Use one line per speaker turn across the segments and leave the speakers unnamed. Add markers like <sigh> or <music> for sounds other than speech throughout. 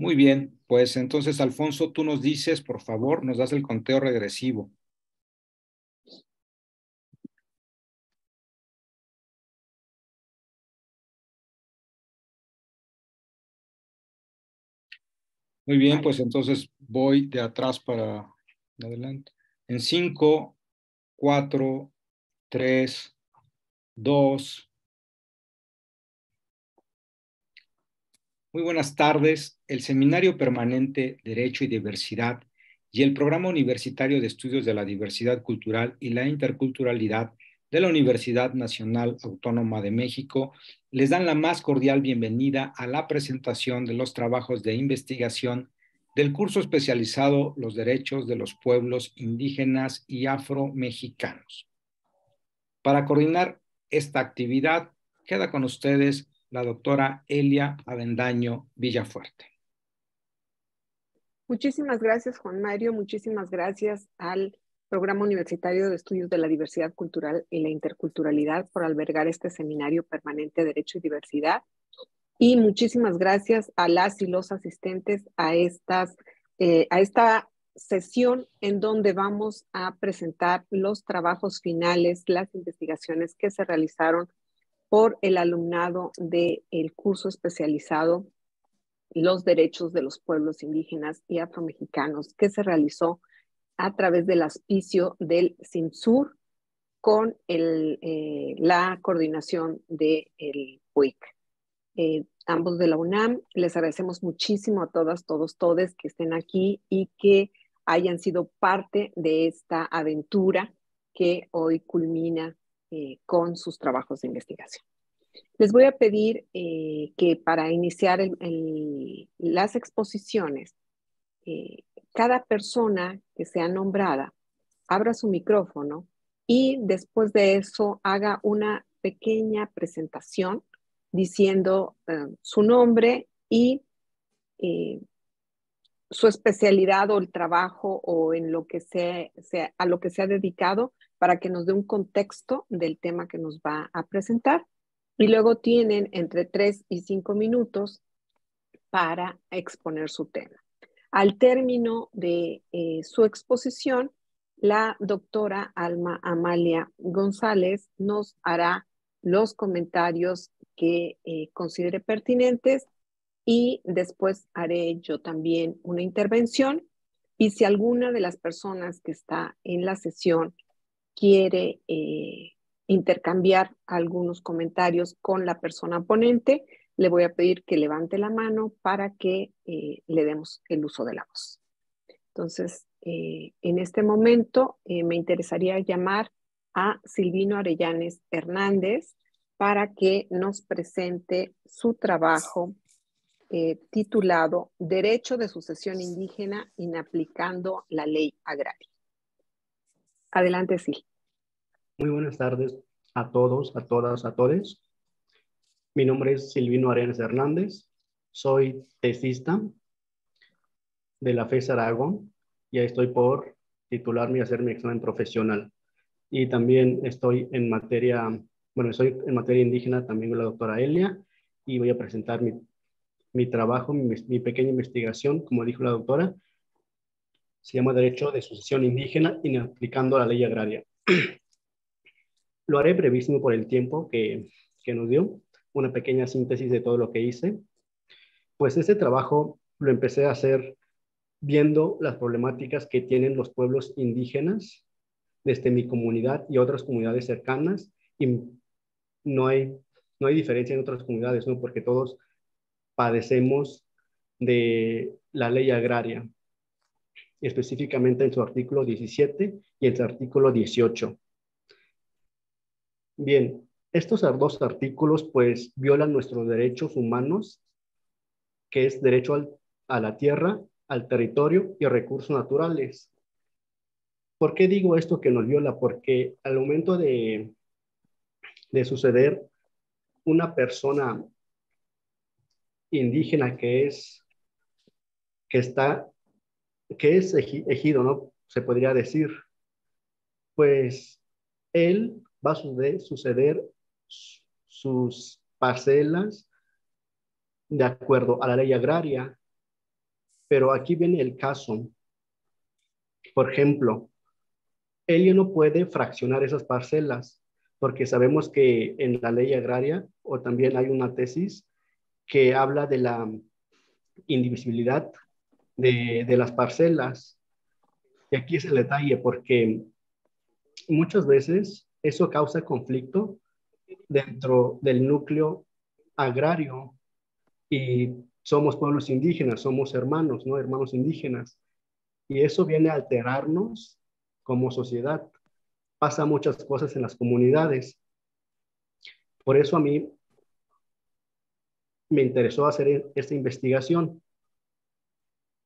Muy bien, pues entonces, Alfonso, tú nos dices, por favor, nos das el conteo regresivo. Muy bien, pues entonces voy de atrás para adelante. En 5, 4, 3, 2. Muy buenas tardes. El Seminario Permanente Derecho y Diversidad y el Programa Universitario de Estudios de la Diversidad Cultural y la Interculturalidad de la Universidad Nacional Autónoma de México les dan la más cordial bienvenida a la presentación de los trabajos de investigación del curso especializado Los Derechos de los Pueblos Indígenas y Afromexicanos. Para coordinar esta actividad, queda con ustedes la doctora Elia Avendaño Villafuerte.
Muchísimas gracias, Juan Mario. Muchísimas gracias al Programa Universitario de Estudios de la Diversidad Cultural y la Interculturalidad por albergar este seminario permanente de Derecho y Diversidad. Y muchísimas gracias a las y los asistentes a, estas, eh, a esta sesión en donde vamos a presentar los trabajos finales, las investigaciones que se realizaron por el alumnado del curso especializado Los Derechos de los Pueblos Indígenas y Afromexicanos, que se realizó a través del aspicio del CINSUR con eh, la coordinación del de PUIC. Eh, ambos de la UNAM, les agradecemos muchísimo a todas, todos, todes que estén aquí y que hayan sido parte de esta aventura que hoy culmina eh, con sus trabajos de investigación. Les voy a pedir que para iniciar las exposiciones cada persona que sea nombrada abra su micrófono y después de eso haga una pequeña presentación diciendo eh, su nombre y eh, su especialidad o el trabajo o en lo que sea, a lo que se ha dedicado para que nos dé un contexto del tema que nos va a presentar. Y luego tienen entre tres y cinco minutos para exponer su tema. Al término de eh, su exposición, la doctora Alma Amalia González nos hará los comentarios que eh, considere pertinentes y después haré yo también una intervención. Y si alguna de las personas que está en la sesión quiere eh, intercambiar algunos comentarios con la persona ponente, le voy a pedir que levante la mano para que eh, le demos el uso de la voz. Entonces, eh, en este momento me interesaría llamar a Silvino Arellanes Hernández para que nos presente su trabajo titulado Derecho de sucesión indígena inaplicando la ley agraria. Adelante, Sil.
Muy buenas tardes a todos, a todas, a todos. Mi nombre es Silvino Arenas Hernández, soy tesista de la FES Aragón y estoy por titularme y hacer mi examen profesional. Y también estoy en materia, bueno, soy en materia indígena también con la doctora Elia y voy a presentar mi, mi trabajo, mi, pequeña investigación, como dijo la doctora, se llama Derecho de Sucesión Indígena y aplicando la ley agraria. <clears throat> Lo haré brevísimo por el tiempo que, que nos dio una pequeña síntesis de todo lo que hice. Pues ese trabajo lo empecé a hacer viendo las problemáticas que tienen los pueblos indígenas desde mi comunidad y otras comunidades cercanas y no hay, no hay diferencia en otras comunidades, ¿no? porque todos padecemos de la ley agraria, específicamente en su artículo 17 y en su artículo 18. Bien, estos dos artículos pues violan nuestros derechos humanos, que es derecho a la tierra, al territorio y recursos naturales. ¿Por qué digo esto que nos viola? Porque al momento de, de suceder una persona indígena que es que está que es ejido, ¿no? Se podría decir. Pues él va a suceder, sus parcelas de acuerdo a la ley agraria Pero aquí viene el caso. Por ejemplo, él no puede fraccionar esas parcelas porque sabemos que en la ley agraria o también hay una tesis que habla de la indivisibilidad de, de las parcelas. Y aquí es el detalle porque muchas veces eso causa conflicto dentro del núcleo agrario y somos pueblos indígenas, somos hermanos, ¿no? Hermanos indígenas. Y eso viene a alterarnos como sociedad. Pasa muchas cosas en las comunidades. Por eso a mí me interesó hacer esta investigación.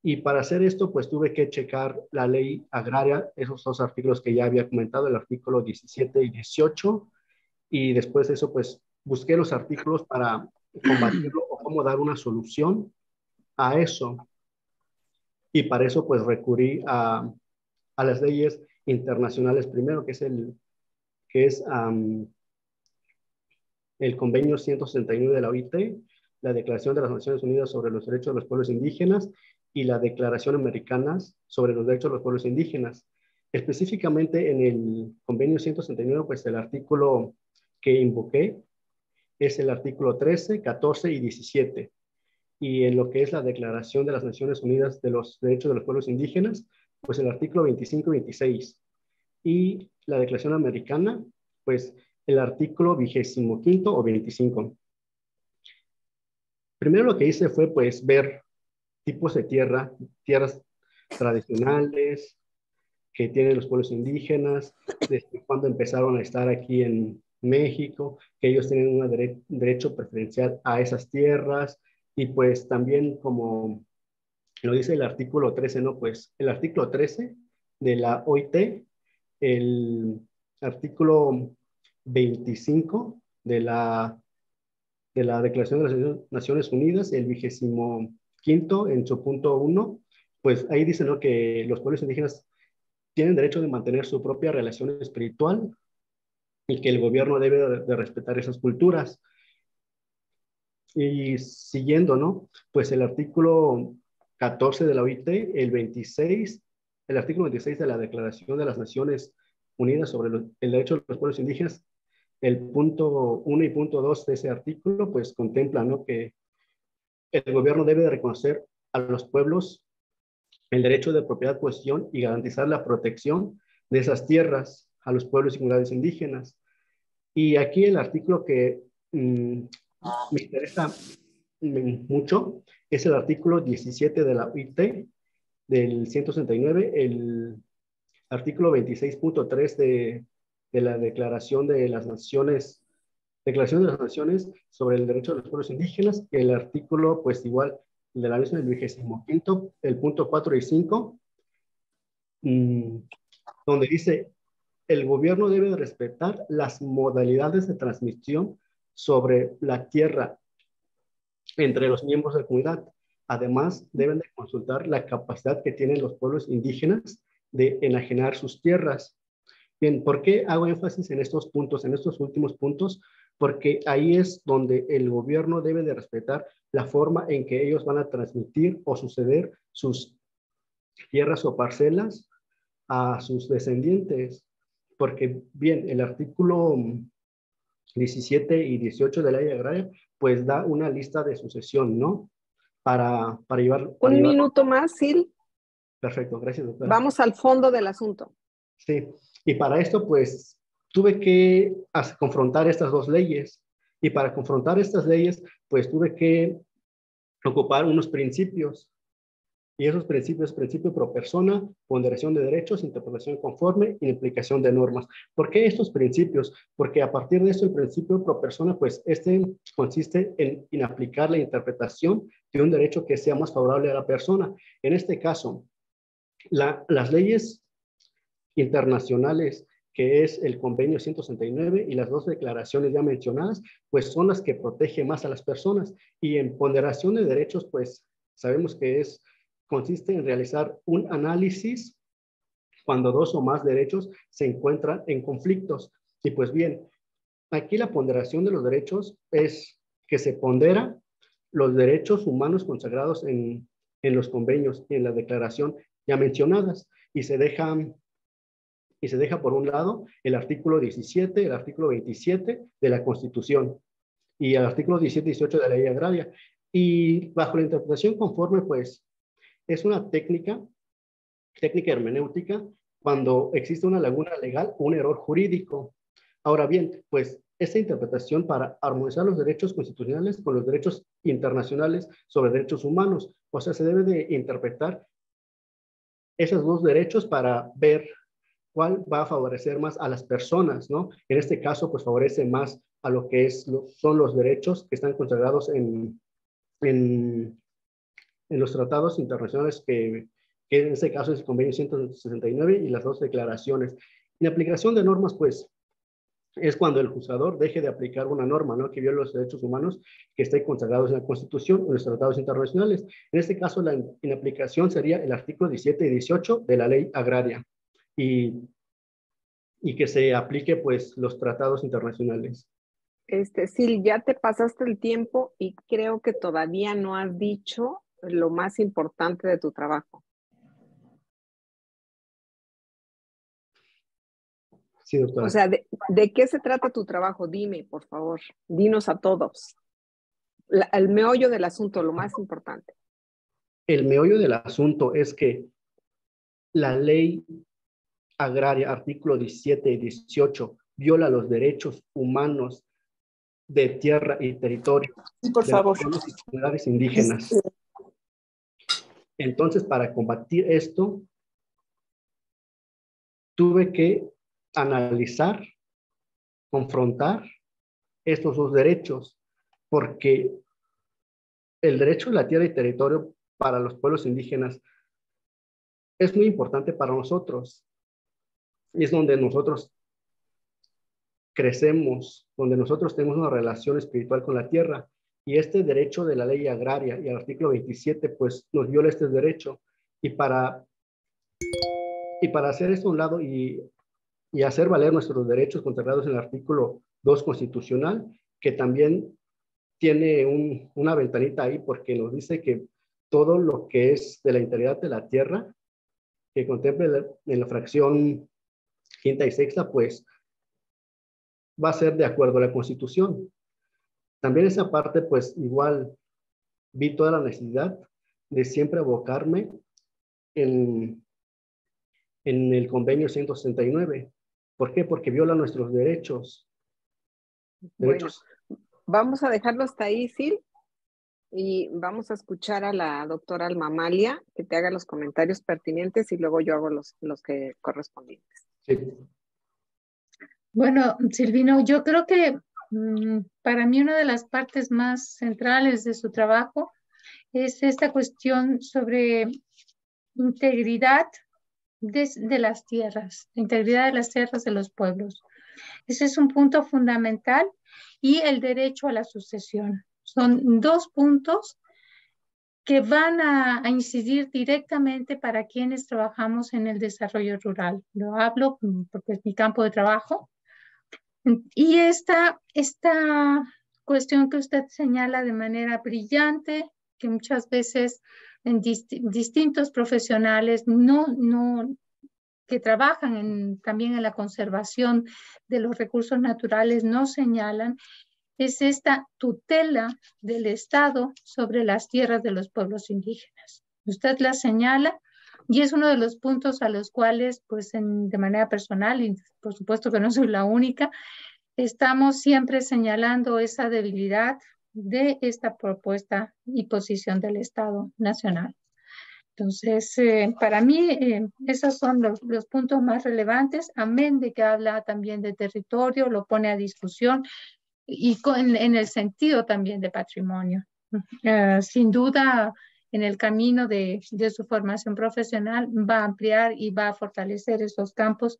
Y para hacer esto, pues tuve que checar la ley agraria, esos dos artículos que ya había comentado, el artículo 17 y 18. Y después de eso, pues busqué los artículos para combatirlo o cómo dar una solución a eso. Y para eso, pues recurrí a, a las leyes internacionales primero, que es el, que es el convenio 169 de la OIT, la Declaración de las Naciones Unidas sobre los Derechos de los Pueblos Indígenas y la Declaración Americana sobre los Derechos de los Pueblos Indígenas. Específicamente en el convenio 169, pues el artículo que invoqué es el artículo 13, 14 y 17. Y en lo que es la Declaración de las Naciones Unidas de los Derechos de los Pueblos Indígenas, pues el artículo 25 y 26. Y la Declaración Americana, pues el artículo 25 o 25. Primero lo que hice fue pues ver tipos de tierra, tierras tradicionales que tienen los pueblos indígenas, desde cuando empezaron a estar aquí en México, que ellos tienen un derecho preferencial a esas tierras y pues también como lo dice el artículo 13, ¿no? Pues el artículo 13 de la OIT, el artículo 25 de la, de la Declaración de las Naciones Unidas, el vigésimo quinto en su punto 1, pues ahí dice ¿no? que los pueblos indígenas tienen derecho de mantener su propia relación espiritual y que el gobierno debe de respetar esas culturas. Y siguiendo, ¿no? Pues el artículo 14 de la OIT, el 26, el artículo 26 de la Declaración de las Naciones Unidas sobre el derecho de los pueblos indígenas, el punto 1 y punto 2 de ese artículo, pues contempla ¿no? que el gobierno debe de reconocer a los pueblos el derecho de propiedad, cuestión y garantizar la protección de esas tierras a los pueblos y comunidades indígenas. Y aquí el artículo que mm, me interesa mucho es el artículo 17 de la OIT del 169, el artículo 26.3 de, de la Declaración de las Naciones, Declaración de las Naciones sobre el Derecho de los Pueblos Indígenas, el artículo, pues igual, de la misma, el vigésimo quinto, el punto 4 y 5, mm, donde dice, el gobierno debe respetar las modalidades de transmisión sobre la tierra entre los miembros de la comunidad. Además, deben de consultar la capacidad que tienen los pueblos indígenas de enajenar sus tierras. Bien, ¿por qué hago énfasis en estos puntos, en estos últimos puntos? Porque ahí es donde el gobierno debe de respetar la forma en que ellos van a transmitir o suceder sus tierras o parcelas a sus descendientes. Porque, bien, el artículo 17 y 18 de la ley agraria pues da una lista de sucesión, ¿no? Para, para llevar...
Un minuto más, Sil.
Perfecto, gracias, doctora.
Vamos al fondo del asunto.
Sí, y para esto, pues, tuve que confrontar estas dos leyes. Y para confrontar estas leyes, pues, tuve que ocupar unos principios. Y esos principios, principio pro persona, ponderación de derechos, interpretación conforme y implicación de normas. ¿Por qué estos principios? Porque a partir de eso, el principio pro persona, pues este consiste en, aplicar la interpretación de un derecho que sea más favorable a la persona. En este caso, la, las leyes internacionales que es el convenio 169 y las dos declaraciones ya mencionadas, pues son las que protegen más a las personas. Y en ponderación de derechos, pues sabemos que es consiste en realizar un análisis cuando dos o más derechos se encuentran en conflictos. Y pues bien, aquí la ponderación de los derechos es que se pondera los derechos humanos consagrados en, en los convenios y en la declaración ya mencionadas y se deja y se deja por un lado el artículo 17, el artículo 27 de la Constitución y el artículo 17 y 18 de la Ley Agraria. Y bajo la interpretación conforme, pues, es una técnica, técnica hermenéutica, cuando existe una laguna legal, un error jurídico. Ahora bien, pues esta interpretación para armonizar los derechos constitucionales con los derechos internacionales sobre derechos humanos. O sea, se debe de interpretar esos dos derechos para ver cuál va a favorecer más a las personas, ¿no? En este caso, pues favorece más a lo que es, son los derechos que están consagrados en, en, en los tratados internacionales que, que, en este caso es el convenio 169 y las dos declaraciones. En aplicación de normas, pues es cuando el juzgador deje de aplicar una norma ¿no? que viola los derechos humanos que estén consagrados en la Constitución o en los tratados internacionales. En este caso, la inaplicación sería el artículo 17 y 18 de la ley agraria y, y que se aplique pues los tratados internacionales.
Este, Sil, ya te pasaste el tiempo y creo que todavía no has dicho lo más importante de tu trabajo. O sea, de, qué se trata tu trabajo? Dime, por favor. Dinos a todos. el meollo del asunto, lo más importante.
El meollo del asunto es que la ley agraria, artículo 17 y 18, viola los derechos humanos de tierra y territorio
sí, por favor.
de las comunidades indígenas. Entonces, para combatir esto, tuve que analizar, confrontar estos dos derechos, porque el derecho a la tierra y territorio para los pueblos indígenas es muy importante para nosotros. Y es donde nosotros crecemos, donde nosotros tenemos una relación espiritual con la tierra. Y este derecho de la ley agraria y el artículo 27, pues nos viola este derecho. Y para, y para hacer esto a un lado y y hacer valer nuestros derechos consagrados en el artículo 2 constitucional, que también tiene una ventanita ahí porque nos dice que todo lo que es de la integridad de la tierra, que contemple en la fracción quinta y sexta, pues va a ser de acuerdo a la Constitución. También esa parte, pues igual vi toda la necesidad de siempre abocarme en, en el convenio 169, ¿Por qué? Porque viola nuestros derechos.
derechos. vamos a dejarlo hasta ahí, Sil, y vamos a escuchar a la doctora Alma Amalia que te haga los comentarios pertinentes y luego yo hago los, los que correspondientes.
Bueno, Silvino, yo creo que mm, para mí una de las partes más centrales de su trabajo es esta cuestión sobre integridad de, las tierras, integridad de las tierras de los pueblos. Ese es un punto fundamental y el derecho a la sucesión. Son dos puntos que van a, incidir directamente para quienes trabajamos en el desarrollo rural. Lo hablo porque es mi campo de trabajo. Y esta, esta cuestión que usted señala de manera brillante, que muchas veces en distintos profesionales no, no, que trabajan también en la conservación de los recursos naturales no señalan, es esta tutela del Estado sobre las tierras de los pueblos indígenas. Usted la señala y es uno de los puntos a los cuales, pues de manera personal, y por supuesto que no soy la única, estamos siempre señalando esa debilidad de esta propuesta y posición del Estado Nacional. Entonces, eh, para mí, eh, esos son los, puntos más relevantes, amén de que habla también de territorio, lo pone a discusión y en el sentido también de patrimonio. Eh, sin duda, en el camino de, de, su formación profesional va a ampliar y va a fortalecer esos campos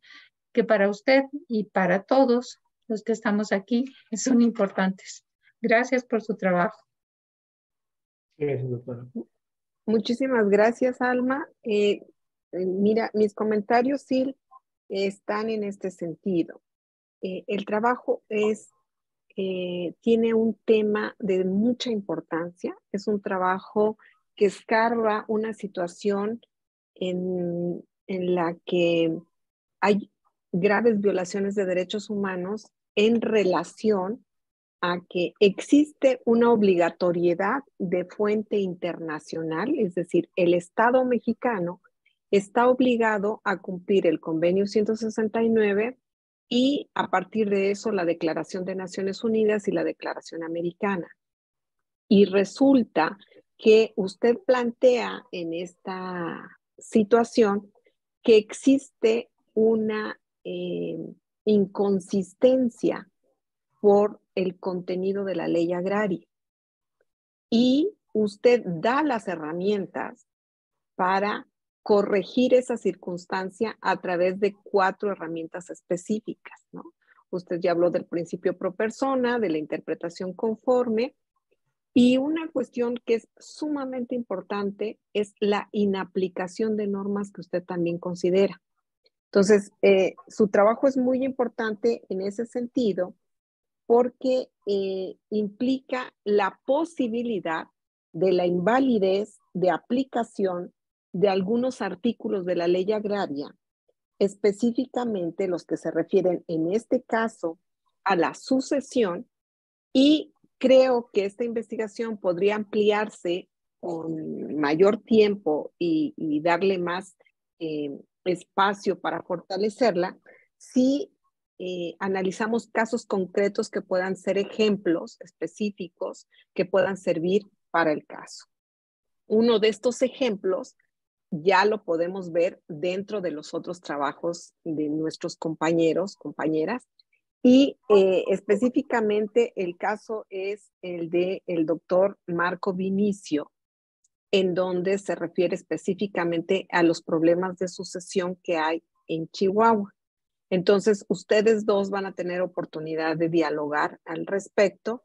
que para usted y para todos los que estamos aquí son importantes. Gracias por su trabajo.
Muchísimas gracias, Alma. Eh, eh, mira, mis comentarios, Sil, están en este sentido. Eh, el trabajo es, tiene un tema de mucha importancia, es un trabajo que escarba una situación en, en la que hay graves violaciones de derechos humanos en relación a que existe una obligatoriedad de fuente internacional, es decir, el Estado mexicano está obligado a cumplir el convenio 169 y a partir de eso la Declaración de Naciones Unidas y la Declaración Americana. Y resulta que usted plantea en esta situación que existe una eh, inconsistencia por el contenido de la ley agraria. Y usted da las herramientas para corregir esa circunstancia a través de cuatro herramientas específicas, ¿no? Usted ya habló del principio pro persona, de la interpretación conforme, y una cuestión que es sumamente importante es la inaplicación de normas que usted también considera. Entonces, eh, su trabajo es muy importante en ese sentido porque eh, implica la posibilidad de la invalidez de aplicación de algunos artículos de la ley agraria, específicamente los que se refieren en este caso a la sucesión y creo que esta investigación podría ampliarse con mayor tiempo y, darle más eh, espacio para fortalecerla si eh, analizamos casos concretos que puedan ser ejemplos específicos que puedan servir para el caso. Uno de estos ejemplos ya lo podemos ver dentro de los otros trabajos de nuestros compañeros, compañeras, y eh, específicamente el caso es el de el doctor Marco Vinicio, en donde se refiere específicamente a los problemas de sucesión que hay en Chihuahua. Entonces, ustedes dos van a tener oportunidad de dialogar al respecto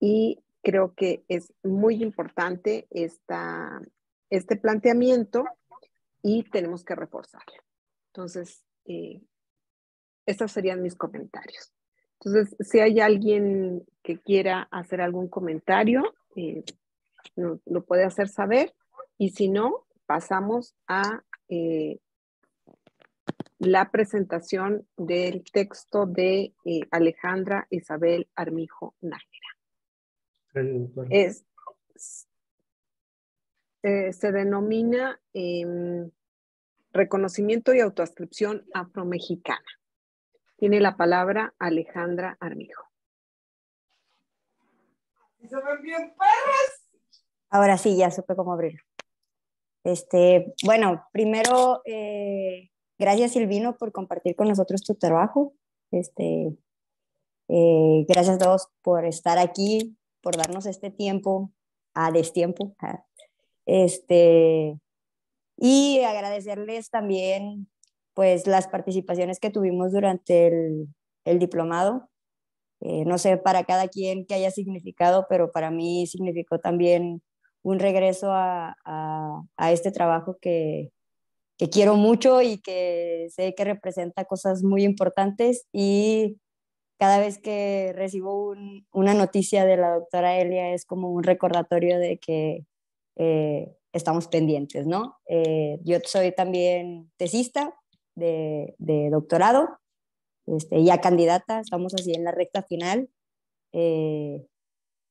y creo que es muy importante esta, este planteamiento y tenemos que reforzarlo. Entonces, eh, estos serían mis comentarios. Entonces, si hay alguien que quiera hacer algún comentario, eh, lo puede hacer saber. Y si no, pasamos a eh, la presentación del texto de eh, Alejandra Isabel Armijo Nájera. Es, eh, se denomina em, reconocimiento y autoascripción afromexicana. Tiene la palabra Alejandra Armijo.
¿Se ven bien Ahora sí, ya supe cómo abrirlo. Este, bueno, primero, eh, gracias Silvino por compartir con nosotros tu trabajo. Este, eh, gracias a todos por estar aquí, por darnos este tiempo, a destiempo. Este, y agradecerles también pues las participaciones que tuvimos durante el, el diplomado. Eh, no sé para cada quien que haya significado, pero para mí significó también un regreso a, a, este trabajo que, que, quiero mucho y que sé que representa cosas muy importantes y cada vez que recibo una noticia de la doctora Elia es como un recordatorio de que eh, estamos pendientes, ¿no? Eh, yo soy también tesista de, de doctorado, este, ya candidata, estamos así en la recta final. Eh,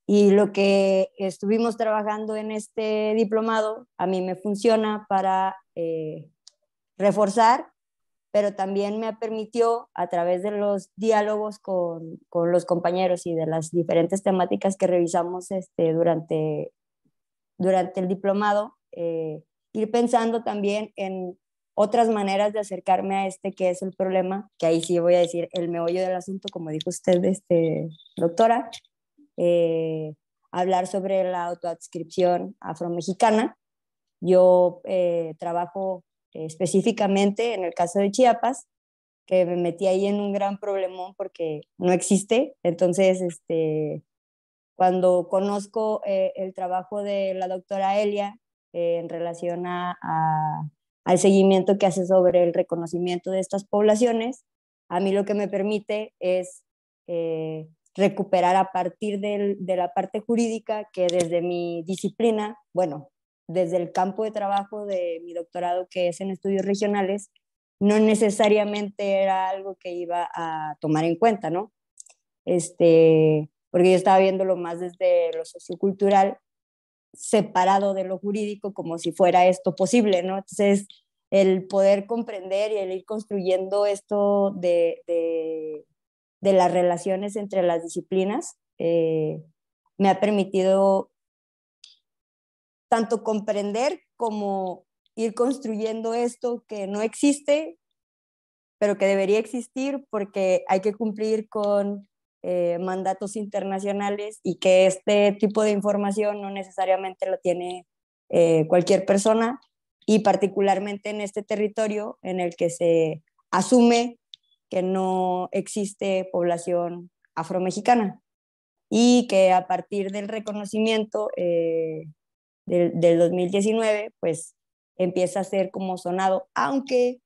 y lo que estuvimos trabajando en este diplomado a mí me funciona para eh, reforzar, pero también me permitió a través de los diálogos con, con, los compañeros y de las diferentes temáticas que revisamos este, durante, durante el diplomado, eh, ir pensando también en otras maneras de acercarme a este que es el problema, que ahí sí voy a decir el meollo del asunto, como dijo usted, este, doctora, eh, hablar sobre la autoadscripción afromexicana. Yo eh, trabajo específicamente en el caso de Chiapas, que me metí ahí en un gran problemón porque no existe. Entonces, este, cuando conozco eh, el trabajo de la doctora Elia en relación a, al seguimiento que hace sobre el reconocimiento de estas poblaciones, a mí lo que me permite es recuperar a partir de la parte jurídica que desde mi disciplina, bueno, desde el campo de trabajo de mi doctorado, que es en estudios regionales, no necesariamente era algo que iba a tomar en cuenta, ¿no? Este, porque yo estaba viéndolo más desde lo sociocultural, separado de lo jurídico, como si fuera esto posible, ¿no? Entonces, el poder comprender y el ir construyendo esto de, de, de las relaciones entre las disciplinas eh, me ha permitido tanto comprender como ir construyendo esto que no existe, pero que debería existir porque hay que cumplir con eh, mandatos internacionales y que este tipo de información no necesariamente lo tiene eh, cualquier persona y particularmente en este territorio en el que se asume que no existe población afromexicana y que a partir del reconocimiento eh, del, 2019, pues empieza a ser como sonado, aunque,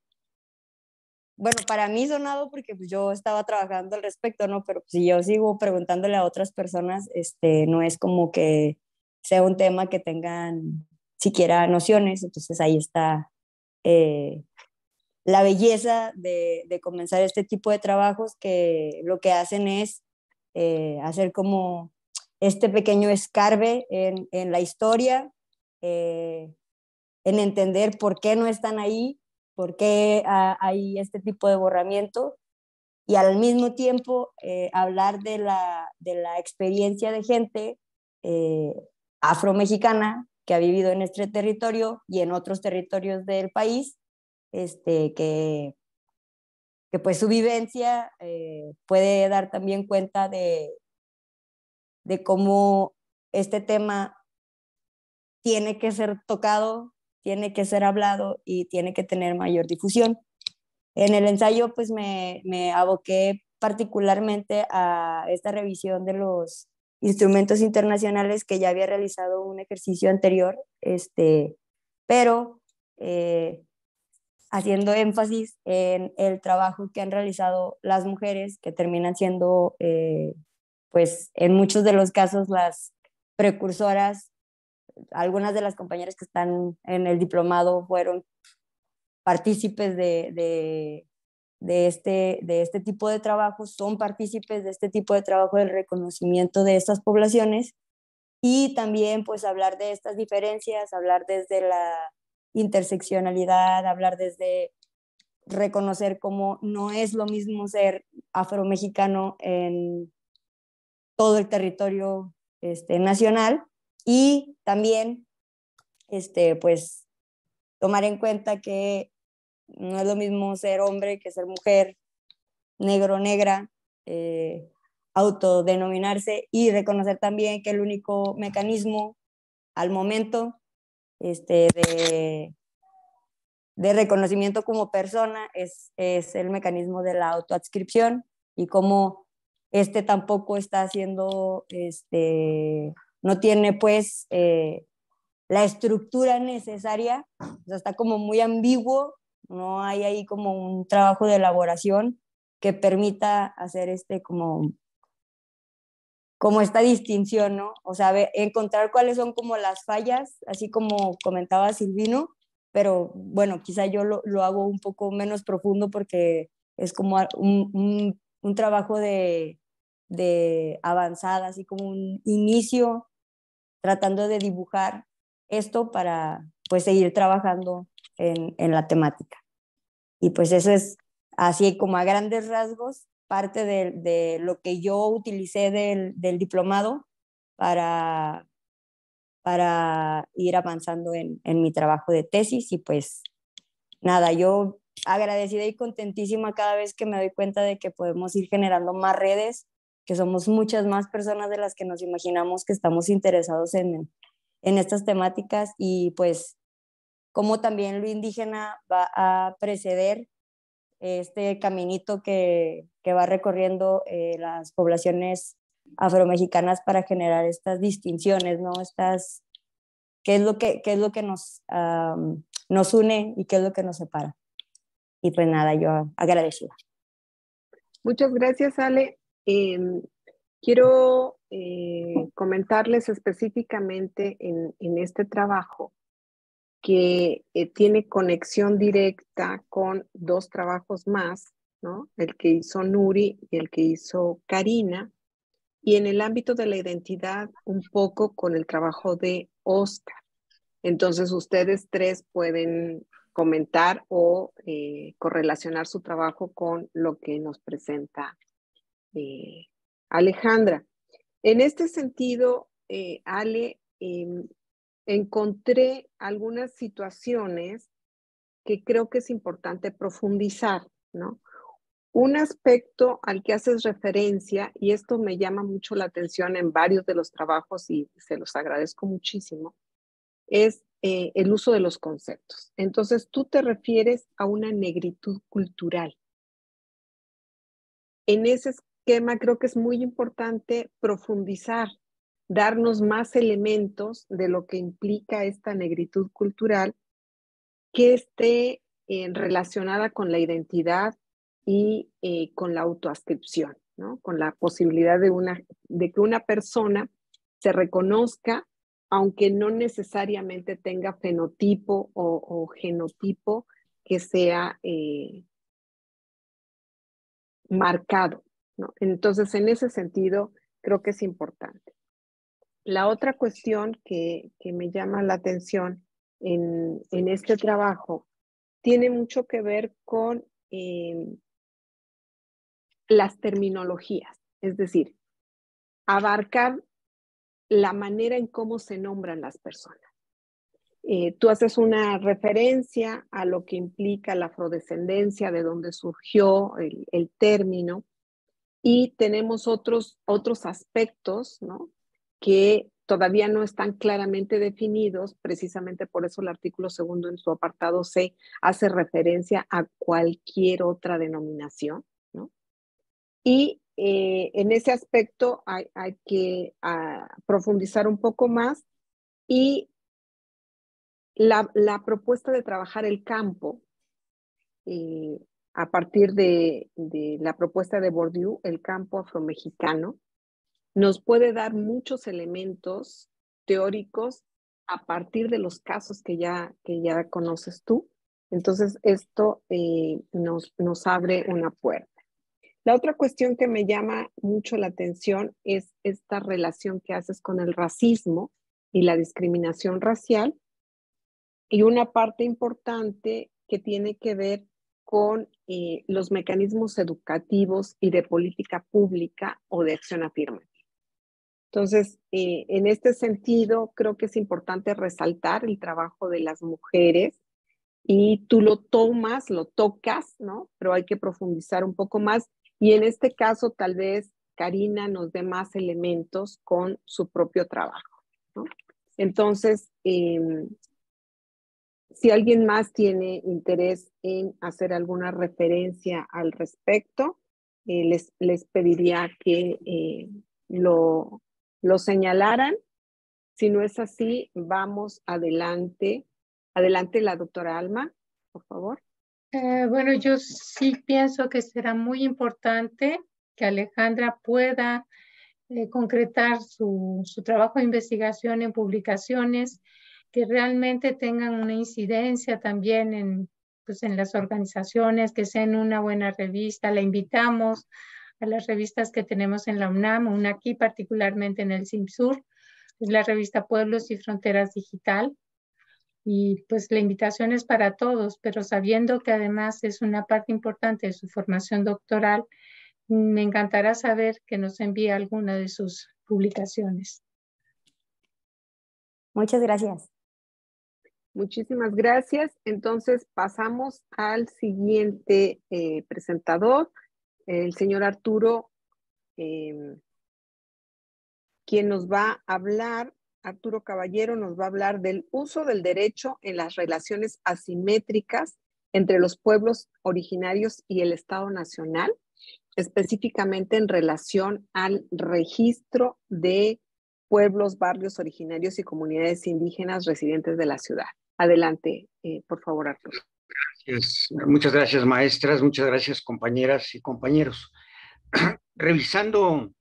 bueno, para mí sonado porque pues, yo estaba trabajando al respecto, ¿no? Pero si yo sigo preguntándole a otras personas, este, no es como que sea un tema que tengan siquiera nociones, entonces ahí está eh, la belleza de, de, comenzar este tipo de trabajos que lo que hacen es eh, hacer como este pequeño escarbe en, en la historia, eh, en entender por qué no están ahí, por qué hay este tipo de borramiento y al mismo tiempo eh, hablar de la, de la, experiencia de gente eh, afromexicana que ha vivido en este territorio y en otros territorios del país, este, que, que pues su vivencia eh, puede dar también cuenta de, de cómo este tema tiene que ser tocado, tiene que ser hablado y tiene que tener mayor difusión. En el ensayo pues me, me aboqué particularmente a esta revisión de los instrumentos internacionales que ya había realizado un ejercicio anterior, este, pero eh, haciendo énfasis en el trabajo que han realizado las mujeres, que terminan siendo, eh, pues en muchos de los casos, las precursoras. Algunas de las compañeras que están en el diplomado fueron partícipes de, de, de, este, de este tipo de trabajo, son partícipes de este tipo de trabajo del reconocimiento de estas poblaciones. Y también pues hablar de estas diferencias, hablar desde la interseccionalidad, hablar desde reconocer cómo no es lo mismo ser afromexicano en todo el territorio este, nacional y también este, pues tomar en cuenta que no es lo mismo ser hombre que ser mujer, negro, negra, eh, autodenominarse y reconocer también que el único mecanismo al momento este, de, de reconocimiento como persona es, es el mecanismo de la autoadscripción y cómo este tampoco está haciendo, este, no tiene pues eh, la estructura necesaria, o sea, está como muy ambiguo, no hay ahí como un trabajo de elaboración que permita hacer este como como esta distinción, ¿no? O sea, encontrar cuáles son como las fallas, así como comentaba Silvino, pero bueno, quizá yo lo, lo hago un poco menos profundo porque es como un, un, un trabajo de, de avanzada, así como un inicio, tratando de dibujar esto para pues seguir trabajando en, en la temática. Y pues eso es así como a grandes rasgos parte de, de lo que yo utilicé del, del, diplomado para, para ir avanzando en, en, mi trabajo de tesis y pues nada, yo agradecida y contentísima cada vez que me doy cuenta de que podemos ir generando más redes, que somos muchas más personas de las que nos imaginamos que estamos interesados en, en estas temáticas y pues como también lo indígena va a preceder este caminito que, que va recorriendo eh, las poblaciones afromexicanas para generar estas distinciones, ¿no? Estas, ¿qué es lo que, qué es lo que nos, nos une y qué es lo que nos separa? Y pues nada, yo agradecida.
Muchas gracias, Ale. Em, quiero eh, comentarles específicamente en, este trabajo que eh, tiene conexión directa con dos trabajos más, ¿no? El que hizo Nuri y el que hizo Karina. Y en el ámbito de la identidad, un poco con el trabajo de Oscar. Entonces, ustedes tres pueden comentar o eh, correlacionar su trabajo con lo que nos presenta Alejandra. En este sentido, eh, Ale, em, encontré algunas situaciones que creo que es importante profundizar, ¿no? Un aspecto al que haces referencia, y esto me llama mucho la atención en varios de los trabajos y se los agradezco muchísimo, es eh, el uso de los conceptos. Entonces, tú te refieres a una negritud cultural. En ese creo que es muy importante profundizar, darnos más elementos de lo que implica esta negritud cultural que esté eh, relacionada con la identidad y eh, con la autoascripción, ¿no? con la posibilidad de, una, de que una persona se reconozca aunque no necesariamente tenga fenotipo o, genotipo que sea eh, marcado. Entonces, en ese sentido, creo que es importante. La otra cuestión que, me llama la atención en, este trabajo tiene mucho que ver con em, las terminologías, es decir, abarcar la manera en cómo se nombran las personas. Eh, tú haces una referencia a lo que implica la afrodescendencia, de dónde surgió el, término, y tenemos otros, otros aspectos ¿no? que todavía no están claramente definidos, precisamente por eso el artículo segundo en su apartado C hace referencia a cualquier otra denominación. ¿no? Y eh, en ese aspecto hay, que ah, profundizar un poco más y la, propuesta de trabajar el campo eh, a partir de, la propuesta de Bourdieu, el campo afromexicano, nos puede dar muchos elementos teóricos a partir de los casos que ya, que ya conoces tú. Entonces, esto eh, nos, nos abre una puerta. La otra cuestión que me llama mucho la atención es esta relación que haces con el racismo y la discriminación racial y una parte importante que tiene que ver con eh, los mecanismos educativos y de política pública o de acción afirmativa. Entonces, eh, en este sentido, creo que es importante resaltar el trabajo de las mujeres y tú lo tomas, lo tocas, ¿no? Pero hay que profundizar un poco más y en este caso, tal vez Karina nos dé más elementos con su propio trabajo. Entonces, em, si alguien más tiene interés en hacer alguna referencia al respecto, eh, les, les, pediría que eh, lo, lo señalaran. Si no es así, vamos adelante. Adelante la doctora Alma, por favor.
Eh, bueno, yo sí pienso que será muy importante que Alejandra pueda concretar su, trabajo de investigación en publicaciones que realmente tengan una incidencia también en, pues, en las organizaciones, que sean una buena revista. La invitamos a las revistas que tenemos en la UNAM, una aquí particularmente en el CIMSUR, es la revista Pueblos y Fronteras Digital, y pues la invitación es para todos, pero sabiendo que además es una parte importante de su formación doctoral, me encantará saber que nos envíe alguna de sus publicaciones.
Muchas gracias.
Muchísimas gracias. Entonces pasamos al siguiente eh, presentador, el señor Arturo, em, quien nos va a hablar Arturo Caballero nos va a hablar del uso del derecho en las relaciones asimétricas entre los pueblos originarios y el Estado Nacional, específicamente en relación al registro de pueblos, barrios originarios y comunidades indígenas residentes de la ciudad. Adelante, eh, por favor, Arturo.
Gracias. Muchas gracias, maestras. Muchas gracias, compañeras y compañeros. <clears throat> Revisando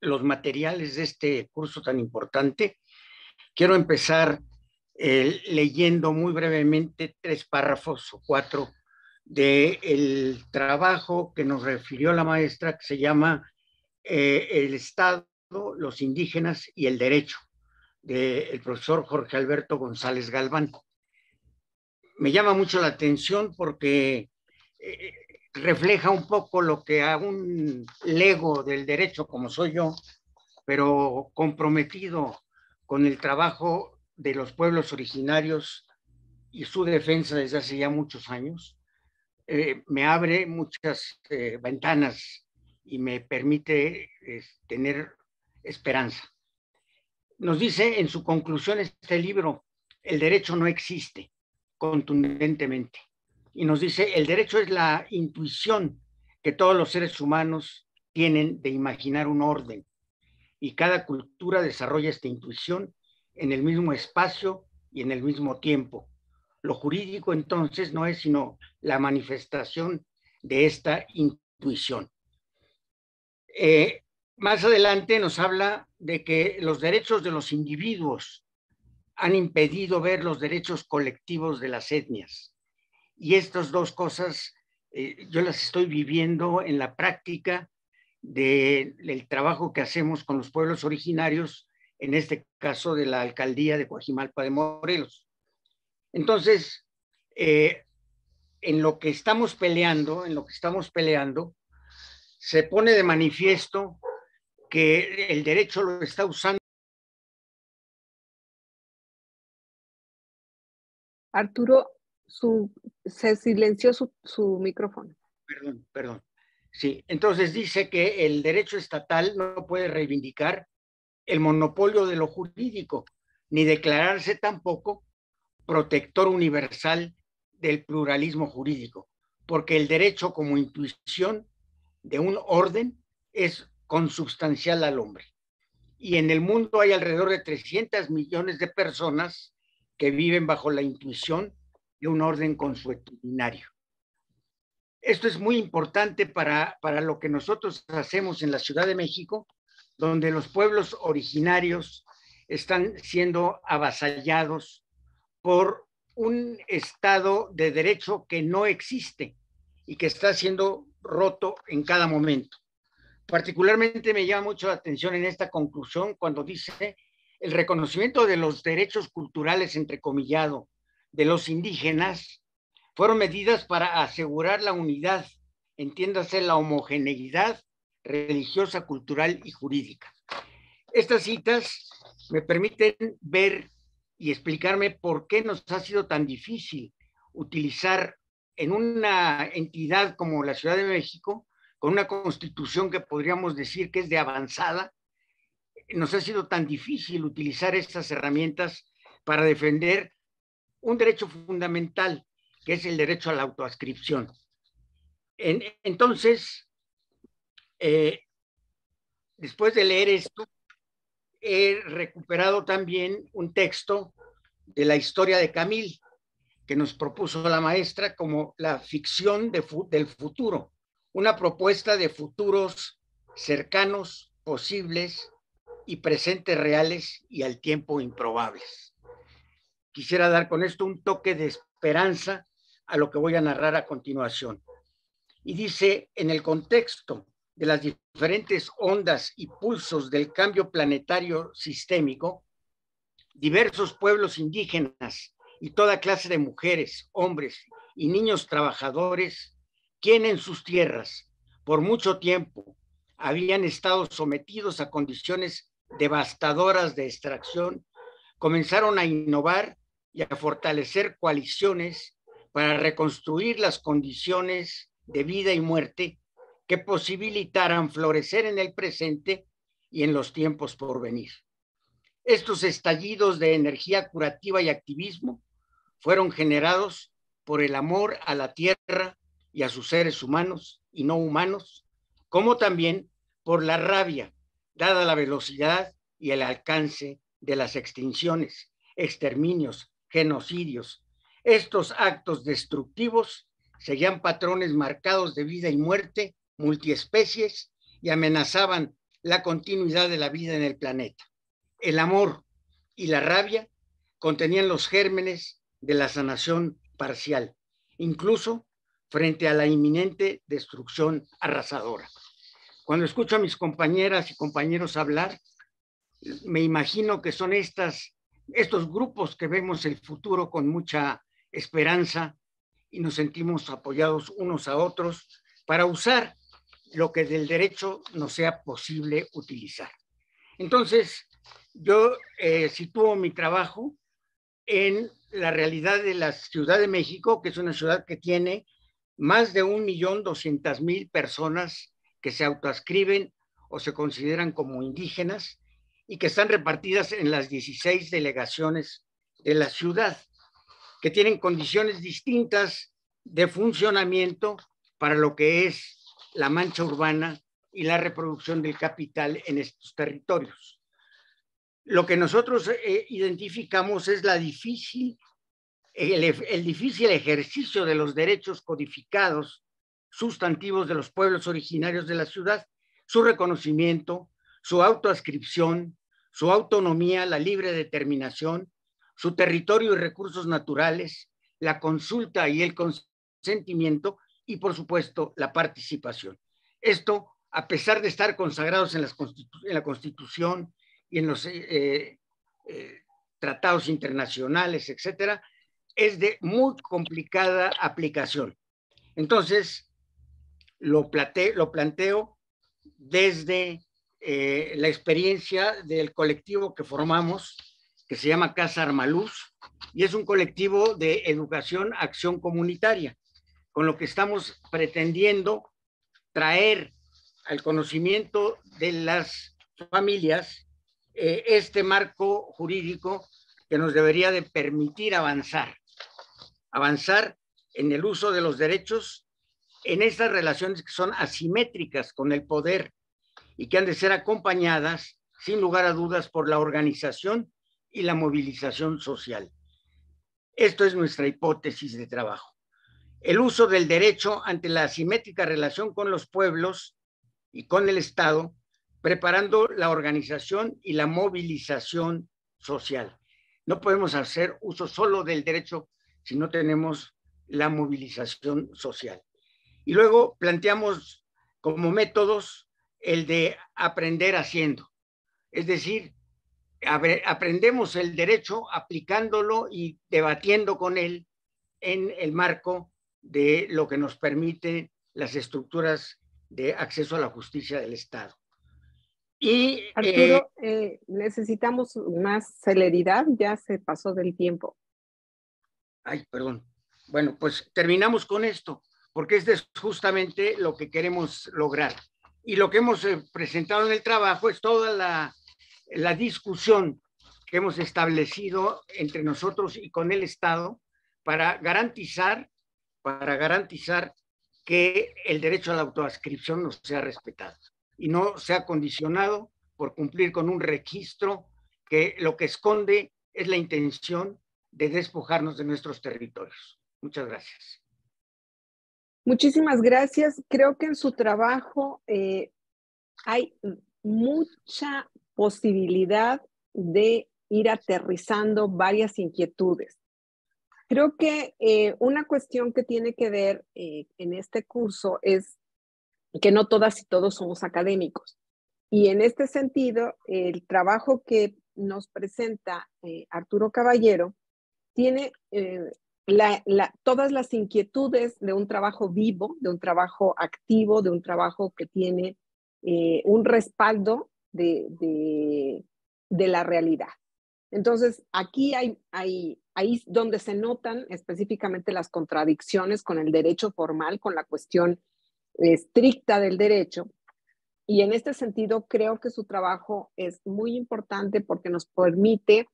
los materiales de este curso tan importante, quiero empezar leyendo muy brevemente tres párrafos o cuatro del trabajo que nos refirió la maestra que se llama eh, El Estado, los indígenas y el derecho, del profesor Jorge Alberto González Galván. Me llama mucho la atención porque eh, refleja un poco lo que a un lego del derecho como soy yo, pero comprometido con el trabajo de los pueblos originarios y su defensa desde hace ya muchos años, eh, me abre muchas eh, ventanas y me permite tener esperanza. Nos dice en su conclusión este libro, el derecho no existe contundentemente. Y nos dice, el derecho es la intuición que todos los seres humanos tienen de imaginar un orden. Y cada cultura desarrolla esta intuición en el mismo espacio y en el mismo tiempo. Lo jurídico entonces no es sino la manifestación de esta intuición. Eh, más adelante nos habla de que los derechos de los individuos han impedido ver los derechos colectivos de las etnias. Y estas dos cosas eh, yo las estoy viviendo en la práctica del trabajo que hacemos con los pueblos originarios, en este caso de la alcaldía de Coajimalpa de Morelos. Entonces, eh, en lo que estamos peleando, en lo que estamos peleando, se pone de manifiesto que el derecho lo está usando.
Arturo, su, se silenció su, su micrófono.
Perdón, perdón. Sí, entonces dice que el derecho estatal no puede reivindicar el monopolio de lo jurídico, ni declararse tampoco protector universal del pluralismo jurídico, porque el derecho como intuición de un orden es consubstancial al hombre. Y en el mundo hay alrededor de 300 millones de personas que viven bajo la intuición de un orden consuetudinario. Esto es muy importante para, para lo que nosotros hacemos en la Ciudad de México, donde los pueblos originarios están siendo avasallados por un Estado de derecho que no existe y que está siendo roto en cada momento. Particularmente me llama mucho la atención en esta conclusión cuando dice el reconocimiento de los derechos culturales, entrecomillado, de los indígenas, fueron medidas para asegurar la unidad, entiéndase la homogeneidad religiosa, cultural y jurídica. Estas citas me permiten ver y explicarme por qué nos ha sido tan difícil utilizar en una entidad como la Ciudad de México con una constitución que podríamos decir que es de avanzada, nos ha sido tan difícil utilizar estas herramientas para defender un derecho fundamental, que es el derecho a la autoascripción. entonces, eh, después de leer esto, he recuperado también un texto de la historia de Camille, que nos propuso la maestra como la ficción del futuro una propuesta de futuros cercanos, posibles y presentes reales y al tiempo improbables. Quisiera dar con esto un toque de esperanza a lo que voy a narrar a continuación. Y dice, en el contexto de las diferentes ondas y pulsos del cambio planetario sistémico, diversos pueblos indígenas y toda clase de mujeres, hombres y niños trabajadores quien en sus tierras por mucho tiempo habían estado sometidos a condiciones devastadoras de extracción, comenzaron a innovar y a fortalecer coaliciones para reconstruir las condiciones de vida y muerte que posibilitaran florecer en el presente y en los tiempos por venir. Estos estallidos de energía curativa y activismo fueron generados por el amor a la tierra y a sus seres humanos y no humanos, como también por la rabia, dada la velocidad y el alcance de las extinciones, exterminios, genocidios. Estos actos destructivos seguían patrones marcados de vida y muerte, multiespecies, y amenazaban la continuidad de la vida en el planeta. El amor y la rabia contenían los gérmenes de la sanación parcial, incluso frente a la inminente destrucción arrasadora. Cuando escucho a mis compañeras y compañeros hablar, me imagino que son estas, estos grupos que vemos el futuro con mucha esperanza y nos sentimos apoyados unos a otros para usar lo que del derecho no sea posible utilizar. Entonces, yo eh, sitúo mi trabajo en la realidad de la Ciudad de México, que es una ciudad que tiene más de un millón doscientas mil personas que se autoascriben o se consideran como indígenas y que están repartidas en las 16 delegaciones de la ciudad, que tienen condiciones distintas de funcionamiento para lo que es la mancha urbana y la reproducción del capital en estos territorios. Lo que nosotros eh, identificamos es la difícil, el, difícil ejercicio de los derechos codificados sustantivos de los pueblos originarios de la ciudad, su reconocimiento, su autoascripción, su autonomía, la libre determinación, su territorio y recursos naturales, la consulta y el consentimiento y, por supuesto, la participación. Esto, a pesar de estar consagrados en, la Constitución y en los eh, eh, tratados internacionales, etcétera, es de muy complicada aplicación. Entonces, lo, lo planteo desde eh, la experiencia del colectivo que formamos, que se llama Casa Armaluz, y es un colectivo de educación, acción comunitaria, con lo que estamos pretendiendo traer al conocimiento de las familias eh, este marco jurídico que nos debería de permitir avanzar, avanzar en el uso de los derechos en estas relaciones que son asimétricas con el poder y que han de ser acompañadas, sin lugar a dudas, por la organización y la movilización social. Esto es nuestra hipótesis de trabajo. El uso del derecho ante la asimétrica relación con los pueblos y con el Estado, preparando la organización y la movilización social. No podemos hacer uso solo del derecho si no tenemos la movilización social. Y luego planteamos como métodos el de aprender haciendo. Es decir, aprendemos el derecho aplicándolo y debatiendo con él en el marco de lo que nos permite las estructuras de acceso a la justicia del Estado.
Y, Arturo, eh, eh, necesitamos más celeridad, ya se pasó del tiempo.
Ay, perdón. Bueno, pues terminamos con esto, porque este es justamente lo que queremos lograr. Y lo que hemos eh, presentado en el trabajo es toda la, la discusión que hemos establecido entre nosotros y con el Estado para garantizar, para garantizar que el derecho a la autoascripción no sea respetado y no sea condicionado por cumplir con un registro que lo que esconde es la intención de despojarnos de nuestros territorios. Muchas gracias.
Muchísimas gracias. Creo que en su trabajo eh, hay mucha posibilidad de ir aterrizando varias inquietudes. Creo que eh, una cuestión que tiene que ver eh, en este curso es que no todas y todos somos académicos. Y en este sentido, el trabajo que nos presenta Arturo Caballero tiene todas las inquietudes de un trabajo vivo, de un trabajo activo, de un trabajo que tiene eh, un respaldo de, de, la realidad. Entonces, aquí hay, hay, ahí donde se notan específicamente las contradicciones con el derecho formal, con la cuestión estricta del derecho. Y en este sentido, creo que su trabajo es muy importante porque nos permite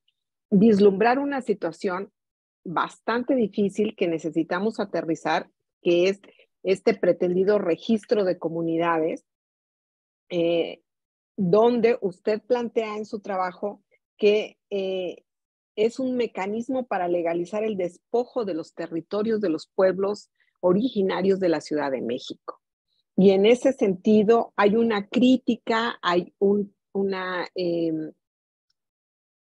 vislumbrar una situación bastante difícil que necesitamos aterrizar, que es este pretendido registro de comunidades, eh, donde usted plantea en su trabajo que eh, es un mecanismo para legalizar el despojo de los territorios de los pueblos originarios de la Ciudad de México. Y en ese sentido hay una crítica, hay un, una, em,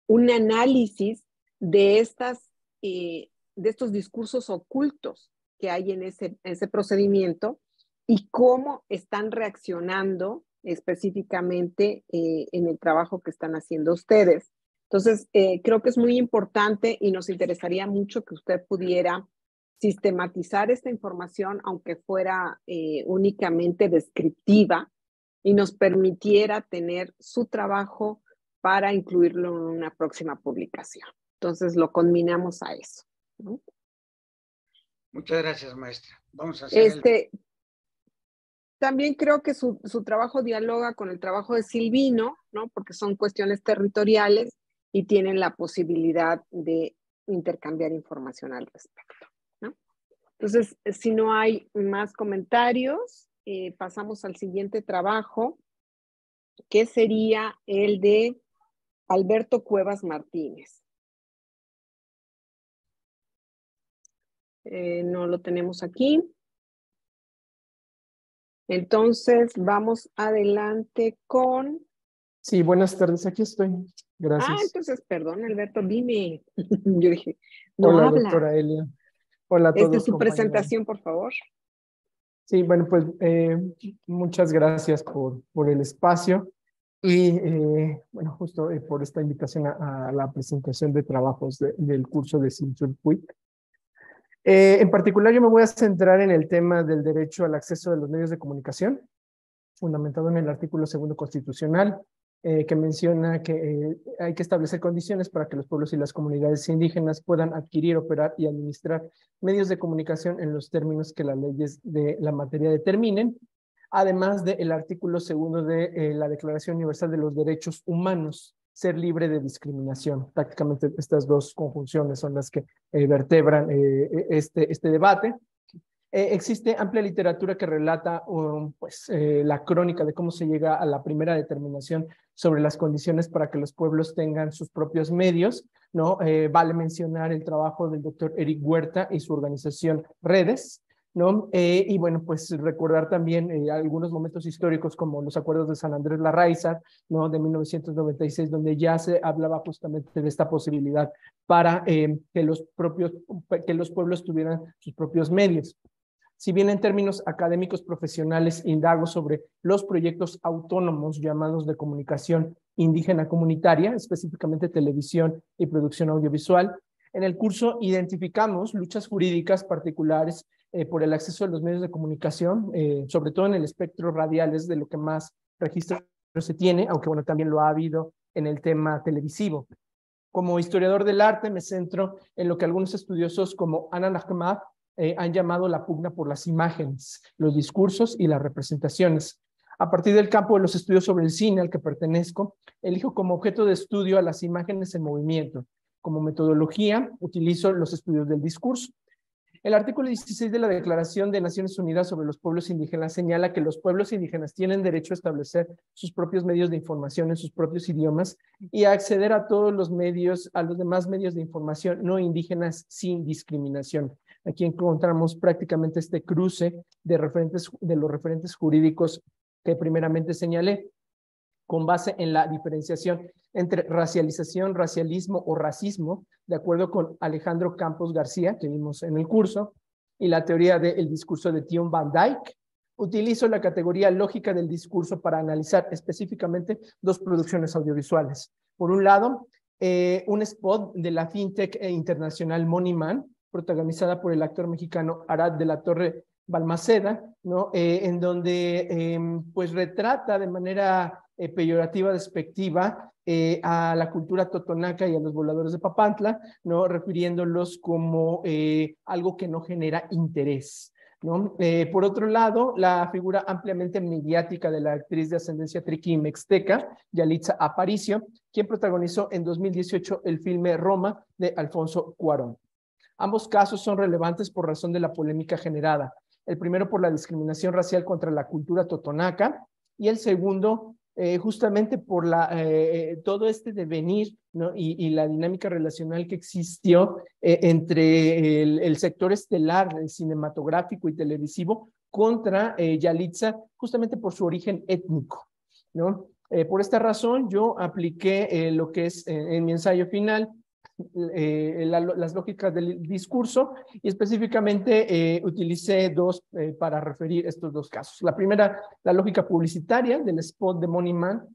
un análisis de, estas, de estos discursos ocultos que hay en ese, ese procedimiento y cómo están reaccionando específicamente en el trabajo que están haciendo ustedes. Entonces, creo que es muy importante y nos interesaría mucho que usted pudiera sistematizar esta información, aunque fuera eh, únicamente descriptiva, y nos permitiera tener su trabajo para incluirlo en una próxima publicación. Entonces lo combinamos a eso.
Muchas gracias, maestra. Vamos a hacer
este, También creo que su, su, trabajo dialoga con el trabajo de Silvino, ¿no? porque son cuestiones territoriales y tienen la posibilidad de intercambiar información al respecto. Entonces, si no hay más comentarios, eh, pasamos al siguiente trabajo, que sería el de Alberto Cuevas Martínez. Eh, no lo tenemos aquí. Entonces, vamos adelante con...
Sí, buenas tardes, aquí estoy. Gracias.
Ah, entonces, perdón, Alberto, dime. <laughs> Yo dije, no
Hola,
habla.
doctora Elia. Hola a todos.
Es su presentación, por favor.
Sí, bueno, pues eh, muchas gracias por, por el espacio y, eh, bueno, justo eh, por esta invitación a, la presentación de trabajos del curso de Cintur en particular, yo me voy a centrar en el tema del derecho al acceso de los medios de comunicación, fundamentado en el artículo segundo constitucional, eh, que menciona que eh, hay que establecer condiciones para que los pueblos y las comunidades indígenas puedan adquirir, operar y administrar medios de comunicación en los términos que las leyes de la materia determinen, además del artículo segundo de eh, la Declaración Universal de los Derechos Humanos, ser libre de discriminación. Prácticamente estas dos conjunciones son las que vertebran este, este debate. Eh, existe amplia literatura que relata um, pues, eh, la crónica de cómo se llega a la primera determinación sobre las condiciones para que los pueblos tengan sus propios medios. ¿no? Eh, vale mencionar el trabajo del doctor Eric Huerta y su organización Redes. ¿No? y bueno, pues recordar también algunos momentos históricos como los acuerdos de San Andrés Larraiza, ¿no? De 1996, donde ya se hablaba justamente de esta posibilidad para que, los propios, que los pueblos tuvieran sus propios medios. Si bien en términos académicos profesionales indago sobre los proyectos autónomos llamados de comunicación indígena comunitaria, específicamente televisión y producción audiovisual, en el curso identificamos luchas jurídicas particulares eh, por el acceso a los medios de comunicación, eh, sobre todo en el espectro radial, es de lo que más registro se tiene, aunque bueno, también lo ha habido en el tema televisivo. Como historiador del arte me centro en lo que algunos estudiosos como Ana Nachman eh, han llamado la pugna por las imágenes, los discursos y las representaciones. A partir del campo de los estudios sobre el cine al que pertenezco, elijo como objeto de estudio a las imágenes en movimiento. Como metodología, utilizo los estudios del discurso. El artículo 16 de la Declaración de Naciones Unidas sobre los Pueblos Indígenas señala que los pueblos indígenas tienen derecho a establecer sus propios medios de información en sus propios idiomas y a acceder a todos los medios, a los demás medios de información no indígenas sin discriminación. Aquí encontramos prácticamente este cruce de, referentes, de los referentes jurídicos que primeramente señalé, con base en la diferenciación entre racialización, racialismo o racismo, de acuerdo con Alejandro Campos García, que vimos en el curso, y la teoría del discurso de Tion Van Dyke. Utilizo la categoría lógica del discurso para analizar específicamente dos producciones audiovisuales. Por un lado, eh, un spot de la fintech internacional Moneyman, protagonizada por el actor mexicano Arad de la Torre Balmaceda, ¿no? Eh, en donde em, pues retrata de manera eh, peyorativa, despectiva, eh, a la cultura totonaca y a los voladores de Papantla, ¿no? refiriéndolos como algo que no genera interés. ¿no? por otro lado, la figura ampliamente mediática de la actriz de ascendencia triqui mexteca, Yalitza Aparicio, quien protagonizó en 2018 el filme Roma de Alfonso Cuarón. Ambos casos son relevantes por razón de la polémica generada. El primero por la discriminación racial contra la cultura totonaca y el segundo eh, justamente por la, eh, todo este devenir y, la dinámica relacional que existió eh, entre el, sector estelar cinematográfico y televisivo contra Yalitza justamente por su origen étnico. por esta razón yo apliqué lo que es en mi ensayo final eh, las lógicas del discurso y específicamente eh, utilicé dos eh, para referir estos dos casos. La primera, la lógica publicitaria del spot de Money Man,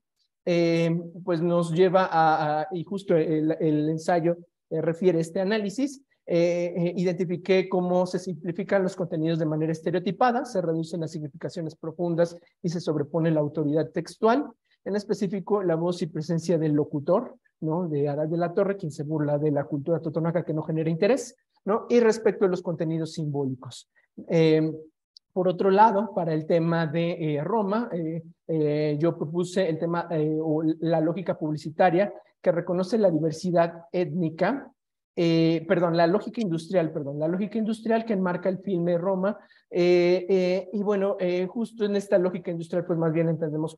pues nos lleva a, y justo el, el ensayo refiere este análisis, identifiqué cómo se simplifican los contenidos de manera estereotipada, se reducen las significaciones profundas y se sobrepone la autoridad textual. En específico, la voz y presencia del locutor, ¿no? De Arad de la Torre, quien se burla de la cultura totonaca que no genera interés, ¿no? Y respecto a los contenidos simbólicos. Em, por otro lado, para el tema de eh, Roma, eh, eh, yo propuse el tema o la lógica publicitaria que reconoce la diversidad étnica eh, perdón, la lógica industrial, perdón, la lógica industrial que enmarca el filme Roma. Eh, eh, y bueno, justo en esta lógica industrial, pues más bien entendemos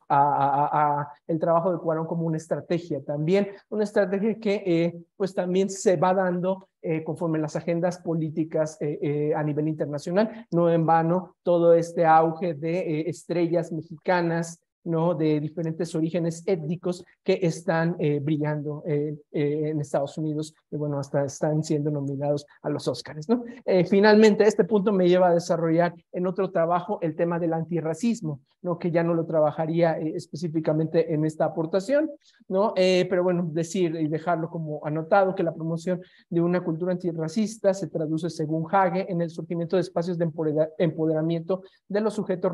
el trabajo de Cuarón como una estrategia también, una estrategia que pues también se va dando conforme las agendas políticas a nivel internacional. No en vano todo este auge de estrellas mexicanas, ¿no? de diferentes orígenes étnicos que están eh, brillando eh, eh, en Estados Unidos y bueno, hasta están siendo nominados a los Oscars. ¿no? finalmente, este punto me lleva a desarrollar en otro trabajo el tema del antirracismo, ¿no? que ya no lo trabajaría específicamente en esta aportación, pero bueno, decir y dejarlo como anotado que la promoción de una cultura antirracista se traduce según Hage en el surgimiento de espacios de empoderamiento de los sujetos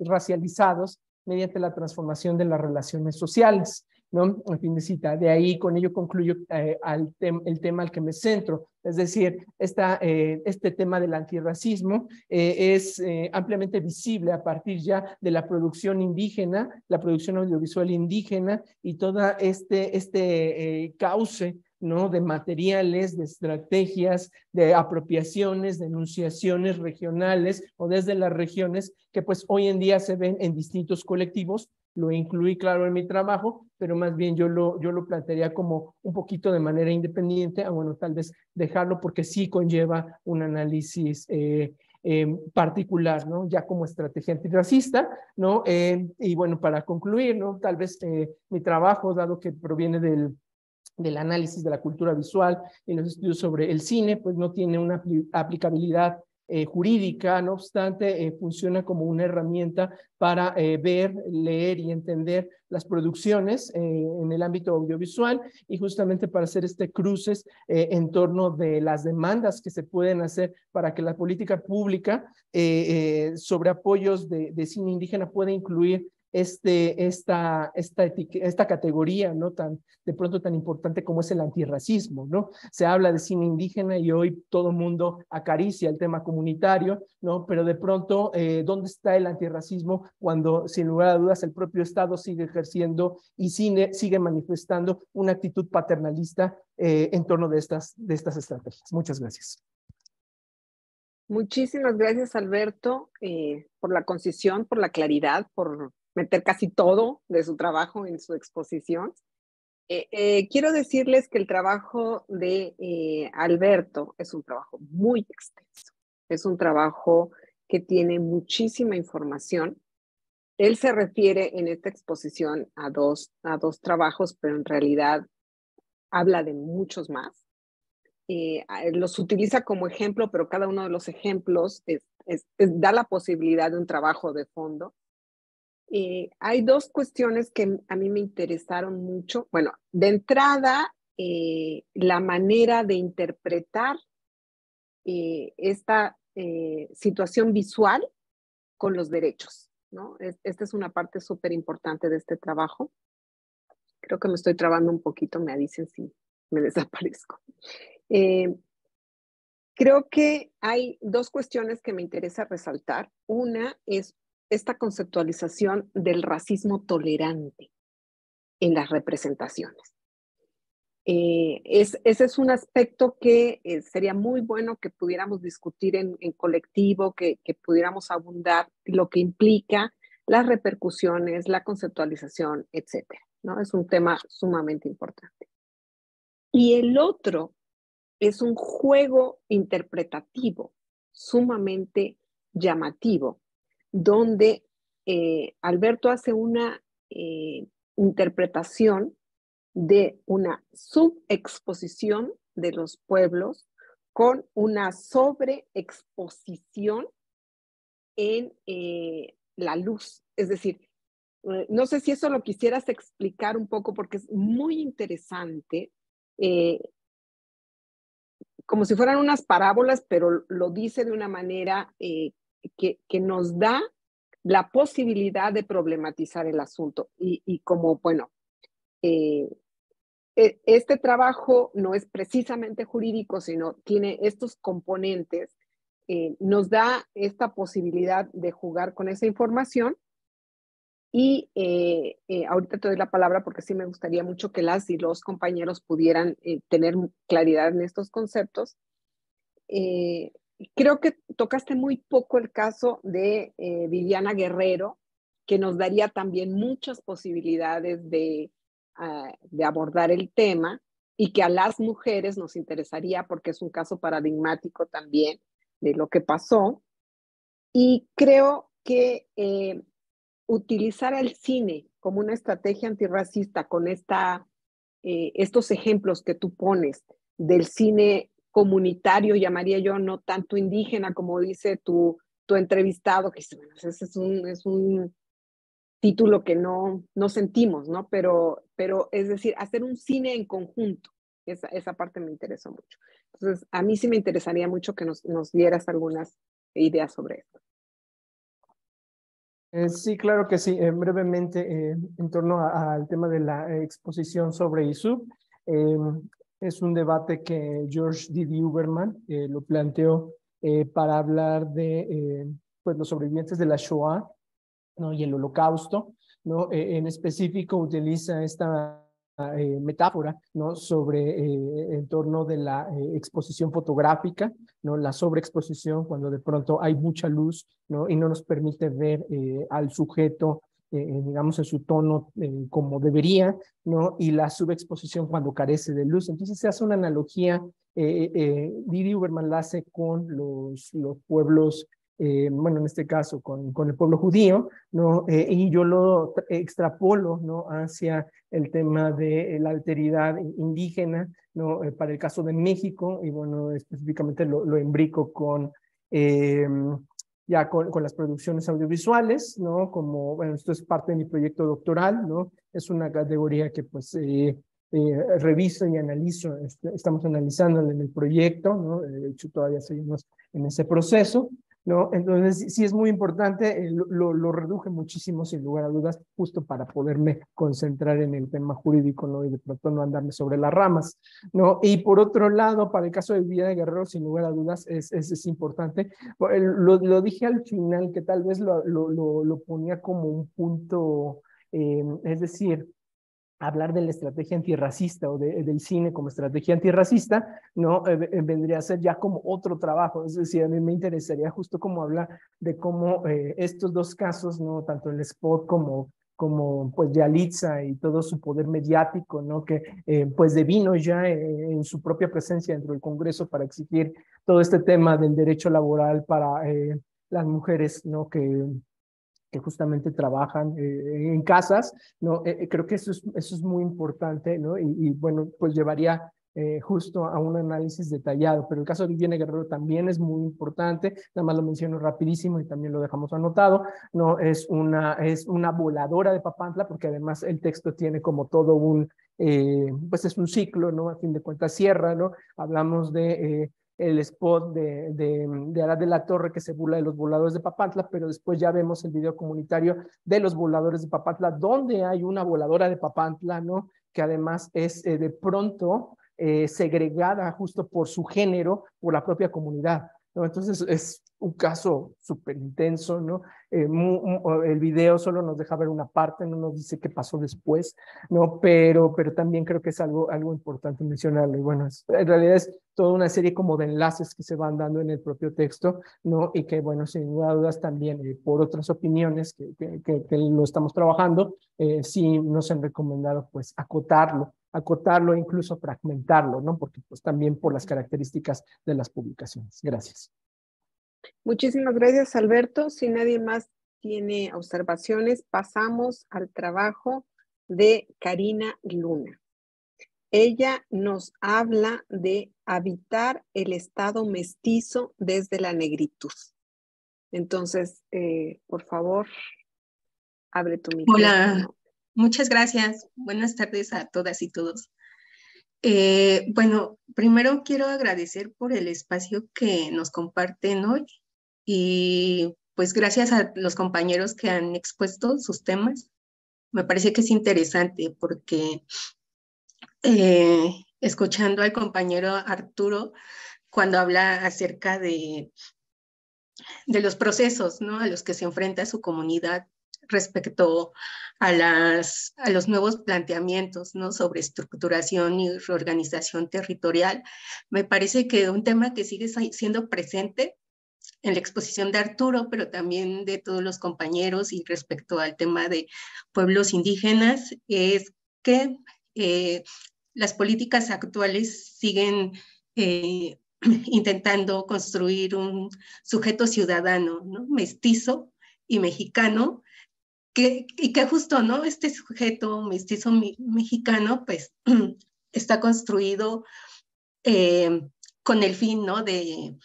racializados mediante la transformación de las relaciones sociales, ¿no? En fin de cita. De ahí, con ello concluyo eh, el tema al que me centro, es decir, esta, eh, este tema del antirracismo eh, es ampliamente visible a partir ya de la producción indígena, la producción audiovisual indígena y toda este, este cauce ¿no? de materiales, de estrategias, de apropiaciones, de enunciaciones regionales o desde las regiones que pues hoy en día se ven en distintos colectivos. Lo incluí, claro, en mi trabajo, pero más bien yo lo, yo lo plantearía como un poquito de manera independiente, a bueno, tal vez dejarlo porque sí conlleva un análisis eh, eh, particular, ¿no? Ya como estrategia antirracista, ¿no? Eh, y bueno, para concluir, ¿no? Tal vez mi trabajo, dado que proviene del, del análisis de la cultura visual y los estudios sobre el cine, pues no tiene una aplicabilidad eh, jurídica, no obstante, eh, funciona como una herramienta para eh, ver, leer y entender las producciones en el ámbito audiovisual y justamente para hacer este cruces en torno de las demandas que se pueden hacer para que la política pública sobre apoyos de cine indígena pueda incluir este, esta, esta, esta categoría, ¿no? Tan, de pronto tan importante como es el antirracismo, ¿no? Se habla de cine indígena y hoy todo mundo acaricia el tema comunitario, ¿no? Pero de pronto, eh, ¿dónde está el antirracismo cuando, sin lugar a dudas, el propio Estado sigue ejerciendo y cine, sigue manifestando una actitud paternalista eh, en torno de estas, de estas estrategias? Muchas gracias.
Muchísimas gracias, Alberto, eh, por la concisión, por la claridad, por meter casi todo de su trabajo en su exposición. Eh, eh, quiero decirles que el trabajo de eh, Alberto es un trabajo muy extenso, es un trabajo que tiene muchísima información. Él se refiere en esta exposición a dos, a dos trabajos, pero en realidad habla de muchos más. los utiliza como ejemplo, pero cada uno de los ejemplos da la posibilidad de un trabajo de fondo eh, hay dos cuestiones que a mí me interesaron mucho. Bueno, de entrada, eh, la manera de interpretar eh, esta situación visual con los derechos. ¿no? esta es una parte súper importante de este trabajo. Creo que me estoy trabando un poquito, me dicen si me <laughs> desaparezco. creo que hay dos cuestiones que me interesa resaltar. Una es esta conceptualización del racismo tolerante en las representaciones. Eh, ese es un aspecto que eh, sería muy bueno que pudiéramos discutir en, colectivo, que, pudiéramos abundar lo que implica las repercusiones, la conceptualización, etc. ¿no? Es un tema sumamente importante. Y el otro es un juego interpretativo sumamente llamativo donde eh, Alberto hace una eh, interpretación de una subexposición de los pueblos con una sobreexposición en eh, la luz. Es decir, no sé si eso lo quisieras explicar un poco porque es muy interesante, como si fueran unas parábolas, pero lo dice de una manera que, nos da la posibilidad de problematizar el asunto. Y, como, bueno, e, este trabajo no es precisamente jurídico, sino tiene estos componentes, eh, nos da esta posibilidad de jugar con esa información. Y eh, eh, ahorita te doy la palabra porque sí me gustaría mucho que las y los compañeros pudieran tener claridad en estos conceptos. Creo que tocaste muy poco el caso de Viviana Guerrero, que nos daría también muchas posibilidades de de abordar el tema y que a las mujeres nos interesaría porque es un caso paradigmático también de lo que pasó. Y creo que eh, utilizar el cine como una estrategia antirracista con esta, eh, estos ejemplos que tú pones del cine comunitario, llamaría yo, no tanto indígena como dice tu, tu entrevistado, que ese es un, es un título que no, no sentimos, ¿no? Pero, pero es decir, hacer un cine en conjunto, esa, esa parte me interesó mucho. Entonces, a mí sí me interesaría mucho que nos, nos dieras algunas ideas sobre esto.
Eh, sí, claro que sí. Eh, brevemente, eh, en torno al tema de la exposición sobre ISUB, es un debate que George Didi Uberman lo planteó para hablar de pues, los sobrevivientes de la Shoah ¿no? y el holocausto, ¿no? E, en específico utiliza esta eh, metáfora ¿no? sobre eh, en torno de la eh, exposición fotográfica, ¿no? la sobreexposición cuando de pronto hay mucha luz ¿no? y no nos permite ver al sujeto digamos, en su tono como debería, ¿no? Y la subexposición cuando carece de luz. Entonces se hace una analogía, Didi Uberman la hace con los, los pueblos eh, bueno, en este caso con, con el pueblo judío, ¿no? Eh, y yo lo extrapolo, ¿no? Hacia el tema de la alteridad indígena, ¿no? Eh, para el caso de México, y bueno, específicamente lo, lo embrico con, ya con, las producciones audiovisuales, ¿no? Como, bueno, esto es parte de mi proyecto doctoral, ¿no? Es una categoría que pues reviso y analizo, este, estamos analizando en el proyecto, ¿no? De hecho, todavía seguimos en ese proceso, ¿no? Entonces, sí es muy importante, eh, lo, lo, reduje muchísimo, sin lugar a dudas, justo para poderme concentrar en el tema jurídico, ¿no? Y de pronto no andarme sobre las ramas, ¿no? Y por otro lado, para el caso de Vida de Guerrero, sin lugar a dudas, es, es, es importante. Lo, lo, dije al final, que tal vez lo, lo, lo ponía como un punto, eh, es decir, hablar de la estrategia antirracista o del cine como estrategia antirracista, no eh, eh, vendría a ser ya como otro trabajo. Es decir, a mí me interesaría justo como hablar de cómo eh, estos dos casos, no tanto el spot como como pues Yalitza y todo su poder mediático, ¿no? Que pues devino ya en su propia presencia dentro del Congreso para exigir todo este tema del derecho laboral para las mujeres, ¿no? Que que justamente trabajan eh, en casas, ¿no? Eh, eh, creo que eso es, eso es muy importante, ¿no? Y, bueno, pues llevaría justo a un análisis detallado, pero el caso de Viviana Guerrero también es muy importante, nada más lo menciono rapidísimo y también lo dejamos anotado, ¿no? Es una, es una voladora de Papantla, porque además el texto tiene como todo un, pues es un ciclo, ¿no? A fin de cuentas cierra, ¿no? Hablamos de el spot de, de, de Arad de la Torre que se burla de los voladores de Papantla, pero después ya vemos el video comunitario de los voladores de Papantla, donde hay una voladora de Papantla, ¿no? Que además es eh, de pronto eh, segregada justo por su género, por la propia comunidad. ¿No? Entonces es un caso súper intenso, ¿no? Eh, el video solo nos deja ver una parte, no nos dice qué pasó después, ¿no? Pero, pero también creo que es algo, algo importante mencionarlo. Y bueno, en realidad es toda una serie como de enlaces que se van dando en el propio texto, ¿no? Y que, bueno, sin dudas también eh, por otras opiniones que, que, que, lo estamos trabajando, eh, sí nos han recomendado pues acotarlo, acotarlo e incluso fragmentarlo, ¿no? Porque pues también por las características de las publicaciones. Gracias.
Muchísimas gracias, Alberto. Si nadie más tiene observaciones, pasamos al trabajo de Karina Luna. ella nos habla de habitar el estado mestizo desde la negritud. Entonces, eh, por favor, abre tu micrófono.
Hola, muchas gracias. Buenas tardes a todas y todos. Eh, bueno, primero quiero agradecer por el espacio que nos comparten hoy y pues gracias a los compañeros que han expuesto sus temas. Me parece que es interesante porque eh, escuchando al compañero Arturo cuando habla acerca de de los procesos ¿no? a los que se enfrenta su comunidad respecto a, los nuevos planteamientos ¿no? sobre estructuración y reorganización territorial. Me parece que un tema que sigue siendo presente en la exposición de Arturo, pero también de todos los compañeros y respecto al tema de pueblos indígenas, es que eh, las políticas actuales siguen eh, <clears throat> intentando construir un sujeto ciudadano, ¿no? mestizo y mexicano, que, y que justo, ¿no? Este sujeto mestizo mexicano, pues, <clears throat> está construido eh, con el fin, ¿no? De,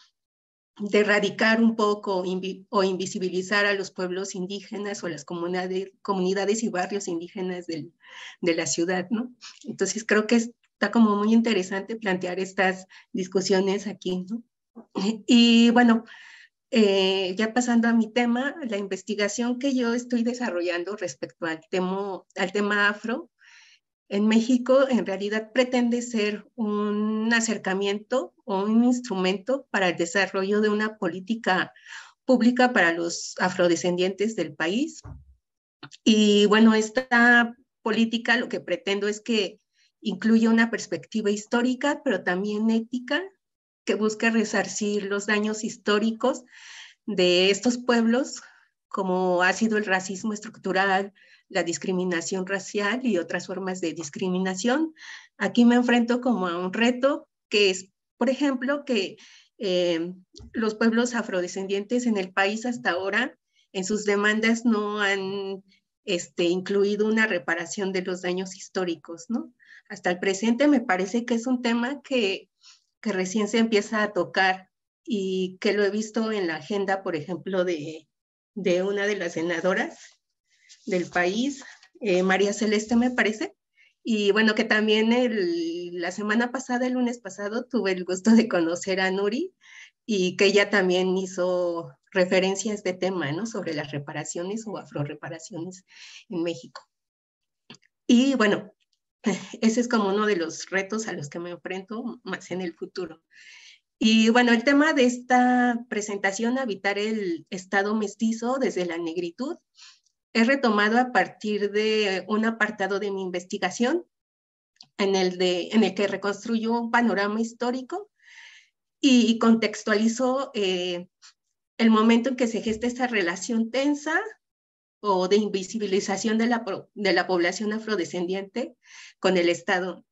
de erradicar un poco o invisibilizar a los pueblos indígenas o las comunidades, comunidades y barrios indígenas del, de la ciudad, ¿no? Entonces creo que es está como muy interesante plantear estas discusiones aquí, ¿no? <clears throat> Y bueno, eh, ya pasando a mi tema, la investigación que yo estoy desarrollando respecto al al tema afro en México en realidad pretende ser un acercamiento o un instrumento para el desarrollo de una política pública para los afrodescendientes del país. Y bueno, esta política lo que pretendo es que incluye una perspectiva histórica, pero también ética, que busca resarcir los daños históricos de estos pueblos, como ha sido el racismo estructural, la discriminación racial y otras formas de discriminación. Aquí me enfrento como a un reto que es, por ejemplo, que eh, los pueblos afrodescendientes en el país hasta ahora en sus demandas no han este, incluido una reparación de los daños históricos, ¿no? hasta el presente me parece que es un tema que, que recién se empieza a tocar y que lo he visto en la agenda, por ejemplo, de, de una de las senadoras del país, eh, María Celeste me parece, y bueno, que también la semana pasada, el lunes pasado, tuve el gusto de conocer a Nuri y que ella también hizo referencia a este tema, ¿no? Sobre las reparaciones o afroreparaciones en México. Y bueno, <laughs> ese es como uno de los retos a los que me enfrento más en el futuro. Y bueno, el tema de esta presentación, habitar el estado mestizo desde la negritud, he retomado a partir de un apartado de mi investigación en el, de, en el que reconstruyo un panorama histórico y contextualizo eh, el momento en que se gesta esta relación tensa o de invisibilización de la, de la población afrodescendiente con el Estado.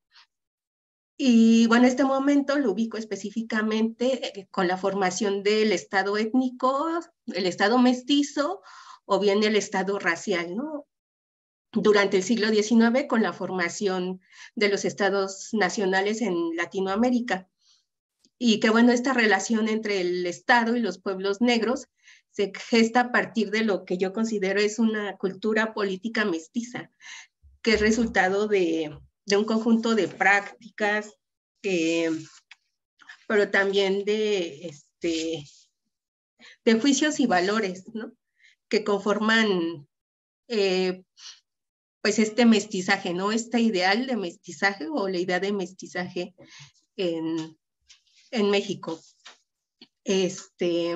Y bueno, este momento lo ubico específicamente eh, con la formación del Estado étnico, el Estado mestizo o bien el Estado racial, ¿no? Durante el siglo XIX con la formación de los estados nacionales en Latinoamérica. Y que bueno, esta relación entre el Estado y los pueblos negros se gesta a partir de lo que yo considero es una cultura política mestiza, que es resultado de, un conjunto de prácticas, eh, pero también de, este, de juicios y valores. Que conforman, eh, pues, este mestizaje, ¿no? Este ideal de mestizaje o la idea de mestizaje en, en México. Este,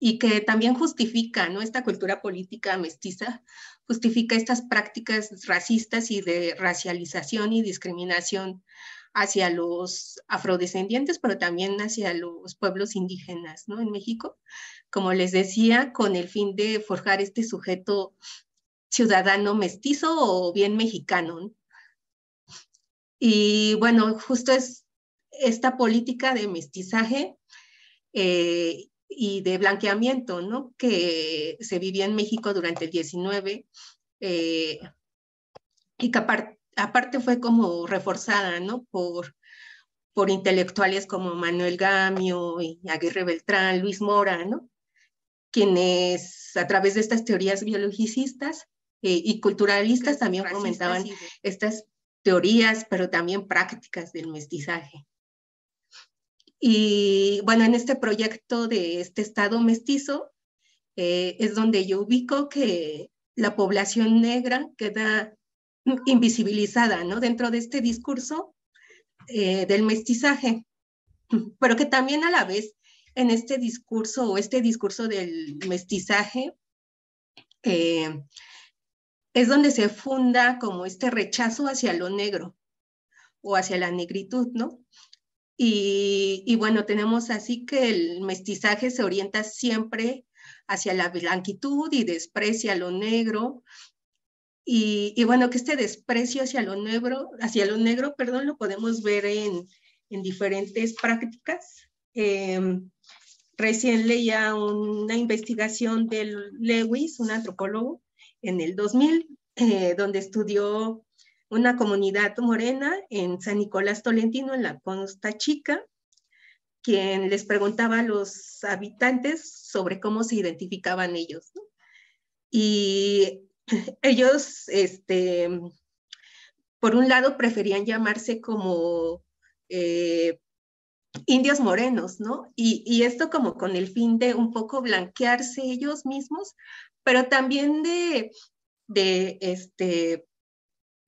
y que también justifica, ¿no? Esta cultura política mestiza justifica estas prácticas racistas y de racialización y discriminación hacia los afrodescendientes, pero también hacia los pueblos indígenas, ¿no? En México, como les decía, con el fin de forjar este sujeto ciudadano mestizo o bien mexicano. Y bueno, justo es esta política de mestizaje eh, y de blanqueamiento, ¿no? Que se vivía en México durante el 19 eh, y que aparte fue como reforzada, ¿no? Por, por intelectuales como Manuel Gamio y Aguirre Beltrán, Luis Mora, ¿no? Quienes a través de estas teorías biologicistas eh, y culturalistas también fomentaban estas teorías, pero también prácticas del mestizaje. Y bueno, en este proyecto de este Estado mestizo eh, es donde yo ubico que la población negra queda invisibilizada, ¿no? Dentro de este discurso eh, del mestizaje, pero que también a la vez en este discurso o este discurso del mestizaje eh, es donde se funda como este rechazo hacia lo negro o hacia la negritud, ¿no? Y, bueno, tenemos así que el mestizaje se orienta siempre hacia la blanquitud y desprecia lo negro. Y, y, bueno, que este desprecio hacia lo negro, hacia lo negro, perdón, lo podemos ver en, en diferentes prácticas. Eh, recién leía una investigación de Lewis, un antropólogo, en el 2000, eh, donde estudió una comunidad morena en San Nicolás Tolentino, en la Costa Chica, quien les preguntaba a los habitantes sobre cómo se identificaban ellos. Y <clears throat> ellos, este, por un lado, preferían llamarse como eh, indios morenos, ¿no? Y, y, esto como con el fin de un poco blanquearse ellos mismos, pero también de, de, este,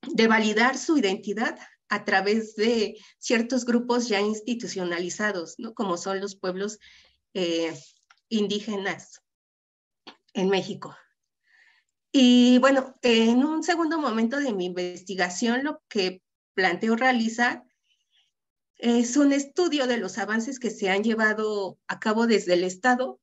de validar su identidad a través de ciertos grupos ya institucionalizados, ¿no? como son los pueblos eh, indígenas en México. Y bueno, en un segundo momento de mi investigación, lo que planteo realizar es un estudio de los avances que se han llevado a cabo desde el Estado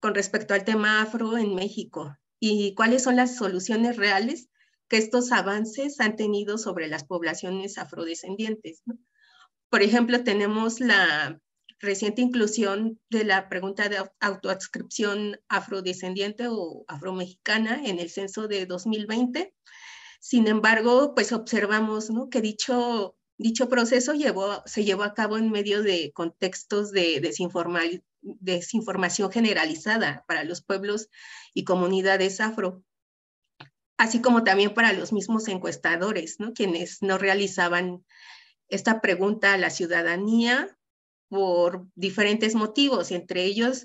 con respecto al tema afro en México y cuáles son las soluciones reales que estos avances han tenido sobre las poblaciones afrodescendientes. Por ejemplo, tenemos la reciente inclusión de la pregunta de autoadscripción afrodescendiente o afromexicana en el censo de 2020. Sin embargo, pues observamos que dicho, proceso se llevó a cabo en medio de contextos de desinformación generalizada para los pueblos y comunidades afro así como también para los mismos encuestadores, ¿no? quienes no realizaban esta pregunta a la ciudadanía por diferentes motivos, entre ellos,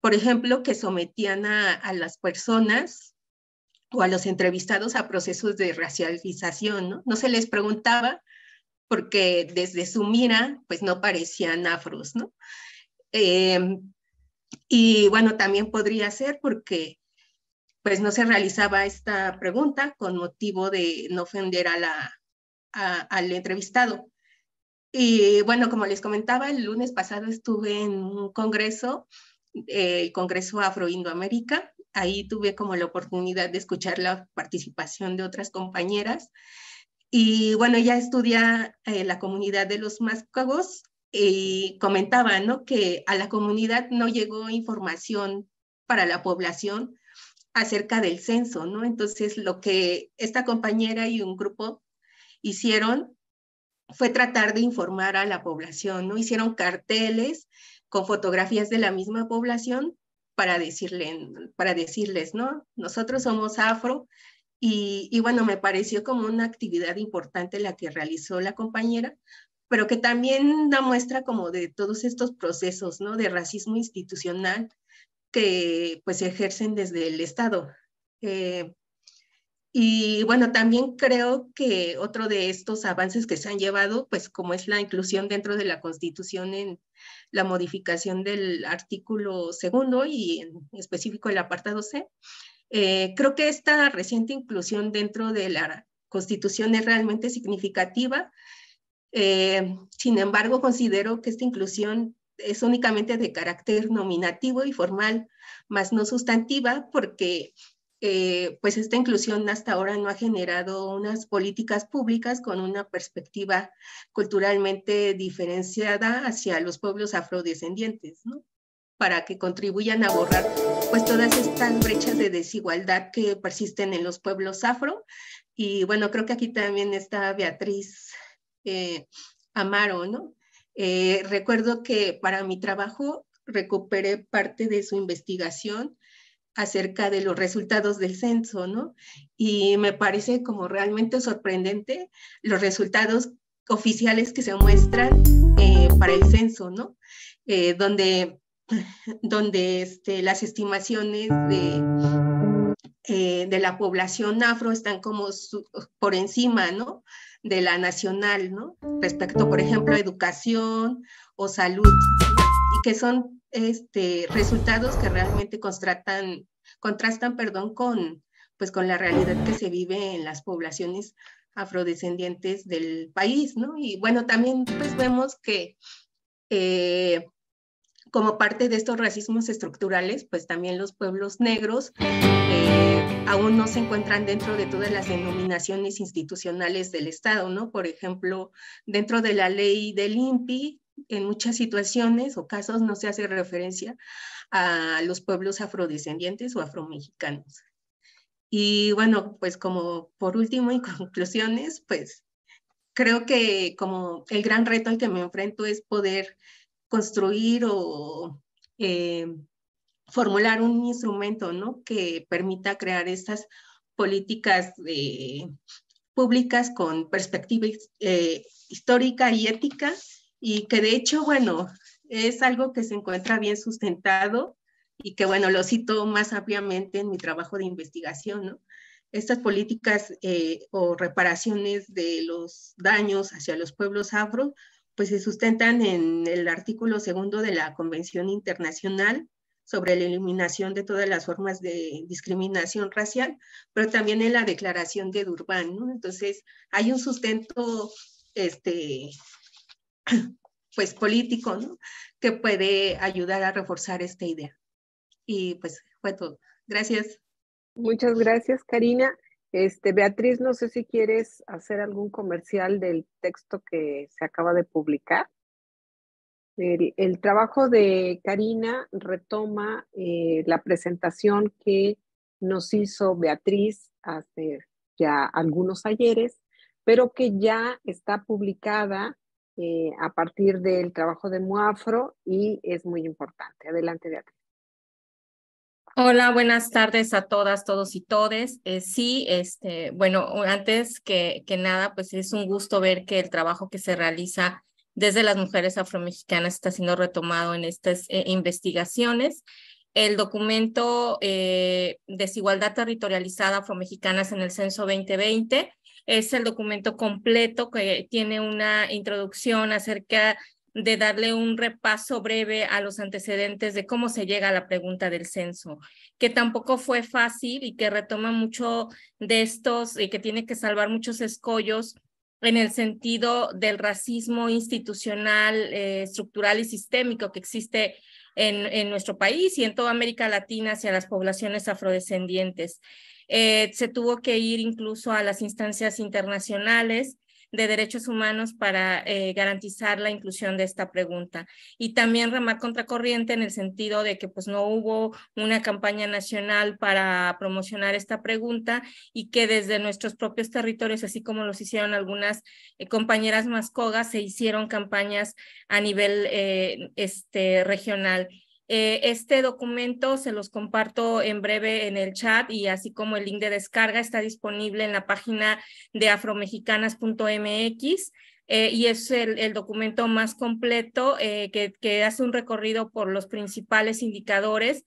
por ejemplo, que sometían a, las personas o a los entrevistados a procesos de racialización, ¿no? No se les preguntaba porque desde su mira, pues no parecían afros, ¿no? Eh, y bueno, también podría ser porque pues no se realizaba esta pregunta con motivo de no ofender a la, al entrevistado. Y bueno, como les comentaba, el lunes pasado estuve en un congreso, el Congreso Afro-Indoamérica. Ahí tuve como la oportunidad de escuchar la participación de otras compañeras. Y bueno, ella estudia eh, la comunidad de los máscagos y comentaba, ¿no? Que a la comunidad no llegó información para la población acerca del censo, ¿no? Entonces, lo que esta compañera y un grupo hicieron fue tratar de informar a la población, ¿no? Hicieron carteles con fotografías de la misma población para, decirle, para decirles, ¿no? Nosotros somos afro y, y bueno, me pareció como una actividad importante la que realizó la compañera, pero que también da muestra como de todos estos procesos, ¿no? De racismo institucional que pues ejercen desde el Estado. Eh, y bueno, también creo que otro de estos avances que se han llevado, pues como es la inclusión dentro de la Constitución en la modificación del artículo segundo y en específico el apartado C, eh, creo que esta reciente inclusión dentro de la Constitución es realmente significativa. Eh, sin embargo, considero que esta inclusión es únicamente de carácter nominativo y formal, más no sustantiva, porque eh, pues esta inclusión hasta ahora no ha generado unas políticas públicas con una perspectiva culturalmente diferenciada hacia los pueblos afrodescendientes, ¿no? para que contribuyan a borrar pues todas estas brechas de desigualdad que persisten en los pueblos afro Y bueno, creo que aquí también está Beatriz eh, Amaro, ¿no? Eh, recuerdo que para mi trabajo recuperé parte de su investigación acerca de los resultados del censo, ¿no? Y me parece como realmente sorprendente los resultados oficiales que se muestran eh, para el censo, ¿no? Eh, donde <laughs> donde este, las estimaciones de, de la población afro están como por encima, ¿no? De la nacional, ¿no? Respecto, por ejemplo, a educación o salud, y que son este, resultados que realmente contrastan, contrastan perdón, con, pues, con la realidad que se vive en las poblaciones afrodescendientes del país, ¿no? Y bueno, también pues vemos que eh, como parte de estos racismos estructurales, pues también los pueblos negros eh, aún no se encuentran dentro de todas las denominaciones institucionales del Estado, ¿no? Por ejemplo, dentro de la ley del INPI, en muchas situaciones o casos no se hace referencia a los pueblos afrodescendientes o afromexicanos. Y bueno, pues como por último y <laughs> conclusiones, pues creo que como el gran reto al que me enfrento es poder construir o eh, formular un instrumento ¿no? que permita crear estas políticas eh, públicas con perspectiva eh, histórica y ética y que de hecho, bueno, es algo que se encuentra bien sustentado y que, bueno, lo cito más ampliamente en mi trabajo de investigación. Estas políticas o reparaciones de los daños hacia los pueblos afro pues se sustentan en el artículo segundo de la Convención Internacional sobre la eliminación de todas las formas de discriminación racial, pero también en la Declaración de Durban. Entonces, hay un sustento, este, <clears throat> pues político, ¿no? Que puede ayudar a reforzar esta idea. Y pues fue todo. Gracias.
Muchas gracias, Karina. Este, Beatriz, no sé si quieres hacer algún comercial del texto que se acaba de publicar. El, trabajo de Karina retoma eh, la presentación que nos hizo Beatriz hace ya algunos ayeres, pero que ya está publicada eh, a partir del trabajo de Muafro y es muy importante. Adelante, Beatriz.
Hola, buenas tardes a todas, todos y todes. Eh, sí, este, bueno, antes que, que nada, pues es un gusto ver que el trabajo que se realiza desde las mujeres afromexicanas está siendo retomado en estas eh, investigaciones. El documento eh, Desigualdad Territorializada Afromexicanas en el Censo 2020 es el documento completo que tiene una introducción acerca de darle un repaso breve a los antecedentes de cómo se llega a la pregunta del censo, que tampoco fue fácil y que retoma mucho de estos y que tiene que salvar muchos escollos en el sentido del racismo institucional, eh, estructural y sistémico que existe en, en, nuestro país y en toda América Latina hacia las poblaciones afrodescendientes. Eh, se tuvo que ir incluso a las instancias internacionales de Derechos Humanos para eh, garantizar la inclusión de esta pregunta. Y también remar contracorriente en el sentido de que pues no hubo una campaña nacional para promocionar esta pregunta y que desde nuestros propios territorios, así como los hicieron algunas eh, compañeras mascogas, se hicieron campañas a nivel eh, este, regional. Eh, este documento se los comparto en breve en el chat y así como el link de descarga está disponible en la página de afromexicanas.mx. Eh, y es el, documento más completo eh, que, que, hace un recorrido por los principales indicadores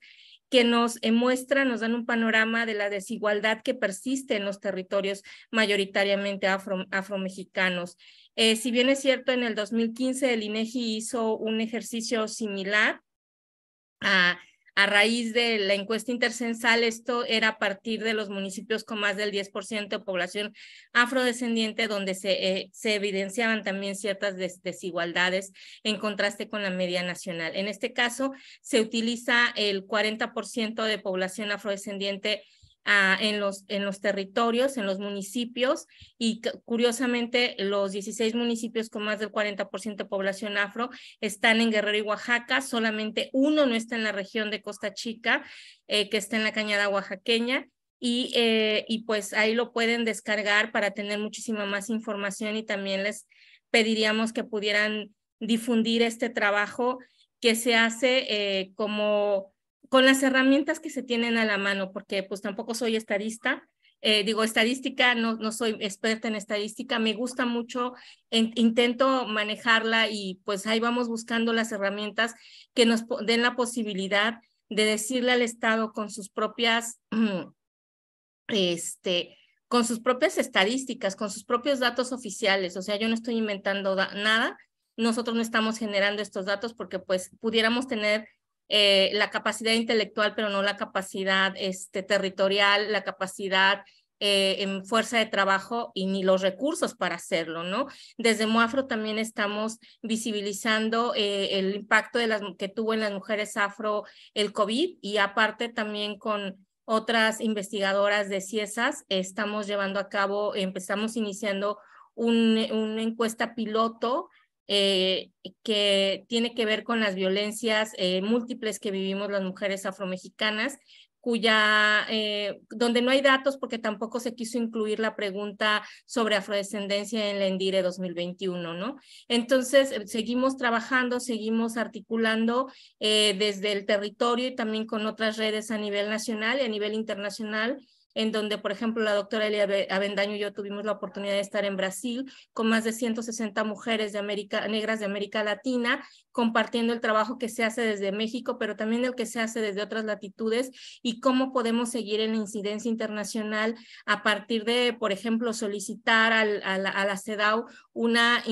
que nos muestran, nos dan un panorama de la desigualdad que persiste en los territorios mayoritariamente afro, afromexicanos. si bien es cierto, en el 2015 el INEGI hizo un ejercicio similar a, raíz de la encuesta intercensal, esto era a partir de los municipios con más del 10% de población afrodescendiente, donde se, eh, evidenciaban también ciertas desigualdades en contraste con la media nacional. En este caso, se utiliza el 40% de población afrodescendiente en, los, en los territorios, en los municipios, y curiosamente los 16 municipios con más del 40% de población afro están en Guerrero y Oaxaca, solamente uno no está en la región de Costa Chica, eh, que está en la cañada oaxaqueña, y, eh, y pues ahí lo pueden descargar para tener muchísima más información y también les pediríamos que pudieran difundir este trabajo que se hace eh, como con las herramientas que se tienen a la mano, porque pues tampoco soy estadista, eh, digo estadística, no, no soy experta en estadística, me gusta mucho, intento manejarla y pues ahí vamos buscando las herramientas que nos den la posibilidad de decirle al Estado con sus propias, <clears throat> este, con sus propias estadísticas, con sus propios datos oficiales. O sea, yo no estoy inventando nada, nosotros no estamos generando estos datos porque pues pudiéramos tener eh, la capacidad intelectual, pero no la capacidad este, territorial, la capacidad eh, en fuerza de trabajo y ni los recursos para hacerlo, ¿no? Desde Moafro también estamos visibilizando eh, el impacto de las, que tuvo en las mujeres afro el COVID y aparte también con otras investigadoras de CIESAS estamos llevando a cabo, empezamos iniciando un, una encuesta piloto eh, que tiene que ver con las violencias eh, múltiples que vivimos las mujeres afromexicanas, cuya, eh, donde no hay datos porque tampoco se quiso incluir la pregunta sobre afrodescendencia en la ENDIRE 2021, ¿no? Entonces, seguimos trabajando, seguimos articulando desde el territorio y también con otras redes a nivel nacional y a nivel internacional en donde, por ejemplo, la doctora Elia Avendaño y yo tuvimos la oportunidad de estar en Brasil con más de 160 mujeres de América, negras de América Latina, compartiendo el trabajo que se hace desde México, pero también el que se hace desde otras latitudes y cómo podemos seguir en la incidencia internacional a partir de, por ejemplo, solicitar al, a, la, CEDAW una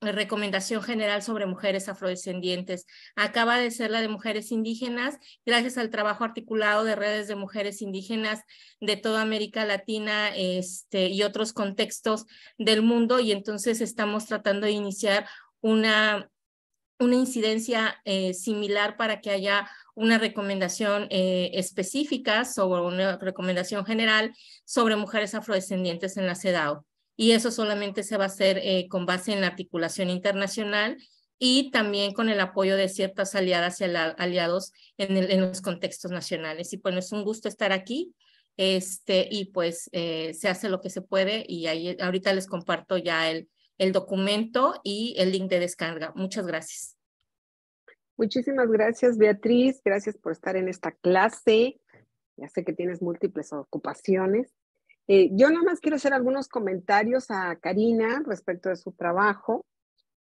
recomendación general sobre mujeres afrodescendientes. Acaba de ser la de mujeres indígenas, gracias al trabajo articulado de redes de mujeres indígenas de toda América Latina este, y otros contextos del mundo y entonces estamos tratando de iniciar una, una incidencia eh, similar para que haya una recomendación eh, específica sobre una recomendación general sobre mujeres afrodescendientes en la CEDAW. Y eso solamente se va a hacer eh, con base en la articulación internacional y también con el apoyo de ciertas aliadas y aliados en, los contextos nacionales. Y bueno, es un gusto estar aquí este, y pues se hace lo que se puede y ahí ahorita les comparto ya el, el documento y el link de descarga. Muchas gracias.
Muchísimas gracias, Beatriz. Gracias por estar en esta clase. Ya sé que tienes múltiples ocupaciones. Eh, yo nada más quiero hacer algunos comentarios a Karina respecto de su trabajo.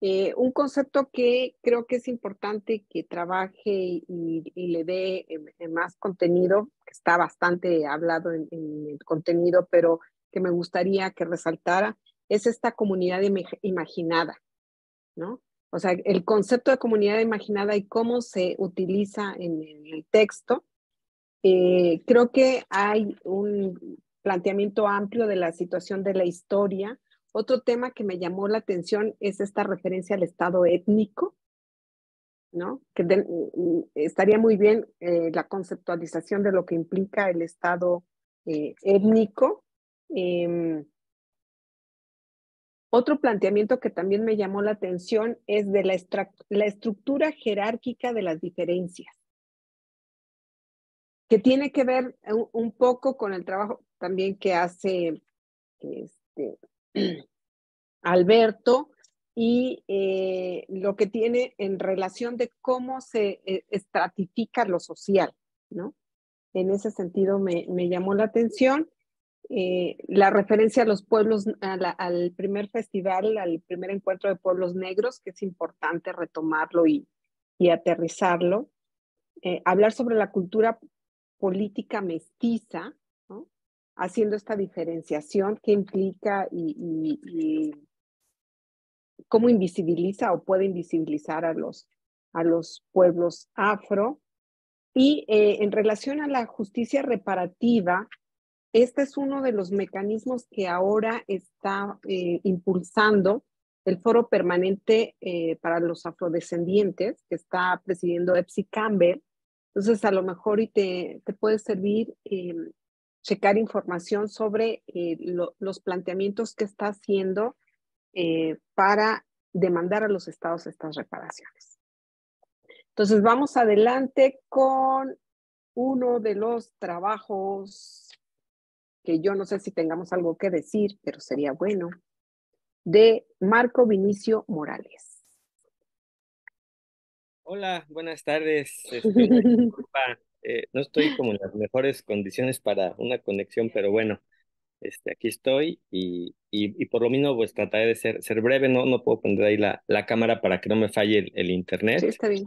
Eh, un concepto que creo que es importante que trabaje y, le dé eh, más contenido, que está bastante hablado en, el contenido, pero que me gustaría que resaltara, es esta comunidad imaginada, ¿no? O sea, el concepto de comunidad imaginada y cómo se utiliza en, el texto. Eh, creo que hay un planteamiento amplio de la situación de la historia, otro tema que me llamó la atención es esta referencia al estado étnico, ¿no? Que mm, estaría muy bien eh, la conceptualización de lo que implica el estado eh, étnico. Em, otro planteamiento que también me llamó la atención es de la, la estructura jerárquica de las diferencias, que tiene que ver un, poco con el trabajo también que hace este, <clears throat> Alberto y eh, lo que tiene en relación de cómo se eh, estratifica lo social, ¿no? En ese sentido me, llamó la atención eh, la referencia a los pueblos, al primer festival, al primer encuentro de pueblos negros, que es importante retomarlo y, y aterrizarlo. hablar sobre la cultura política mestiza, haciendo esta diferenciación que implica y, cómo invisibiliza o puede invisibilizar a los, a los pueblos afro. Y eh, en relación a la justicia reparativa, este es uno de los mecanismos que ahora está eh, impulsando el Foro Permanente eh, para los Afrodescendientes, que está presidiendo Epsi Campbell. Entonces, a lo mejor y te, te puede servir em, checar información sobre eh, los planteamientos que está haciendo eh, para demandar a los estados estas reparaciones. Entonces vamos adelante con uno de los trabajos que yo no sé si tengamos algo que decir, pero sería bueno, de Marco Vinicio Morales.
Hola, buenas tardes. Este, eh, no estoy como en las mejores condiciones para una conexión, pero bueno, este, aquí estoy y, y, por lo mismo pues trataré de ser, ser breve, no, no puedo poner ahí la, la cámara para que no me falle el, internet.
Sí, está bien.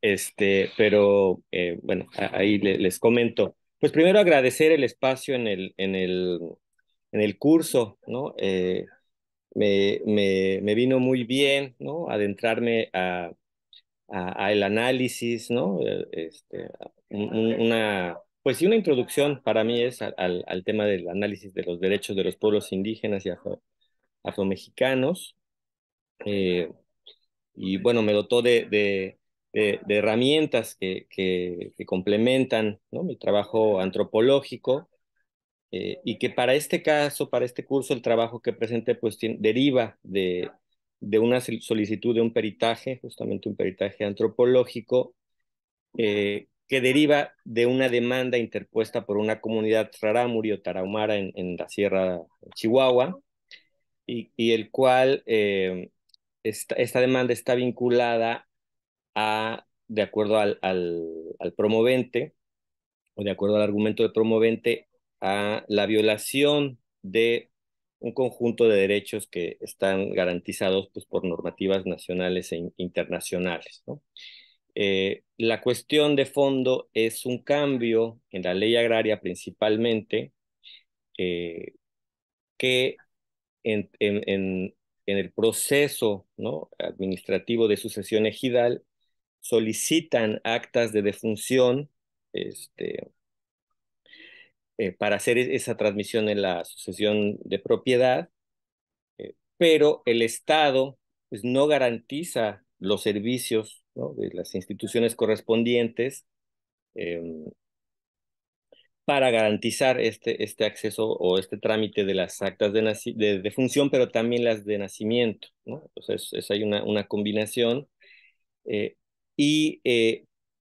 Este, pero eh, bueno, ahí les comento. Pues primero agradecer el espacio en el, en el, en el curso, ¿no? Eh, me, me, me, vino muy bien, ¿no? Adentrarme a, a, el análisis, ¿no? Eh, este, una, pues sí, una introducción para mí es al, al, tema del análisis de los derechos de los pueblos indígenas y afro, afromexicanos. Eh, y bueno, me dotó de, de, de, herramientas que, que, complementan mi trabajo antropológico eh, y que para este caso, para este curso, el trabajo que presenté pues deriva de, de una solicitud de un peritaje, justamente un peritaje antropológico, eh, que deriva de una demanda interpuesta por una comunidad rarámuri o tarahumara en, en la Sierra Chihuahua, y, y el cual eh, esta, esta, demanda está vinculada a, de acuerdo al, promovente, o de acuerdo al argumento del promovente, a la violación de un conjunto de derechos que están garantizados pues, por normativas nacionales e internacionales. Eh, la cuestión de fondo es un cambio en la ley agraria principalmente eh, que en, en, en, el proceso ¿no? administrativo de sucesión ejidal solicitan actas de defunción este, eh, para hacer e-, esa transmisión en la sucesión de propiedad, eh, pero el Estado pues, no garantiza los servicios de las instituciones correspondientes em, para garantizar este, este acceso o este trámite de las actas de, de, de pero también las de nacimiento. ¿no? Entonces, es, hay una, una combinación. Eh, y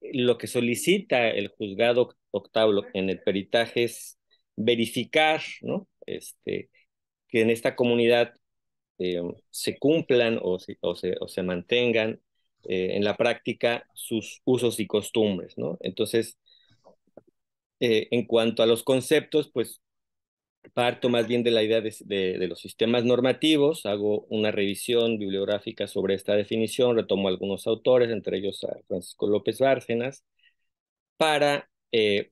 lo que solicita el juzgado octavo en el peritaje es verificar, ¿no? Este, que en esta comunidad eh, se cumplan o se, o se, mantengan eh, en la práctica sus usos y costumbres, ¿no? Entonces, eh, en cuanto a los conceptos, pues parto más bien de la idea de, de, los sistemas normativos, hago una revisión bibliográfica sobre esta definición, retomo algunos autores, entre ellos Francisco López Bárcenas, para eh,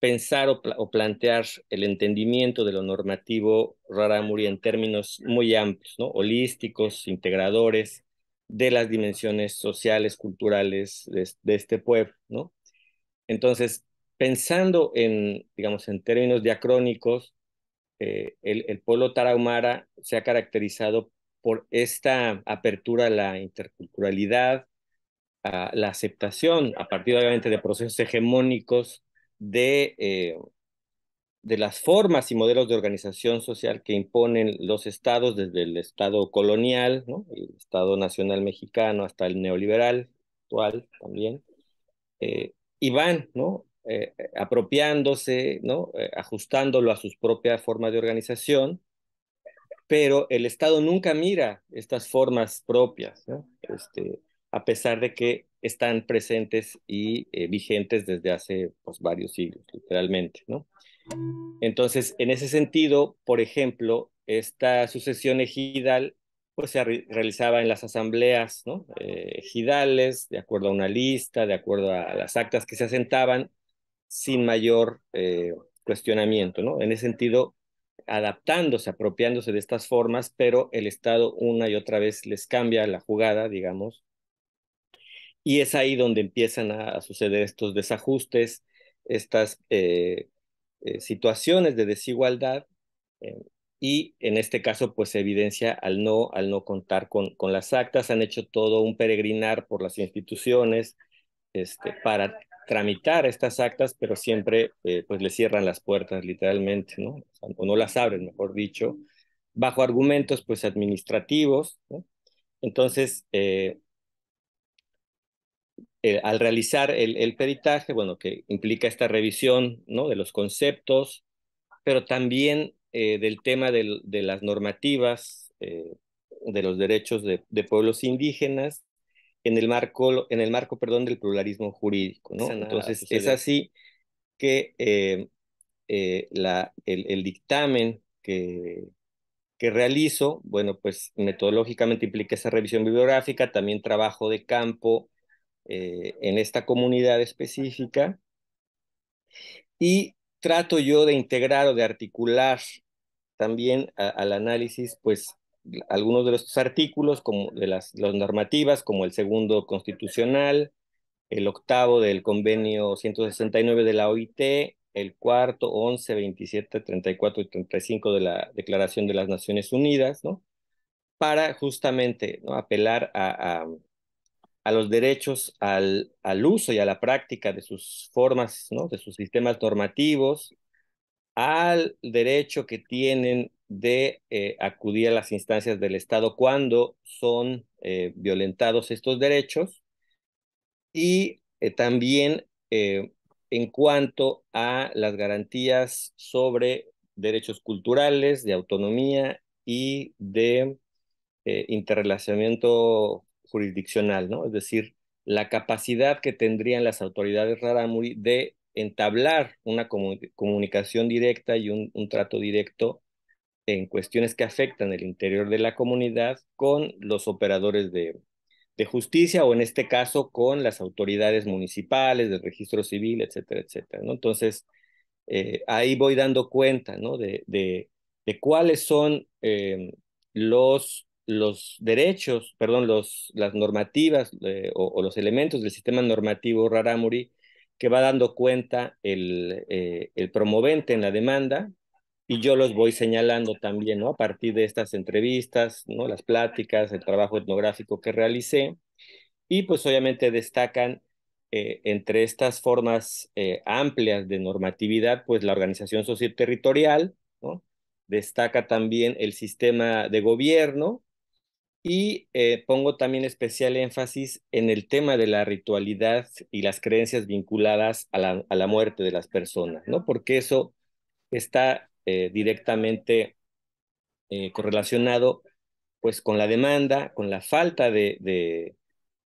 pensar o, o, plantear el entendimiento de lo normativo Raramuri en términos muy amplios, ¿no? holísticos, integradores de las dimensiones sociales, culturales de, de este pueblo. ¿no? Entonces, pensando en, digamos, en términos diacrónicos, eh, el, pueblo tarahumara se ha caracterizado por esta apertura a la interculturalidad, la aceptación, a partir obviamente de procesos hegemónicos, de, eh, de las formas y modelos de organización social que imponen los estados, desde el estado colonial, el estado nacional mexicano, hasta el neoliberal actual también, eh, y van ¿no? Eh, apropiándose, ¿no? ajustándolo a sus propias formas de organización, pero el Estado nunca mira estas formas propias. ¿no? Este, a pesar de que están presentes y eh, vigentes desde hace pues, varios siglos, literalmente, ¿no? Entonces, en ese sentido, por ejemplo, esta sucesión ejidal pues se realizaba en las asambleas ¿no? eh, ejidales, de acuerdo a una lista, de acuerdo a las actas que se asentaban, sin mayor eh, cuestionamiento, ¿no? En ese sentido, adaptándose, apropiándose de estas formas, pero el Estado una y otra vez les cambia la jugada, digamos, y es ahí donde empiezan a, suceder estos desajustes, estas eh, eh, situaciones de desigualdad, y en este caso, pues se evidencia al no, al no contar con, con las actas, han hecho todo un peregrinar por las instituciones este, para tramitar estas actas, pero siempre pues le cierran las puertas literalmente, ¿no? O no las abren, mejor dicho, bajo argumentos pues administrativos. Entonces, eh, al realizar el, peritaje, bueno, que implica esta revisión ¿no? de los conceptos, pero también del tema de, las normativas de los derechos de, pueblos indígenas en el marco, en el marco perdón, del pluralismo jurídico. ¿no? Entonces, es así que la, el, el, dictamen que, que realizo, bueno, pues metodológicamente implica esa revisión bibliográfica, también trabajo de campo eh, en esta comunidad específica y trato yo de integrar o de articular también al análisis, pues, algunos de los artículos como de las, las normativas, como el segundo constitucional, el octavo del convenio 169 de la OIT, el cuarto, 11, 27, 34 y 35 de la Declaración de las Naciones Unidas, ¿no? Para justamente ¿no? apelar a, a, los derechos al, al, uso y a la práctica de sus formas, ¿no? De sus sistemas normativos, al derecho que tienen de eh, acudir a las instancias del Estado cuando son eh, violentados estos derechos y eh, también en cuanto a las garantías sobre derechos culturales, de autonomía y de interrelacionamiento jurisdiccional, ¿no? Es decir, la capacidad que tendrían las autoridades Rarámuri de entablar una comunicación directa y un trato directo en cuestiones que afectan el interior de la comunidad con los operadores de, de justicia o en este caso con las autoridades municipales, del registro civil, etcétera, etcétera. ¿no? Entonces, eh, ahí voy dando cuenta ¿no? de, de, de cuáles son eh, los, los derechos, perdón, los, las normativas eh, o, o, los elementos del sistema normativo Raramuri que va dando cuenta el, el promovente en la demanda y yo los voy señalando también, ¿no? A partir de estas entrevistas, ¿no? Las pláticas, el trabajo etnográfico que realicé, y pues obviamente destacan eh, entre estas formas eh, amplias de normatividad, pues la organización socioterritorial, ¿no? Destaca también el sistema de gobierno, y eh, pongo también especial énfasis en el tema de la ritualidad y las creencias vinculadas a la, a la muerte de las personas, ¿no? Porque eso está eh, directamente eh, correlacionado pues con la demanda, con la falta de, de,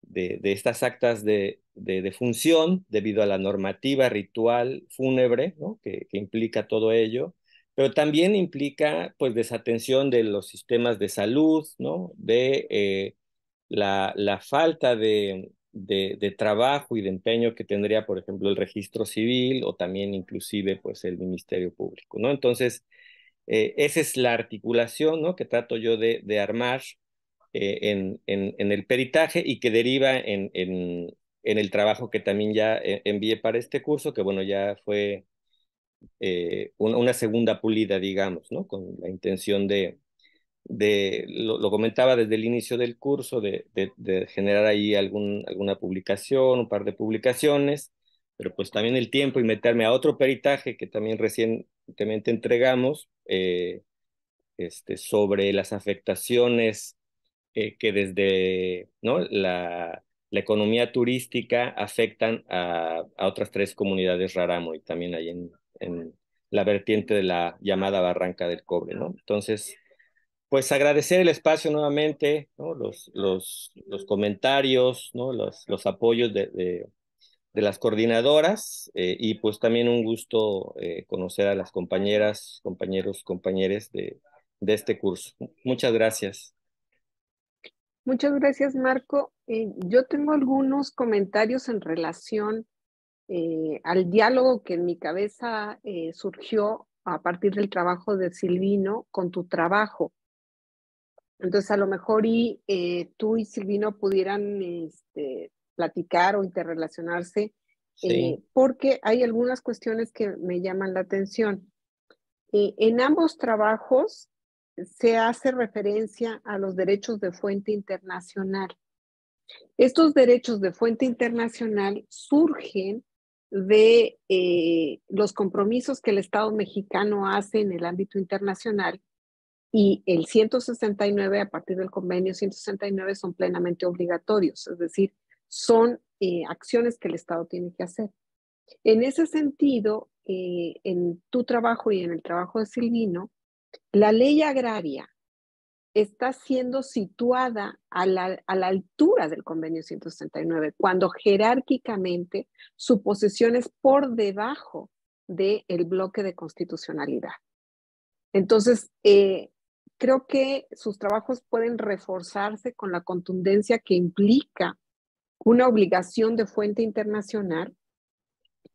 de, estas actas de, de, función debido a la normativa ritual fúnebre ¿no? que, que, implica todo ello, pero también implica pues desatención de los sistemas de salud, ¿no? de eh, la, la falta de, de, de, trabajo y de empeño que tendría, por ejemplo, el registro civil o también inclusive pues el Ministerio Público, ¿no? Entonces, eh, esa es la articulación, ¿no? Que trato yo de, de armar eh, en, en, el peritaje y que deriva en, en, en el trabajo que también ya eh, envié para este curso, que bueno, ya fue una, una segunda pulida, digamos, ¿no? Con la intención de, de, lo, comentaba desde el inicio del curso, de, generar ahí algún, alguna publicación, un par de publicaciones, pero pues también el tiempo y meterme a otro peritaje que también recientemente entregamos eh, este, sobre las afectaciones eh, que desde ¿no? la, la, economía turística afectan a, a otras tres comunidades Raramo y también ahí en, en la vertiente de la llamada Barranca del Cobre, ¿no? Entonces, pues agradecer el espacio nuevamente, los, los, los comentarios, ¿no? los, los apoyos de, de, las coordinadoras eh, y pues también un gusto eh, conocer a las compañeras, compañeros, compañeres de, de este curso. Muchas gracias.
Muchas gracias, Marco. Eh, yo tengo algunos comentarios en relación al diálogo que en mi cabeza surgió a partir del trabajo de Silvino con tu trabajo. Entonces, a lo mejor y eh, tú y Silvino pudieran este, platicar o interrelacionarse, sí. eh, porque hay algunas cuestiones que me llaman la atención. Eh, en ambos trabajos se hace referencia a los derechos de fuente internacional. Estos derechos de fuente internacional surgen de eh, los compromisos que el Estado mexicano hace en el ámbito internacional y el 169 a partir del convenio 169 son plenamente obligatorios, es decir, son eh, acciones que el Estado tiene que hacer. En ese sentido, eh, en tu trabajo y en el trabajo de Silvino, la ley agraria está siendo situada a la, altura del convenio 169, cuando jerárquicamente su posesión es por debajo del bloque de constitucionalidad. Entonces, eh, creo que sus trabajos pueden reforzarse con la contundencia que implica una obligación de fuente internacional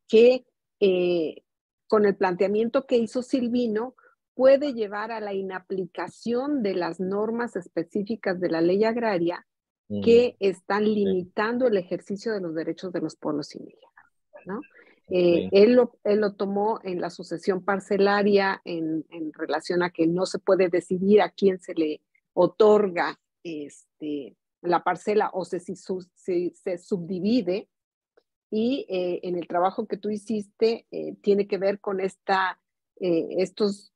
que eh, con el planteamiento que hizo Silvino puede llevar a la inaplicación de las normas específicas de la ley agraria que están limitando el ejercicio de los derechos de los pueblos indígenas. ¿no? Eh, él, lo, él, lo, tomó en la sucesión parcelaria en, en, relación a que no se puede decidir a quién se le otorga este, la parcela o se, si, se subdivide. Y eh, en el trabajo que tú hiciste eh, tiene que ver con esta, estos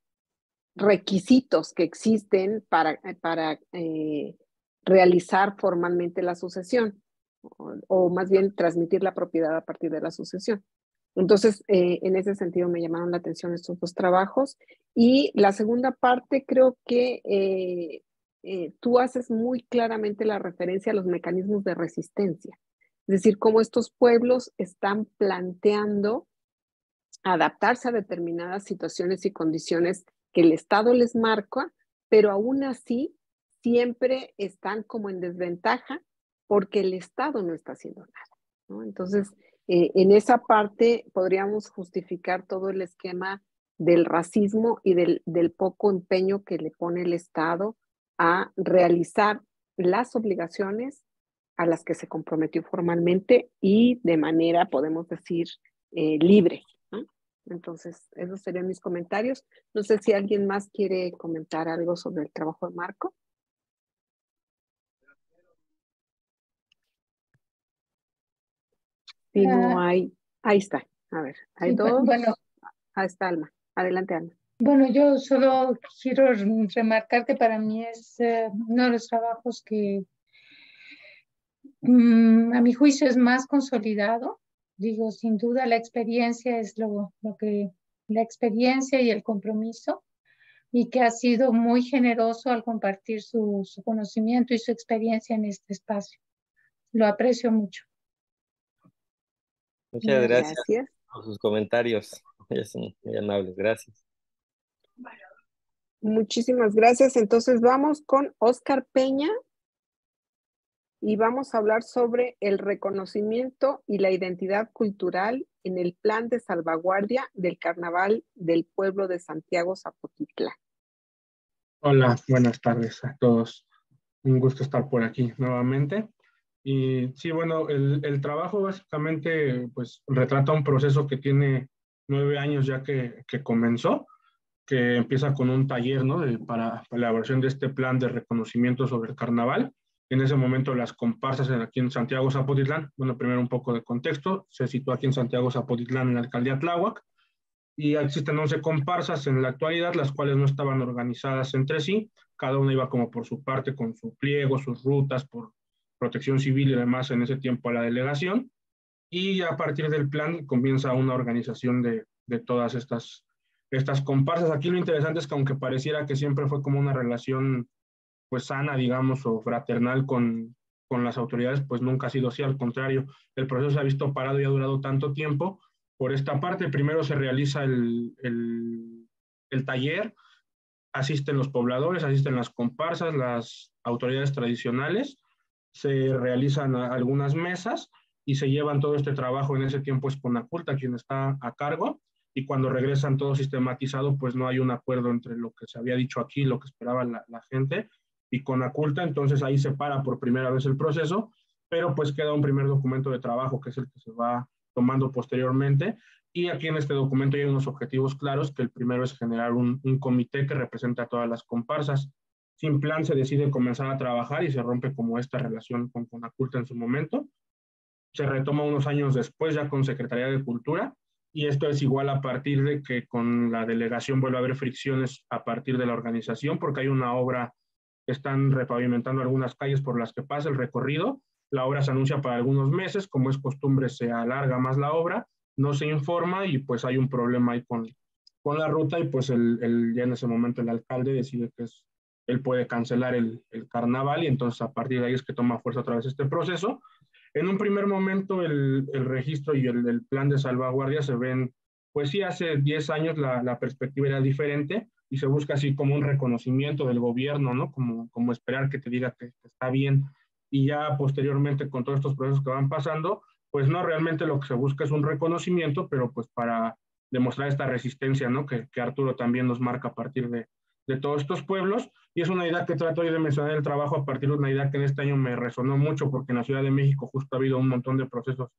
requisitos que existen para, para eh, realizar formalmente la sucesión, o, más bien transmitir la propiedad a partir de la sucesión. Entonces, eh, en ese sentido me llamaron la atención estos dos trabajos. Y la segunda parte, creo que eh, tú haces muy claramente la referencia a los mecanismos de resistencia, es decir, cómo estos pueblos están planteando adaptarse a determinadas situaciones y condiciones que el Estado les marca, pero aún así siempre están como en desventaja porque el Estado no está haciendo nada. Entonces, eh, en esa parte podríamos justificar todo el esquema del racismo y del, poco empeño que le pone el Estado a realizar las obligaciones a las que se comprometió formalmente y de manera, podemos decir, eh, libre. Entonces, esos serían mis comentarios. No sé si alguien más quiere comentar algo sobre el trabajo de Marco. Si no ah. hay, ahí está. A ver, hay dos. Bueno, ahí está Alma. Adelante, Alma.
Bueno, yo solo quiero remarcar que para mí es eh, uno de los trabajos que mm, a mi juicio es más consolidado digo, sin duda la experiencia es lo, lo que, la experiencia y el compromiso y que ha sido muy generoso al compartir su, su conocimiento y su experiencia en este espacio. Lo aprecio mucho.
Muchas gracias, por sus comentarios. Son muy amables. Gracias.
Muchísimas gracias. Entonces vamos con Oscar Peña y vamos a hablar sobre el reconocimiento y la identidad cultural en el plan de salvaguardia del Carnaval del pueblo de Santiago Zapotitlán.
Hola, buenas tardes a todos. Un gusto estar por aquí nuevamente. Y sí, bueno, el, el trabajo básicamente pues retrata un proceso que tiene nueve años ya que, que comenzó, que empieza con un taller ¿no? de, para la elaboración de este plan de reconocimiento sobre el carnaval en ese momento las comparsas aquí en Santiago Zapotitlán, bueno, primero un poco de contexto, se sitúa aquí en Santiago Zapotitlán en la alcaldía Tláhuac y existen 11 comparsas en la actualidad, las cuales no estaban organizadas entre sí, cada una iba como por su parte con su pliego, sus rutas, por protección civil y demás en ese tiempo a la delegación, y a partir del plan comienza una organización de, todas estas, estas comparsas. Aquí lo interesante es que aunque pareciera que siempre fue como una relación pues sana, digamos, o fraternal con, con las autoridades, pues nunca ha sido así, al contrario, el proceso se ha visto parado y ha durado tanto tiempo. Por esta parte, primero se realiza el, el taller, asisten los pobladores, asisten las comparsas, las autoridades tradicionales, se realizan algunas mesas y se llevan todo este trabajo en ese tiempo es Conaculta quien está a cargo y cuando regresan todo sistematizado pues no hay un acuerdo entre lo que se había dicho aquí lo que esperaba la, gente y con Aculta, entonces ahí se para por primera vez el proceso, pero pues queda un primer documento de trabajo que es el que se va tomando posteriormente. Y aquí en este documento hay unos objetivos claros, que el primero es generar un, un comité que represente a todas las comparsas. Sin plan se decide comenzar a trabajar y se rompe como esta relación con Conaculta en su momento. Se retoma unos años después ya con Secretaría de Cultura y esto es igual a partir de que con la delegación vuelve a haber fricciones a partir de la organización porque hay una obra están repavimentando algunas calles por las que pasa el recorrido. La obra se anuncia para algunos meses, como es costumbre se alarga más la obra no se informa y pues hay un problema ahí con, con la ruta y pues el, el, ya en ese momento el alcalde decide que es, él puede cancelar el, el, carnaval y entonces a partir de ahí es que toma fuerza otra vez este proceso. En un primer momento el, el registro y el, el, plan de salvaguardia se ven, pues sí, hace 10 años la, la, perspectiva era diferente y se busca así como un reconocimiento del gobierno, ¿no? Como, como esperar que te diga que, que está bien y ya posteriormente con todos estos procesos que van pasando, pues no, realmente lo que se busca es un reconocimiento, pero pues para demostrar esta resistencia, ¿no? Que, que Arturo también nos marca a partir de, de, todos estos pueblos. Y es una idea que trato hoy de mencionar el trabajo a partir de una idea que en este año me resonó mucho, porque en la Ciudad de México justo ha habido un montón de procesos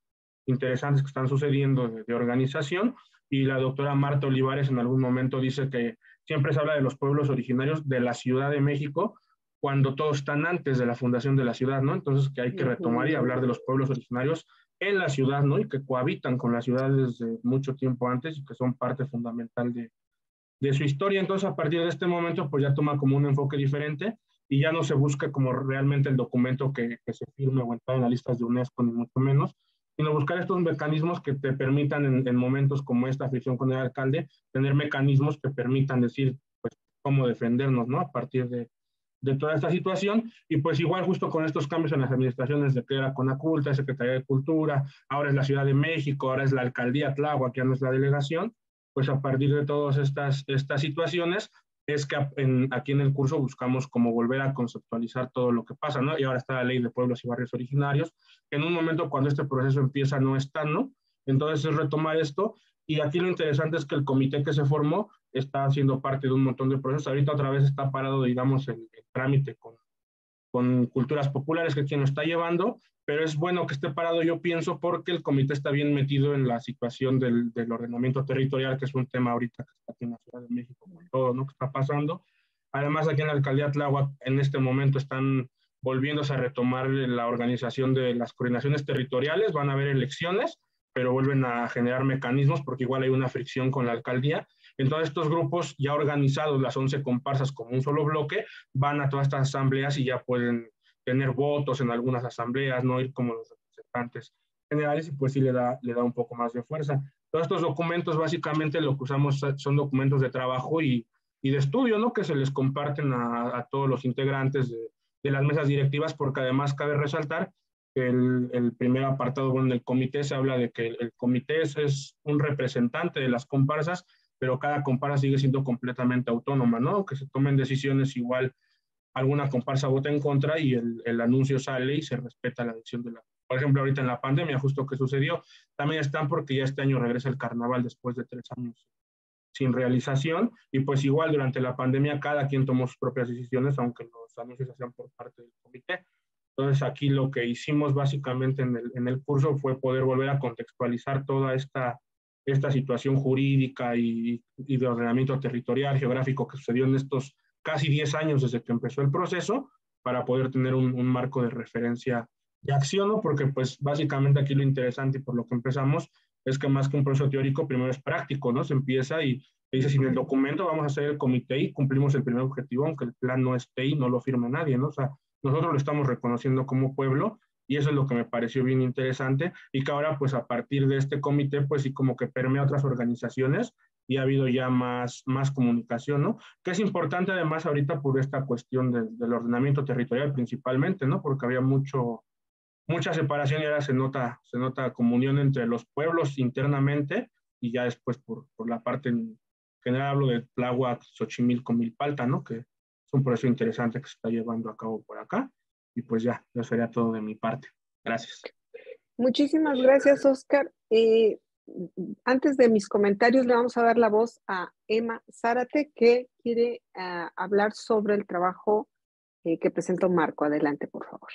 interesantes que están sucediendo de, de organización. Y la doctora Marta Olivares en algún momento dice que siempre se habla de los pueblos originarios de la Ciudad de México, cuando todos están antes de la fundación de la ciudad, ¿no? Entonces que hay que retomar y hablar de los pueblos originarios en la ciudad, ¿no? Y que cohabitan con la ciudad desde mucho tiempo antes y que son parte fundamental de, de su historia. Entonces, a partir de este momento, pues ya toma como un enfoque diferente y ya no se busca como realmente el documento que, que se firme o en las listas de UNESCO, ni mucho menos, sino buscar estos mecanismos que te permitan en, en momentos como esta fricción con el alcalde, tener mecanismos que permitan decir, pues, cómo defendernos, ¿no? A partir de, de toda esta situación y pues igual justo con estos cambios en las administraciones de que era Conaculta, Secretaría de Cultura, ahora es la Ciudad de México, ahora es la Alcaldía Tláhuac, ya no es la delegación, pues a partir de todas estas, estas situaciones es que en, aquí en el curso buscamos como volver a conceptualizar todo lo que pasa, ¿no? Y ahora está la ley de pueblos y barrios originarios, en un momento cuando este proceso empieza no está, ¿no? Entonces es retomar esto y aquí lo interesante es que el comité que se formó está haciendo parte de un montón de procesos. Ahorita otra vez está parado, digamos, el, el trámite con, con culturas populares, que quien lo está llevando, pero es bueno que esté parado, yo pienso, porque el comité está bien metido en la situación del, del ordenamiento territorial, que es un tema ahorita que está aquí en la Ciudad de México, con todo ¿no? que está pasando. Además, aquí en la alcaldía Tláhuac, en este momento están volviéndose a retomar la organización de las coordinaciones territoriales, van a haber elecciones, pero vuelven a generar mecanismos porque igual hay una fricción con la alcaldía entonces estos grupos ya organizados, las 11 comparsas como un solo bloque, van a todas estas asambleas y ya pueden tener votos en algunas asambleas, no ir como los representantes generales y pues sí le da, le da un poco más de fuerza. Todos estos documentos básicamente lo que usamos son documentos de trabajo y, y de estudio, ¿no? Que se les comparten a, a todos los integrantes de, de, las mesas directivas porque además cabe resaltar que el, el primer apartado bueno, del comité se habla de que el, el comité es, es un representante de las comparsas pero cada comparsa sigue siendo completamente autónoma, ¿no? Que se tomen decisiones igual, alguna comparsa vota en contra y el, el, anuncio sale y se respeta la decisión de la... Por ejemplo, ahorita en la pandemia, justo que sucedió, también están porque ya este año regresa el carnaval después de tres años sin realización y pues igual durante la pandemia cada quien tomó sus propias decisiones, aunque los anuncios se hacían por parte del comité. Entonces aquí lo que hicimos básicamente en el, en el curso fue poder volver a contextualizar toda esta esta situación jurídica y, y, de ordenamiento territorial, geográfico que sucedió en estos casi 10 años desde que empezó el proceso, para poder tener un, un marco de referencia de acción, ¿no? porque pues básicamente aquí lo interesante y por lo que empezamos es que más que un proceso teórico, primero es práctico, ¿no? Se empieza y dice, si en el documento vamos a hacer el comité y cumplimos el primer objetivo, aunque el plan no esté y no lo firme nadie, ¿no? O sea, nosotros lo estamos reconociendo como pueblo y eso es lo que me pareció bien interesante y que ahora pues a partir de este comité pues sí como que permea otras organizaciones y ha habido ya más, más comunicación, ¿no? Que es importante además ahorita por esta cuestión de, del ordenamiento territorial principalmente, ¿no? Porque había mucho, mucha separación y ahora se nota, se nota comunión entre los pueblos internamente y ya después por, por la parte en general hablo de Tláhuac, Xochimilco, Milpalta, ¿no? Que es un proceso interesante que se está llevando a cabo por acá. Y pues ya, eso sería todo de mi parte. Gracias.
Muchísimas gracias, Oscar. Eh, antes de mis comentarios, le vamos a dar la voz a Emma Zárate, que quiere uh, hablar sobre el trabajo eh, que presentó Marco. Adelante, por favor.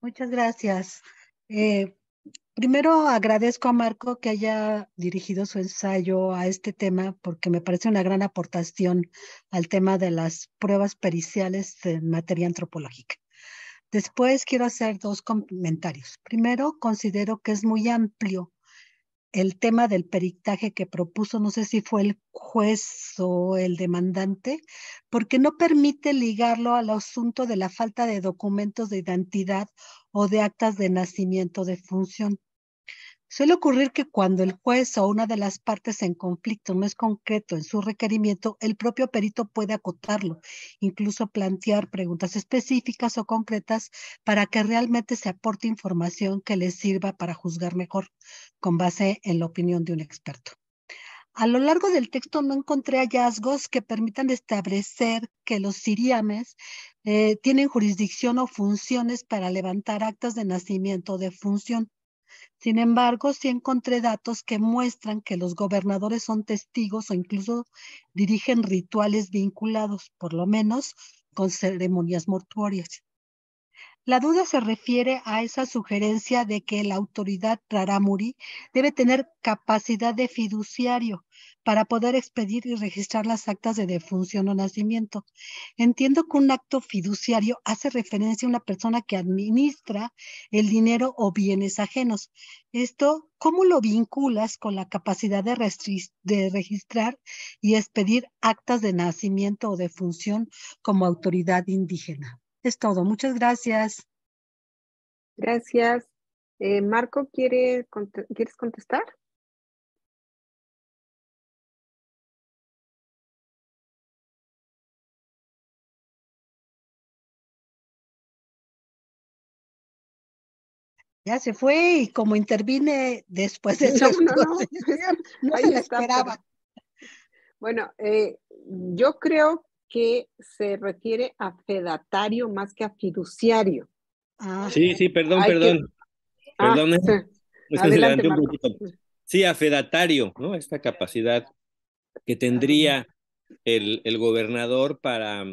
Muchas gracias. Eh, Primero agradezco a Marco que haya dirigido su ensayo a este tema porque me parece una gran aportación al tema de las pruebas periciales en materia antropológica. Después quiero hacer dos comentarios. Primero, considero que es muy amplio el tema del peritaje que propuso, no sé si fue el juez o el demandante, porque no permite ligarlo al asunto de la falta de documentos de identidad o de actas de nacimiento de función. Suele ocurrir que cuando el juez o una de las partes en conflicto no es concreto en su requerimiento, el propio perito puede acotarlo, incluso plantear preguntas específicas o concretas para que realmente se aporte información que le sirva para juzgar mejor, con base en la opinión de un experto. A lo largo del texto no encontré hallazgos que permitan establecer que los siriames eh, tienen jurisdicción o funciones para levantar actas de nacimiento o de función. Sin embargo, sí encontré datos que muestran que los gobernadores son testigos o incluso dirigen rituales vinculados, por lo menos, con ceremonias mortuorias. La duda se refiere a esa sugerencia de que la autoridad Raramuri debe tener capacidad de fiduciario para poder expedir y registrar las actas de defunción o nacimiento. Entiendo que un acto fiduciario hace referencia a una persona que administra el dinero o bienes ajenos. Esto, ¿cómo lo vinculas con la capacidad de, registrar y expedir actas de nacimiento o defunción como autoridad indígena? Es todo. Muchas gracias.
Gracias. Eh, Marco, ¿quiere, ¿quieres contestar?
Ya se fue y como intervine después de <laughs> eso, no, no, <laughs> no, se esperaba.
Bueno, eh, yo creo que se refiere a fedatario más que a fiduciario.
Ah. sí, sí, perdón, perdón. Ah, perdón, <laughs> sí. a fedatario, ¿no? Esta capacidad que tendría el, el gobernador para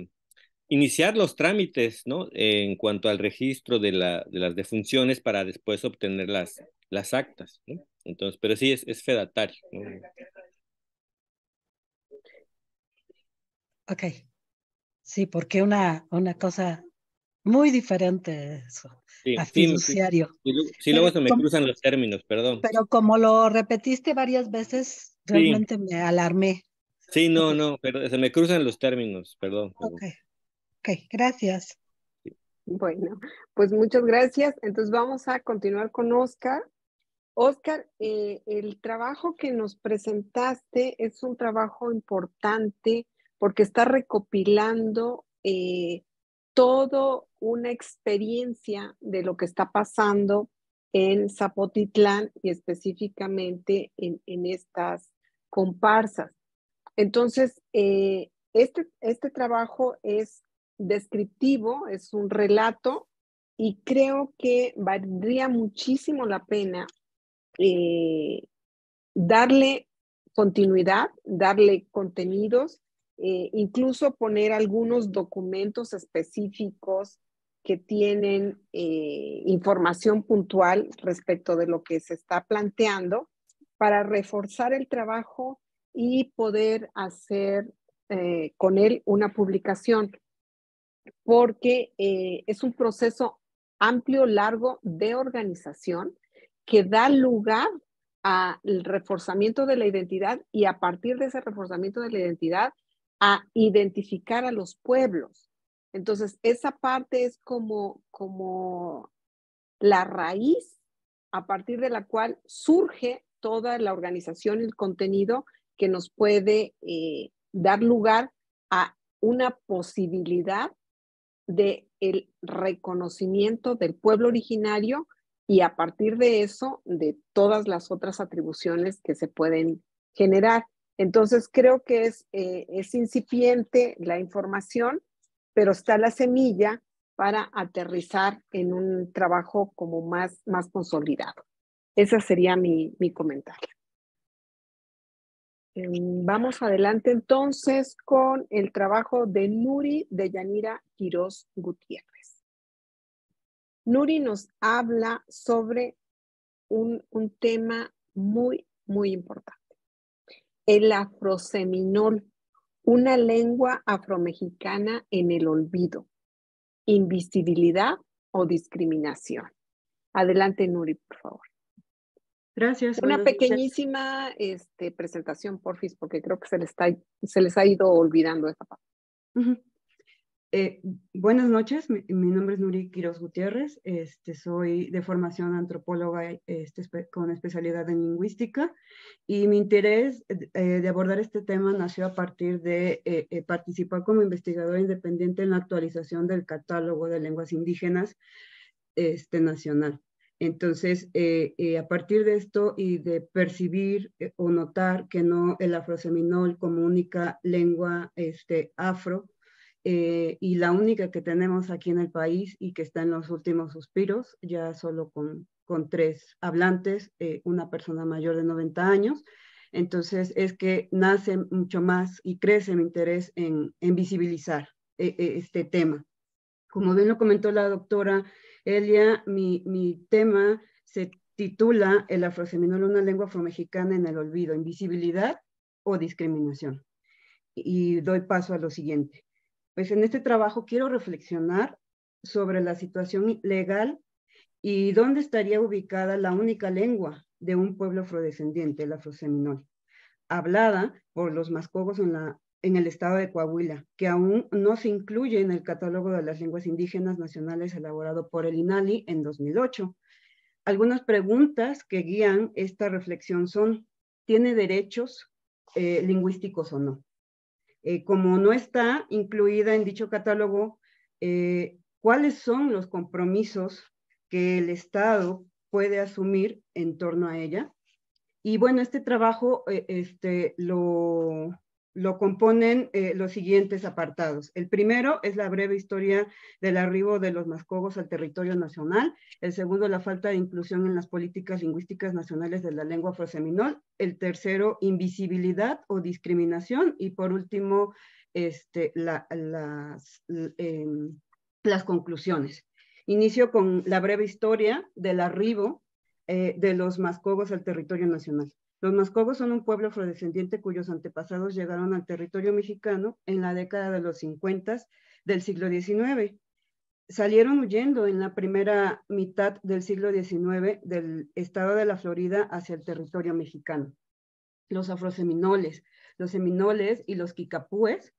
iniciar los trámites, ¿no? En cuanto al registro de, la, de las defunciones para después obtener las, las actas, ¿no? Entonces, pero sí es, es fedatario.
Ok. Sí, porque una, una cosa muy diferente eso, sí, a fiduciario.
Sí, luego se me cruzan los términos, perdón.
Pero como lo repetiste varias veces, realmente me alarmé.
Sí, no, no, pero se me cruzan los términos, perdón.
Ok, ok, gracias.
Bueno, pues muchas gracias. Entonces vamos a continuar con Oscar. Oscar, eh, el trabajo que nos presentaste es un trabajo importante porque está recopilando eh, toda una experiencia de lo que está pasando en Zapotitlán y específicamente en, estas comparsas. Entonces, eh, este, este trabajo es descriptivo, es un relato y creo que valdría muchísimo la pena eh, darle continuidad, darle contenidos eh, incluso poner algunos documentos específicos que tienen eh, información puntual respecto de lo que se está planteando para reforzar el trabajo y poder hacer con él una publicación, porque es un proceso amplio, largo de organización que da lugar al reforzamiento de la identidad y a partir de ese reforzamiento de la identidad a identificar a los pueblos. Entonces, esa parte es como, como la raíz a partir de la cual surge toda la organización y el contenido que nos puede eh, dar lugar a una posibilidad de el reconocimiento del pueblo originario y a partir de eso de todas las otras atribuciones que se pueden generar. Entonces creo que es, eh, es incipiente la información, pero está la semilla para aterrizar en un trabajo como más, más consolidado. Ese sería mi, mi comentario. Em, vamos adelante entonces con el trabajo de Nuri de Yanira Quiroz Gutiérrez. Nuri nos habla sobre un, un tema muy, muy importante el afroseminol, una lengua afromexicana en el olvido, invisibilidad o discriminación. Adelante, Nuri, por favor.
Gracias.
Una pequeñísima este, presentación, porfis, porque creo que se les, está, se les ha ido olvidando esa parte.
Eh, buenas noches, mi, nombre es Nuri Quiroz Gutiérrez, este, soy de formación antropóloga este, con especialidad en lingüística y mi interés eh, de abordar este tema nació a partir de eh, participar como investigadora independiente en la actualización del catálogo de lenguas indígenas este, nacional. Entonces, a partir de esto y de percibir o notar que no el afroseminol como única lengua este, afro, eh, y la única que tenemos aquí en el país y que está en los últimos suspiros, ya solo con, con tres hablantes, eh, una persona mayor de 90 años. Entonces es que nace mucho más y crece mi interés en, en visibilizar eh, este tema. Como bien lo comentó la doctora Elia, mi, mi tema se titula El afroseminol, una lengua afromexicana en el olvido, invisibilidad o discriminación. Y doy paso a lo siguiente. Pues en este trabajo quiero reflexionar sobre la situación legal y dónde estaría ubicada la única lengua de un pueblo afrodescendiente, el afroseminol, hablada por los mascogos en, la, en el estado de Coahuila, que aún no se incluye en el catálogo de las lenguas indígenas nacionales elaborado por el INALI en 2008. Algunas preguntas que guían esta reflexión son, ¿tiene derechos eh, lingüísticos o no? Eh, como no está incluida en dicho catálogo, eh, cuáles son los compromisos que el Estado puede asumir en torno a ella. Y bueno, este trabajo este, lo, lo componen eh, los siguientes apartados. El primero es la breve historia del arribo de los mascogos al territorio nacional. El segundo, la falta de inclusión en las políticas lingüísticas nacionales de la lengua afroseminol. El tercero, invisibilidad o discriminación. Y por último, este, las, em, las conclusiones. Inicio con la breve historia del arribo eh, de los mascogos al territorio nacional. Los mascogos son un pueblo afrodescendiente cuyos antepasados llegaron al territorio mexicano en la década de los 50 del siglo XIX. Salieron huyendo en la primera mitad del siglo XIX del estado de la Florida hacia el territorio mexicano. Los afroseminoles, los seminoles y los quicapúes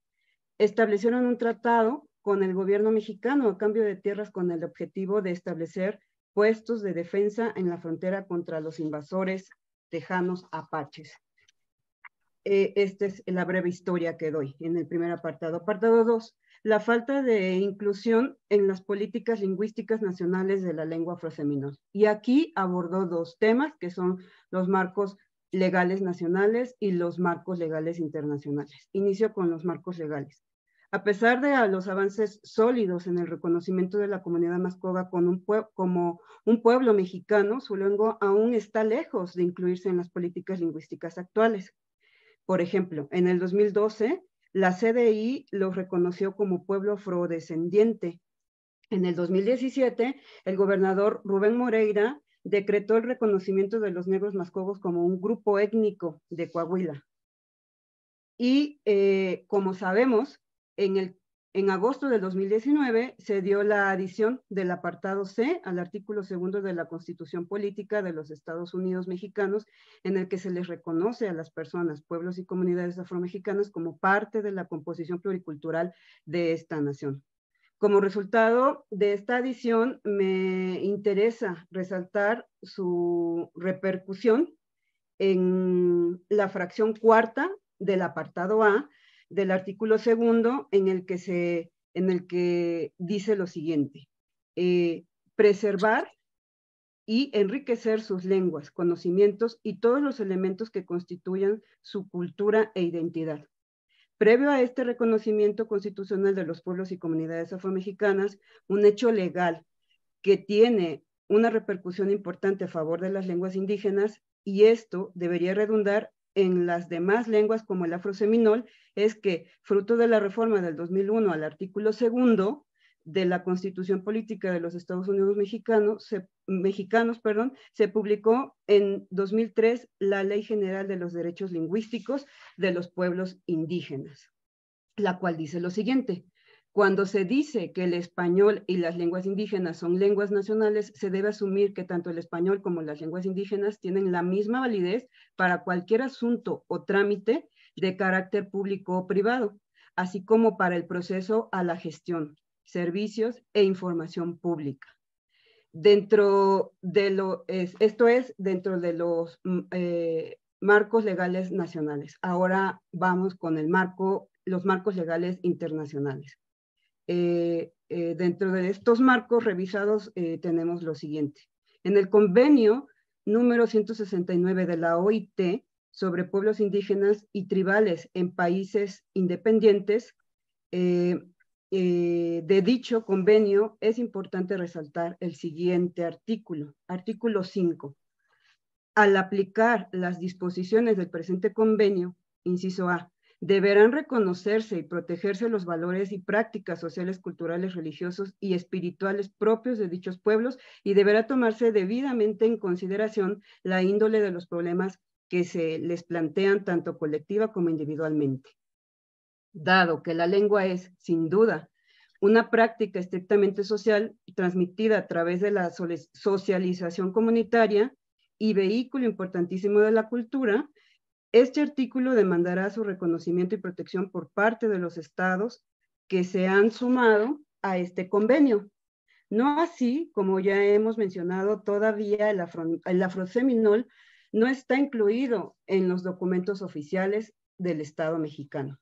establecieron un tratado con el gobierno mexicano a cambio de tierras con el objetivo de establecer puestos de defensa en la frontera contra los invasores tejanos apaches. Eh, esta es la breve historia que doy en el primer apartado. Apartado 2. La falta de inclusión en las políticas lingüísticas nacionales de la lengua afroseminol. Y aquí abordó dos temas que son los marcos legales nacionales y los marcos legales internacionales. Inicio con los marcos legales. A pesar de los avances sólidos en el reconocimiento de la comunidad mascoga como un pueblo mexicano, su lengua aún está lejos de incluirse en las políticas lingüísticas actuales. Por ejemplo, en el 2012, la CDI lo reconoció como pueblo afrodescendiente. En el 2017, el gobernador Rubén Moreira decretó el reconocimiento de los negros mascogos como un grupo étnico de Coahuila. Y eh, como sabemos, en, el, en agosto del 2019 se dio la adición del apartado C al artículo segundo de la Constitución Política de los Estados Unidos Mexicanos, en el que se les reconoce a las personas, pueblos y comunidades afromexicanas como parte de la composición pluricultural de esta nación. Como resultado de esta adición, me interesa resaltar su repercusión en la fracción cuarta del apartado A, del artículo segundo en el que, se, en el que dice lo siguiente, eh, preservar y enriquecer sus lenguas, conocimientos y todos los elementos que constituyan su cultura e identidad. Previo a este reconocimiento constitucional de los pueblos y comunidades afromexicanas, un hecho legal que tiene una repercusión importante a favor de las lenguas indígenas y esto debería redundar en las demás lenguas como el afroseminol es que, fruto de la reforma del 2001 al artículo segundo de la Constitución Política de los Estados Unidos Mexicanos, se, mexicanos, perdón, se publicó en 2003 la Ley General de los Derechos Lingüísticos de los Pueblos Indígenas, la cual dice lo siguiente, Cuando se dice que el español y las lenguas indígenas son lenguas nacionales, se debe asumir que tanto el español como las lenguas indígenas tienen la misma validez para cualquier asunto o trámite de carácter público o privado, así como para el proceso a la gestión, servicios e información pública. Dentro de lo, esto es dentro de los mm, eh, marcos legales nacionales. Ahora vamos con el marco, los marcos legales internacionales. Eh, eh, dentro de estos marcos revisados eh, tenemos lo siguiente. En el convenio número 169 de la OIT sobre pueblos indígenas y tribales en países independientes, de dicho convenio es importante resaltar el siguiente artículo, artículo 5. Al aplicar las disposiciones del presente convenio, inciso A, deberán reconocerse y protegerse los valores y prácticas sociales, culturales, religiosos y espirituales propios de dichos pueblos y deberá tomarse debidamente en consideración la índole de los problemas que se les plantean tanto colectiva como individualmente. Dado que la lengua es, sin duda, una práctica estrictamente social transmitida a través de la socialización comunitaria y vehículo importantísimo de la cultura, este artículo demandará su reconocimiento y protección por parte de los estados que se han sumado a este convenio. No así, como ya hemos mencionado, todavía el, afroseminol no está incluido en los documentos oficiales del Estado mexicano.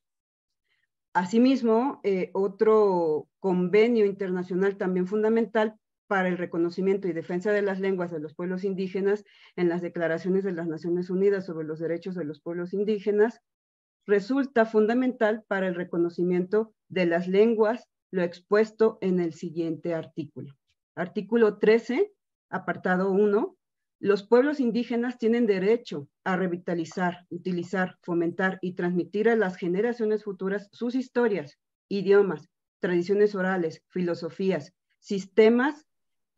Asimismo, eh, otro convenio internacional también fundamental para el reconocimiento y defensa de las lenguas de los pueblos indígenas en las declaraciones de las Naciones Unidas sobre los derechos de los pueblos indígenas, resulta fundamental para el reconocimiento de las lenguas, lo expuesto en el siguiente artículo. Artículo 13, apartado 1. Los pueblos indígenas tienen derecho a revitalizar, utilizar, fomentar y transmitir a las generaciones futuras sus historias, idiomas, tradiciones orales, filosofías, sistemas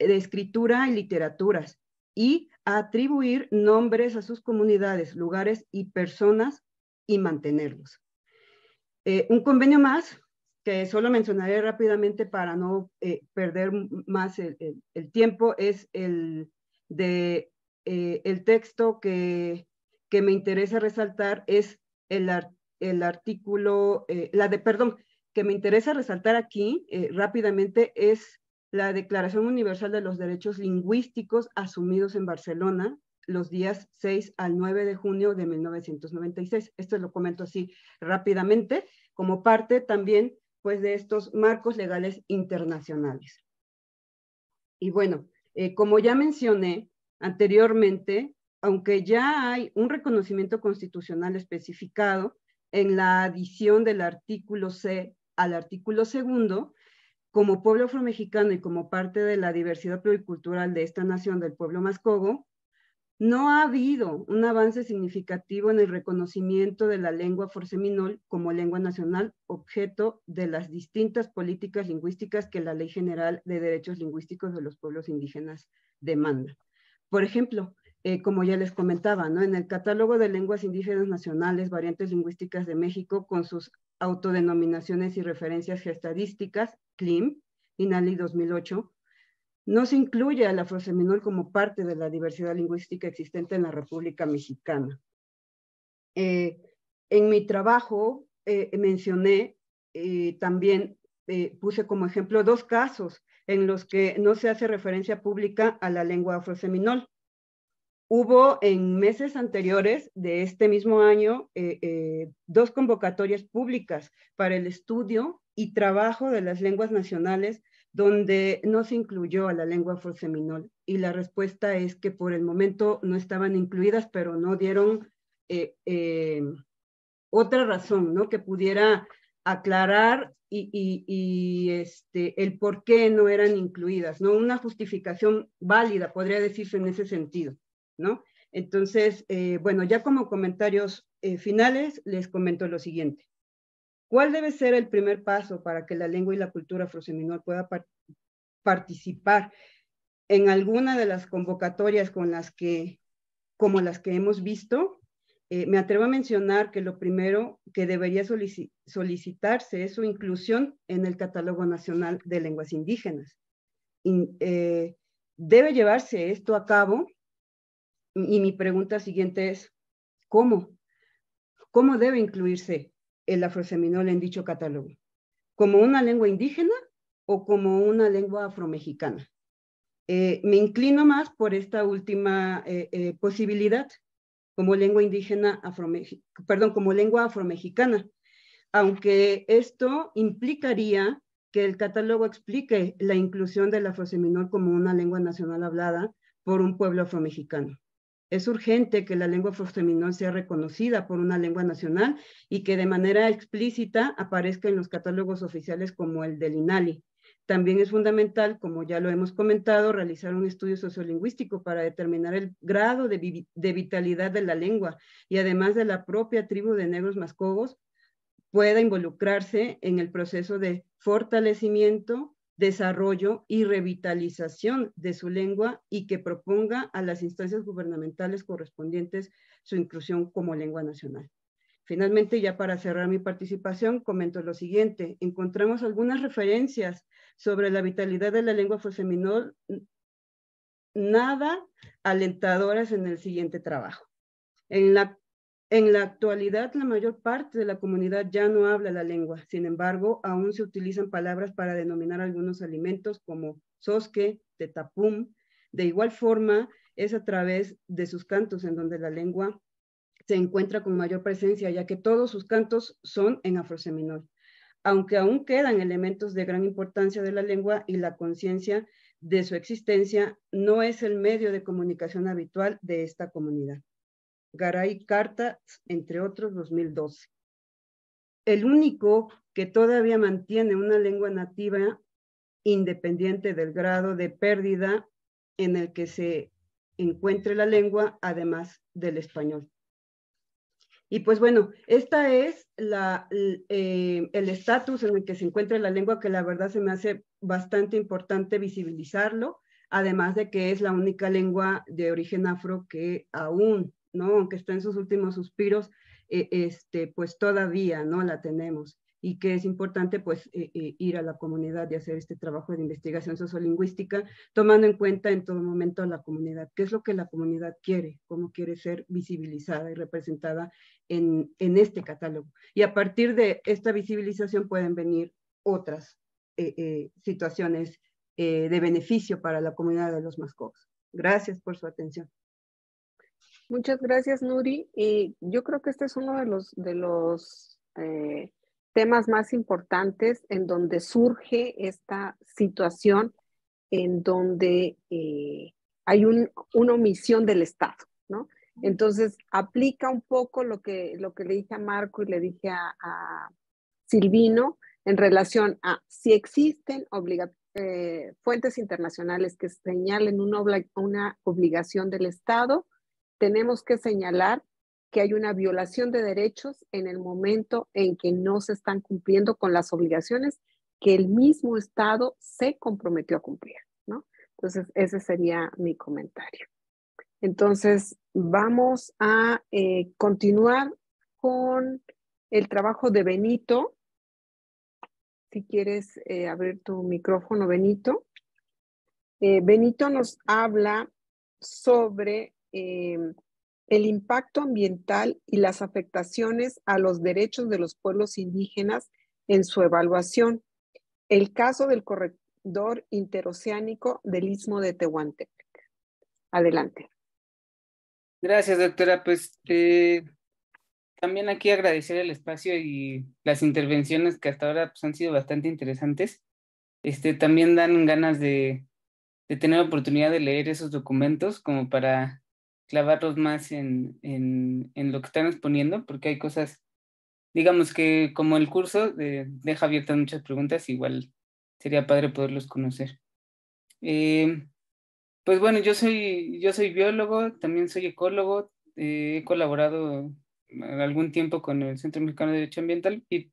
de escritura y literaturas y atribuir nombres a sus comunidades, lugares y personas y mantenerlos. Eh, un convenio más que solo mencionaré rápidamente para no eh, perder más el, tiempo es el de eh, el texto que, que, me interesa resaltar es el, el artículo, la de, perdón, que me interesa resaltar aquí rápidamente es la Declaración Universal de los Derechos Lingüísticos asumidos en Barcelona los días 6 al 9 de junio de 1996. Esto lo comento así rápidamente, como parte también pues, de estos marcos legales internacionales. Y bueno, eh, como ya mencioné anteriormente, aunque ya hay un reconocimiento constitucional especificado en la adición del artículo C al artículo segundo, como pueblo afromexicano y como parte de la diversidad pluricultural de esta nación del pueblo mascogo, no ha habido un avance significativo en el reconocimiento de la lengua forceminol como lengua nacional, objeto de las distintas políticas lingüísticas que la Ley General de Derechos Lingüísticos de los Pueblos Indígenas demanda. Por ejemplo, eh, como ya les comentaba, ¿no? en el catálogo de lenguas indígenas nacionales, variantes lingüísticas de México, con sus autodenominaciones y referencias gestadísticas, CLIM, INALI 2008, no se incluye al afroseminol como parte de la diversidad lingüística existente en la República Mexicana. Eh, en mi trabajo eh, mencioné eh, también, puse como ejemplo dos casos en los que no se hace referencia pública a la lengua afroseminol. Hubo en meses anteriores de este mismo año eh, eh, dos convocatorias públicas para el estudio y trabajo de las lenguas nacionales donde no se incluyó a la lengua afroseminol. Y la respuesta es que por el momento no estaban incluidas, pero no dieron eh, otra razón, ¿no? Que pudiera aclarar y, este, el por qué no eran incluidas, ¿no? Una justificación válida, podría decirse en ese sentido. Entonces, eh, bueno, ya como comentarios eh, finales, les comento lo siguiente. ¿Cuál debe ser el primer paso para que la lengua y la cultura afroseminol pueda participar en alguna de las convocatorias con las que, como las que hemos visto? eh, me atrevo a mencionar que lo primero que debería solicitarse es su inclusión en el Catálogo Nacional de Lenguas Indígenas. Debe llevarse esto a cabo y mi pregunta siguiente es, ¿cómo? ¿Cómo debe incluirse el afroseminol en dicho catálogo? ¿Como una lengua indígena o como una lengua afromexicana? Eh, me inclino más por esta última posibilidad, como lengua indígena perdón, como lengua afromexicana, aunque esto implicaría que el catálogo explique la inclusión del afroseminol como una lengua nacional hablada por un pueblo afromexicano. Es urgente que la lengua afroseminol sea reconocida por una lengua nacional y que de manera explícita aparezca en los catálogos oficiales como el del INALI, también es fundamental, como ya lo hemos comentado, realizar un estudio sociolingüístico para determinar el grado de, vitalidad de la lengua y además de la propia tribu de negros mascogos pueda involucrarse en el proceso de fortalecimiento, desarrollo y revitalización de su lengua y que proponga a las instancias gubernamentales correspondientes su inclusión como lengua nacional. Finalmente, ya para cerrar mi participación, comento lo siguiente. Encontramos algunas referencias sobre la vitalidad de la lengua afroseminol, nada alentadoras en el siguiente trabajo. En la, en la actualidad, la mayor parte de la comunidad ya no habla la lengua. Sin embargo, aún se utilizan palabras para denominar algunos alimentos como sosque, tetapum. De igual forma, es a través de sus cantos en donde la lengua se encuentra con mayor presencia, ya que todos sus cantos son en afroseminol. Aunque aún quedan elementos de gran importancia de la lengua y la conciencia de su existencia, no es el medio de comunicación habitual de esta comunidad. Garay Carta, entre otros, 2012. El único que todavía mantiene una lengua nativa independiente del grado de pérdida en el que se encuentre la lengua, además del español. Y pues bueno, esta es eh, el estatus en el que se encuentra la lengua, que la verdad se me hace bastante importante visibilizarlo, además de que es la única lengua de origen afro que aún, ¿no? Aunque está en sus últimos suspiros, eh, este, pues todavía no la tenemos y que es importante pues eh, eh, ir a la comunidad y hacer este trabajo de investigación sociolingüística, tomando en cuenta en todo momento a la comunidad, qué es lo que la comunidad quiere, cómo quiere ser visibilizada y representada en, este catálogo. Y a partir de esta visibilización pueden venir otras situaciones de beneficio para la comunidad de los mascotas. Gracias por su atención.
Muchas gracias, Nuri. Y yo creo que este es uno de los, de los temas más importantes en donde surge esta situación en donde eh, hay una omisión del Estado, ¿no? Entonces, aplica un poco lo que, lo que le dije a Marco y le dije a, Silvino en relación a si existen eh, fuentes internacionales que señalen una, una obligación del Estado, tenemos que señalar que hay una violación de derechos en el momento en que no se están cumpliendo con las obligaciones que el mismo Estado se comprometió a cumplir, ¿no? Entonces, ese sería mi comentario. Entonces, vamos a eh, continuar con el trabajo de Benito. Si quieres eh, abrir tu micrófono, Benito. Eh, Benito nos habla sobre el impacto ambiental y las afectaciones a los derechos de los pueblos indígenas en su evaluación. El caso del corredor interoceánico del Istmo de Tehuantepec. Adelante.
Gracias, doctora. Pues eh, también aquí agradecer el espacio y las intervenciones que hasta ahora pues, han sido bastante interesantes. Este, también dan ganas de, de tener oportunidad de leer esos documentos como para clavarlos más en, en, en, lo que están exponiendo, porque hay cosas, digamos que como el curso deja abiertas muchas preguntas, igual sería padre poderlos conocer. Eh, pues bueno, yo soy, yo soy biólogo, también soy ecólogo, eh, he colaborado algún tiempo con el Centro Mexicano de Derecho Ambiental y,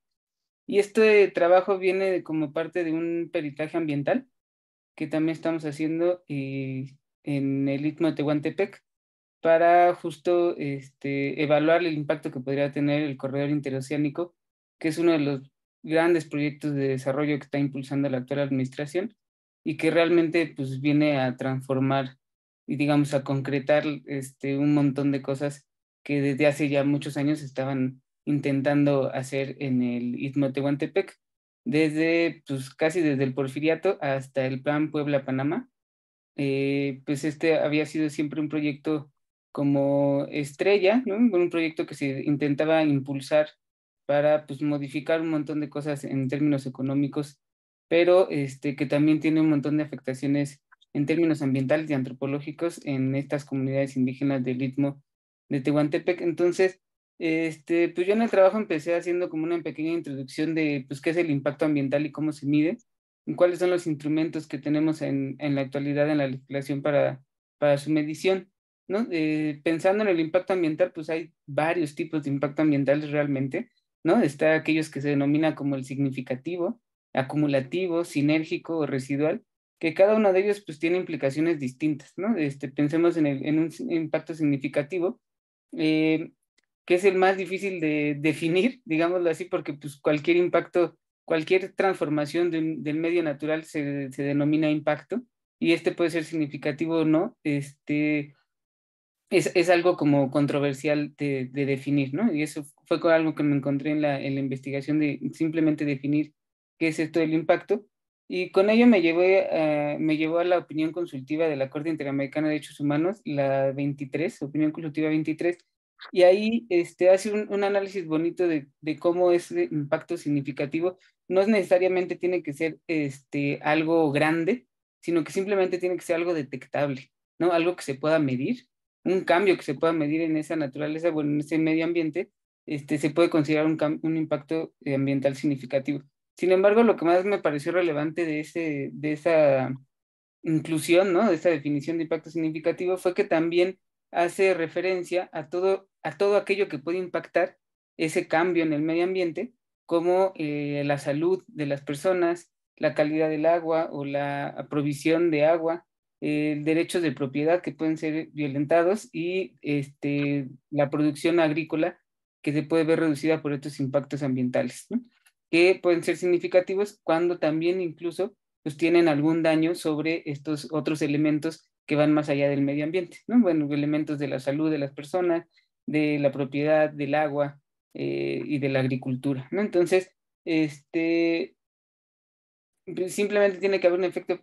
y este trabajo viene como parte de un peritaje ambiental que también estamos haciendo eh, en el Istmo de Tehuantepec para justo este, evaluar el impacto que podría tener el corredor interoceánico, que es uno de los grandes proyectos de desarrollo que está impulsando la actual administración y que realmente pues, viene a transformar y digamos a concretar este, un montón de cosas que desde hace ya muchos años estaban intentando hacer en el Istmo Tehuantepec, desde pues casi desde el Porfiriato hasta el Plan Puebla-Panamá. Eh, pues este había sido siempre un proyecto como estrella, un proyecto que se intentaba impulsar para pues, modificar un montón de cosas en términos económicos, pero este, que también tiene un montón de afectaciones en términos ambientales y antropológicos en estas comunidades indígenas del Istmo de Tehuantepec. Entonces, este, pues yo en el trabajo empecé haciendo como una pequeña introducción de pues, qué es el impacto ambiental y cómo se mide, cuáles son los instrumentos que tenemos en, en la actualidad en la legislación para, para su medición. ¿No? Eh, pensando en el impacto ambiental, pues hay varios tipos de impacto ambiental realmente, ¿no? Está aquellos que se denomina como el significativo, acumulativo, sinérgico o residual, que cada uno de ellos pues tiene implicaciones distintas, ¿no? Este, pensemos en, el, en un impacto significativo, eh, que es el más difícil de <laughs> definir, digámoslo así, porque pues cualquier impacto, cualquier transformación del medio natural se, se, denomina impacto, y este puede ser significativo o no, este, es, es algo como controversial de, de, definir, ¿no? Y eso fue algo que me encontré en la, en la investigación de simplemente definir qué es esto del impacto, y con ello me llevó, eh, me llevó a la opinión consultiva de la Corte Interamericana de Derechos Humanos, la 23, opinión consultiva 23, y ahí este, hace un, un análisis bonito de, de, cómo ese impacto significativo no es necesariamente tiene que ser este, algo grande, sino que simplemente tiene que ser algo detectable, ¿no? Algo que se pueda medir, un cambio que se pueda medir en esa naturaleza, bueno, en ese medio ambiente, este, se puede considerar un, impacto ambiental significativo. Sin embargo, lo que más me pareció relevante de, ese, de esa inclusión, ¿no? de esa definición de impacto significativo, fue que también hace referencia a todo, a todo aquello que puede impactar ese cambio en el medio ambiente, como eh, la salud de las personas, la calidad del agua o la provisión de agua, eh, derechos de propiedad que pueden ser violentados y este, la producción agrícola que se puede ver reducida por estos impactos ambientales. ¿no? que pueden ser significativos cuando también incluso pues tienen algún daño sobre estos otros elementos que van más allá del medio ambiente, ¿no? Bueno, elementos de la salud de las personas, de la propiedad, del agua eh, y de la agricultura, ¿no? Entonces, este, simplemente tiene que haber un efecto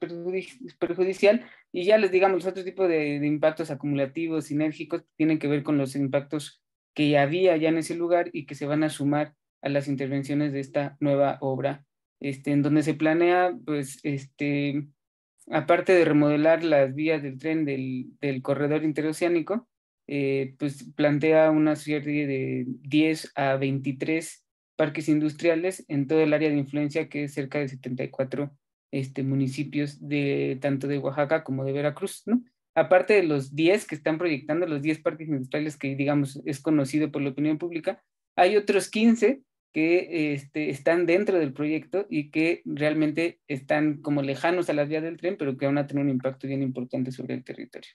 perjudicial y ya les digamos, los otros tipos de, de, impactos acumulativos, sinérgicos, tienen que ver con los impactos que ya había ya en ese lugar y que se van a sumar a las intervenciones de esta nueva obra, este, en donde se planea, pues, este, aparte de remodelar las vías del tren del, del corredor interoceánico, eh, pues plantea una serie de 10 a 23 parques industriales en todo el área de influencia que es cerca de 74 este, municipios de tanto de Oaxaca como de Veracruz. Aparte de los 10 que están proyectando, los 10 parques industriales que digamos es conocido por la opinión pública, hay otros 15 que este, están dentro del proyecto y que realmente están como lejanos a las vías del tren, pero que van a tener un impacto bien importante sobre el territorio.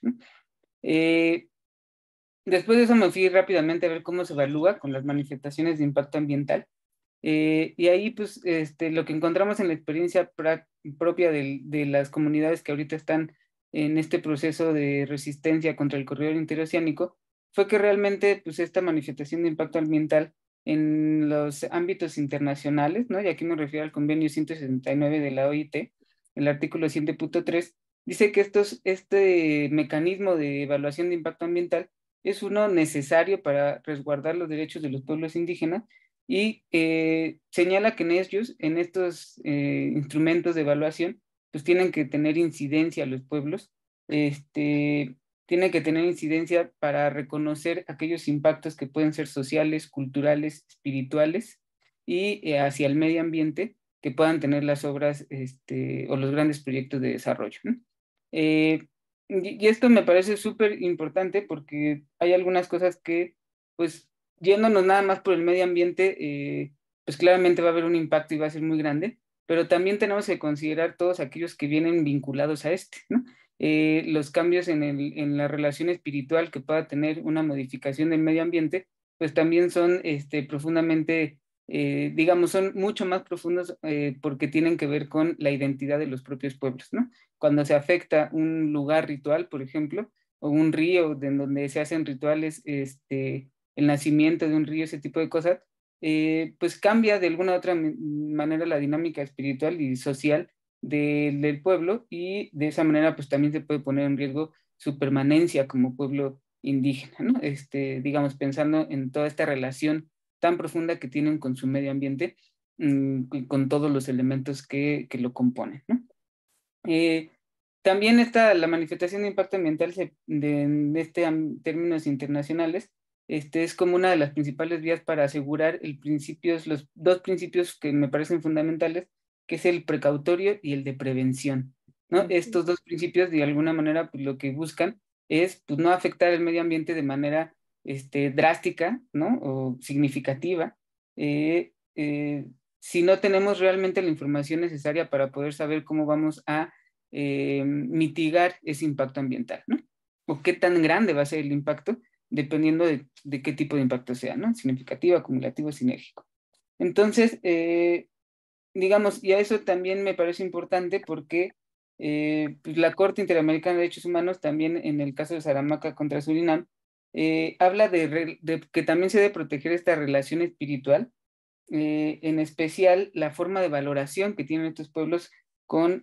Eh, después de eso me fui rápidamente a ver cómo se evalúa con las manifestaciones de impacto ambiental. Eh, y ahí, pues, este, lo que encontramos en la experiencia propia de, las comunidades que ahorita están en este proceso de resistencia contra el corredor interoceánico, fue que realmente, pues, esta manifestación de impacto ambiental en los ámbitos internacionales, ¿no? Y aquí me refiero al convenio 169 de la OIT, el artículo 7.3, dice que estos, este mecanismo de evaluación de impacto ambiental es uno necesario para resguardar los derechos de los pueblos indígenas y eh, señala que en en estos eh, instrumentos de evaluación, pues tienen que tener incidencia los pueblos, este, tiene que tener incidencia para reconocer aquellos impactos que pueden ser sociales, culturales, espirituales y eh, hacia el medio ambiente que puedan tener las obras este, o los grandes proyectos de desarrollo. Eh, y, esto me parece súper importante porque hay algunas cosas que, pues, yéndonos nada más por el medio ambiente, eh, pues claramente va a haber un impacto y va a ser muy grande, pero también tenemos que considerar todos aquellos que vienen vinculados a este, ¿no? eh, los cambios en, el, en la relación espiritual que pueda tener una modificación del medio ambiente, pues también son este, profundamente, eh, digamos, son mucho más profundos eh, porque tienen que ver con la identidad de los propios pueblos, ¿no? Cuando se afecta un lugar ritual, por ejemplo, o un río en donde se hacen rituales, este, el nacimiento de un río, ese tipo de cosas, eh, pues cambia de alguna u otra manera la dinámica espiritual y social del pueblo y de esa manera pues también se puede poner en riesgo su permanencia como pueblo indígena. Este, digamos, pensando en toda esta relación tan profunda que tienen con su medio ambiente mm, y con todos los elementos que, que lo componen. Eh, también está la manifestación de impacto ambiental de, en este, términos internacionales, este es como una de las principales vías para asegurar el principios, los dos principios que me parecen fundamentales, que es el precautorio y el de prevención. ¿no? Estos dos principios, de alguna manera, pues, lo que buscan es pues, no afectar el medio ambiente de manera este, drástica ¿no? o significativa, eh, eh, si no tenemos realmente la información necesaria para poder saber cómo vamos a eh, mitigar ese impacto ambiental, ¿no? O qué tan grande va a ser el impacto dependiendo de, qué tipo de impacto sea, ¿no? Significativo, acumulativo, sinérgico. Entonces, eh, digamos, y a eso también me parece importante porque eh, pues la Corte Interamericana de Derechos Humanos, también en el caso de Saramaca contra Surinam, eh, habla de, que también se debe proteger esta relación espiritual, en especial la forma de valoración que tienen estos pueblos con,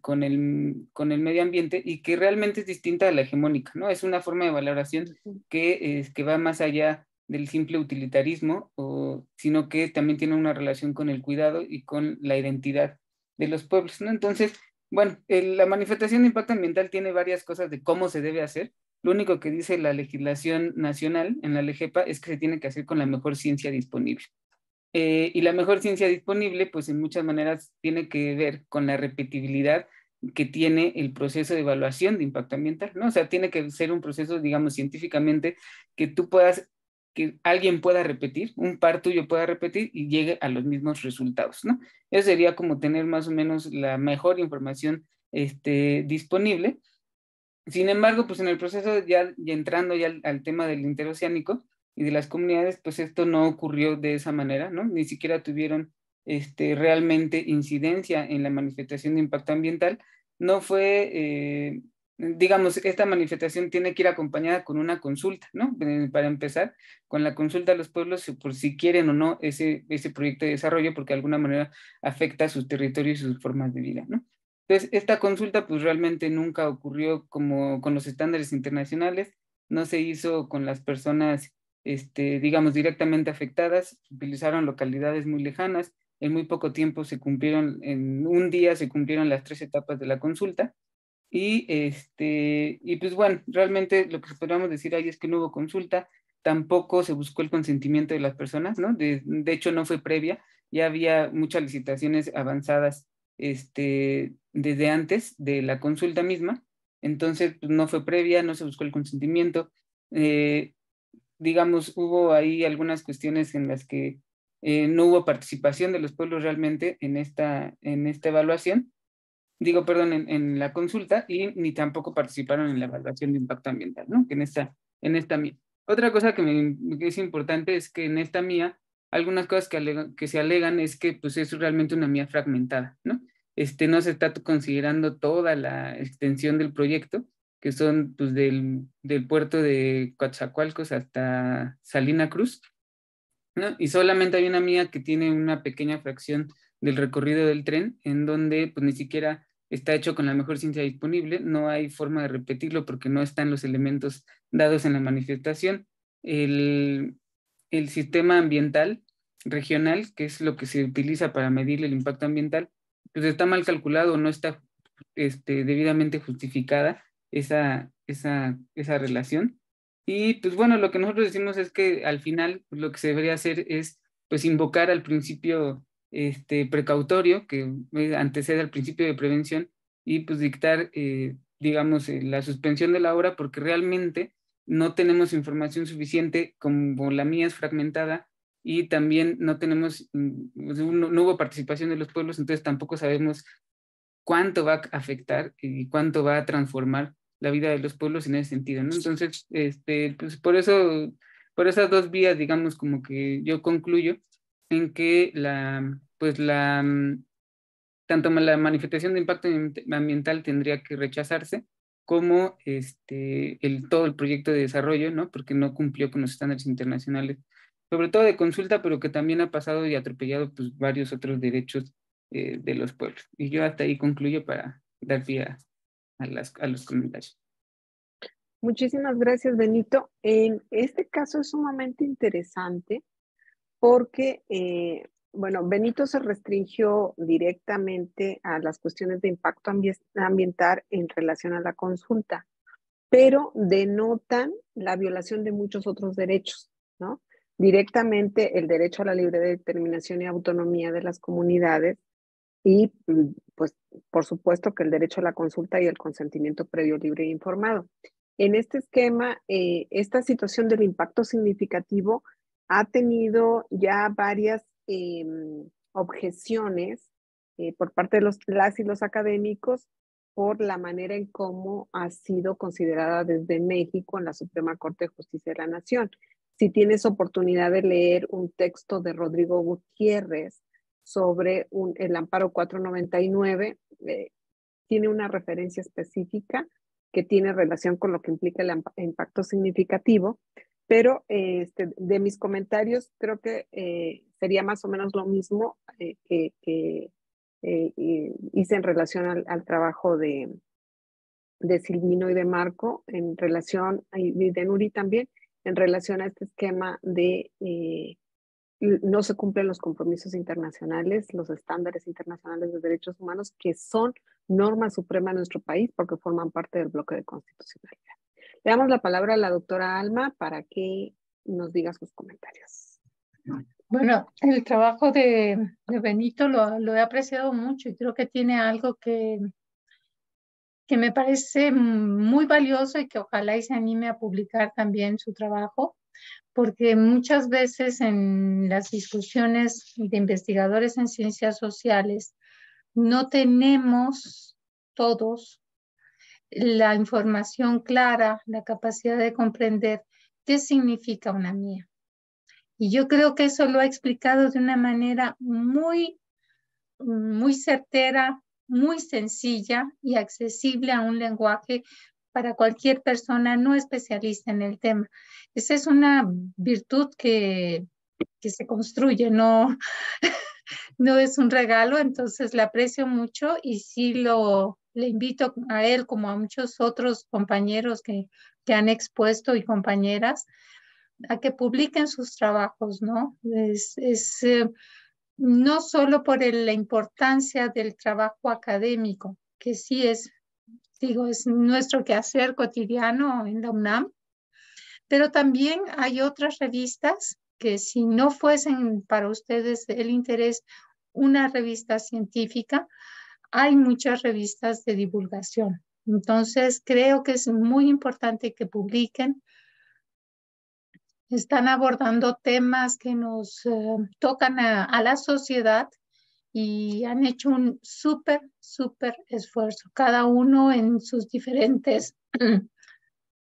con, el, con el medio ambiente y que realmente es distinta a la hegemónica, ¿no? Es una forma de valoración que, que va más allá del simple utilitarismo, o, sino que también tiene una relación con el cuidado y con la identidad de los pueblos, ¿no? Entonces, bueno, la manifestación de impacto ambiental tiene varias cosas de cómo se debe hacer. Lo único que dice la legislación nacional en la LEGEPA es que se tiene que hacer con la mejor ciencia disponible. Eh, y la mejor ciencia disponible, pues en muchas maneras tiene que ver con la repetibilidad que tiene el proceso de evaluación de impacto ambiental, ¿no? O sea, tiene que ser un proceso, digamos, científicamente que tú puedas, que alguien pueda repetir, un par tuyo pueda repetir y llegue a los mismos resultados, ¿no? Eso sería como tener más o menos la mejor información este, disponible. Sin embargo, pues en el proceso ya, entrando ya al tema del interoceánico, y de las comunidades, pues esto no ocurrió de esa manera, ¿no? Ni siquiera tuvieron este, realmente incidencia en la manifestación de impacto ambiental. No fue, eh, digamos, esta manifestación tiene que ir acompañada con una consulta, ¿no? Eh, para empezar, con la consulta a los pueblos por si quieren o no ese, ese proyecto de desarrollo, porque de alguna manera afecta a sus territorios y sus formas de vida, ¿no? Entonces, esta consulta pues realmente nunca ocurrió como con los estándares internacionales, no se hizo con las personas este, digamos, directamente afectadas, utilizaron localidades muy lejanas, en muy poco tiempo se cumplieron, en un día se cumplieron las tres etapas de la consulta, y, este, y pues bueno, realmente lo que podríamos decir ahí es que no hubo consulta, tampoco se buscó el consentimiento de las personas, ¿no? De, hecho, no fue previa, ya había muchas licitaciones avanzadas este, desde antes de la consulta misma, entonces pues, no fue previa, no se buscó el consentimiento. Eh, digamos, hubo ahí algunas cuestiones en las que eh, no hubo participación de los pueblos realmente en esta, en esta evaluación, digo, perdón, en, la consulta, y ni tampoco participaron en la evaluación de impacto ambiental, ¿no? Que en esta, en esta mía. Otra cosa que, me, es importante es que en esta mía, algunas cosas que, que se alegan es que pues es realmente una mía fragmentada, ¿no? Este, no se está considerando toda la extensión del proyecto, que son pues, del, del puerto de Coatzacoalcos hasta Salina Cruz, ¿no? Y solamente hay una mía que tiene una pequeña fracción del recorrido del tren, en donde pues ni siquiera está hecho con la mejor ciencia disponible, no hay forma de repetirlo porque no están los elementos dados en la manifestación. El, el sistema ambiental regional, que es lo que se utiliza para medir el impacto ambiental, pues está mal calculado, no está este, debidamente justificada esa, esa, esa relación. Y pues bueno, lo que nosotros decimos es que al final pues, lo que se debería hacer es pues invocar al principio este, precautorio que eh, antecede al principio de prevención y pues dictar, eh, digamos, eh, la suspensión de la obra porque realmente no tenemos información suficiente como la mía es fragmentada y también no tenemos, mm, no, no hubo participación de los pueblos, entonces tampoco sabemos cuánto va a afectar y cuánto va a transformar la vida de los pueblos en ese sentido, ¿no? Entonces, este, pues por eso, por esas dos vías, digamos, como que yo concluyo en que la, pues la, tanto la manifestación de impacto ambiental tendría que rechazarse, como este, el, todo el proyecto de desarrollo, ¿no? Porque no cumplió con los estándares internacionales, sobre todo de consulta, pero que también ha pasado y atropellado pues, varios otros derechos eh, de los pueblos. Y yo hasta ahí concluyo para dar pie a, las, a los comentarios.
Muchísimas gracias, Benito. En este caso es sumamente interesante porque eh, bueno, Benito se restringió directamente a las cuestiones de impacto ambiental en relación a la consulta, pero denotan la violación de muchos otros derechos, ¿no? Directamente el derecho a la libre determinación y autonomía de las comunidades y, mm, pues, por supuesto que el derecho a la consulta y el consentimiento previo libre e informado. En este esquema, eh, esta situación del impacto significativo ha tenido ya varias Em, objeciones eh, por parte de los, las y los académicos por la manera en cómo ha sido considerada desde México en la Suprema Corte de Justicia de la Nación. Si tienes oportunidad de leer un texto de Rodrigo Gutiérrez sobre el amparo 499, eh, tiene una referencia específica que tiene relación con lo que implica el impacto significativo, pero este, de mis comentarios creo que eh, sería más o menos lo mismo eh, que, eh, hice en relación al, trabajo de, de, Silvino y de Marco, en relación, y de Nuri también, en relación a este esquema de no se cumplen los compromisos internacionales, los estándares internacionales de derechos humanos, que son norma suprema en nuestro país porque forman parte del bloque de constitucionalidad. Le damos la palabra a la doctora Alma para que nos diga sus comentarios.
Bueno, el trabajo de, Benito lo, he apreciado mucho y creo que tiene algo que, que me parece muy valioso y que ojalá y se anime a publicar también su trabajo, porque muchas veces en las discusiones de investigadores en ciencias sociales no tenemos todos la información clara, la capacidad de comprender qué significa una mía. Y yo creo que eso lo ha explicado de una manera muy, muy certera, muy sencilla y accesible a un lenguaje para cualquier persona no especialista en el tema. Esa es una virtud que, que se construye, no, <laughs> no es un regalo, entonces la aprecio mucho y sí lo, le invito a él como a muchos otros compañeros que, que han expuesto y compañeras a que publiquen sus trabajos, ¿no? Es, eh, no solo por la importancia del trabajo académico, que sí es, digo, es nuestro quehacer cotidiano en la UNAM, pero también hay otras revistas que si no fuesen para ustedes el interés una revista científica, hay muchas revistas de divulgación. Entonces, creo que es muy importante que publiquen. Están abordando temas que nos eh, tocan a, la sociedad y han hecho un súper, súper esfuerzo, cada uno en sus diferentes <clears throat>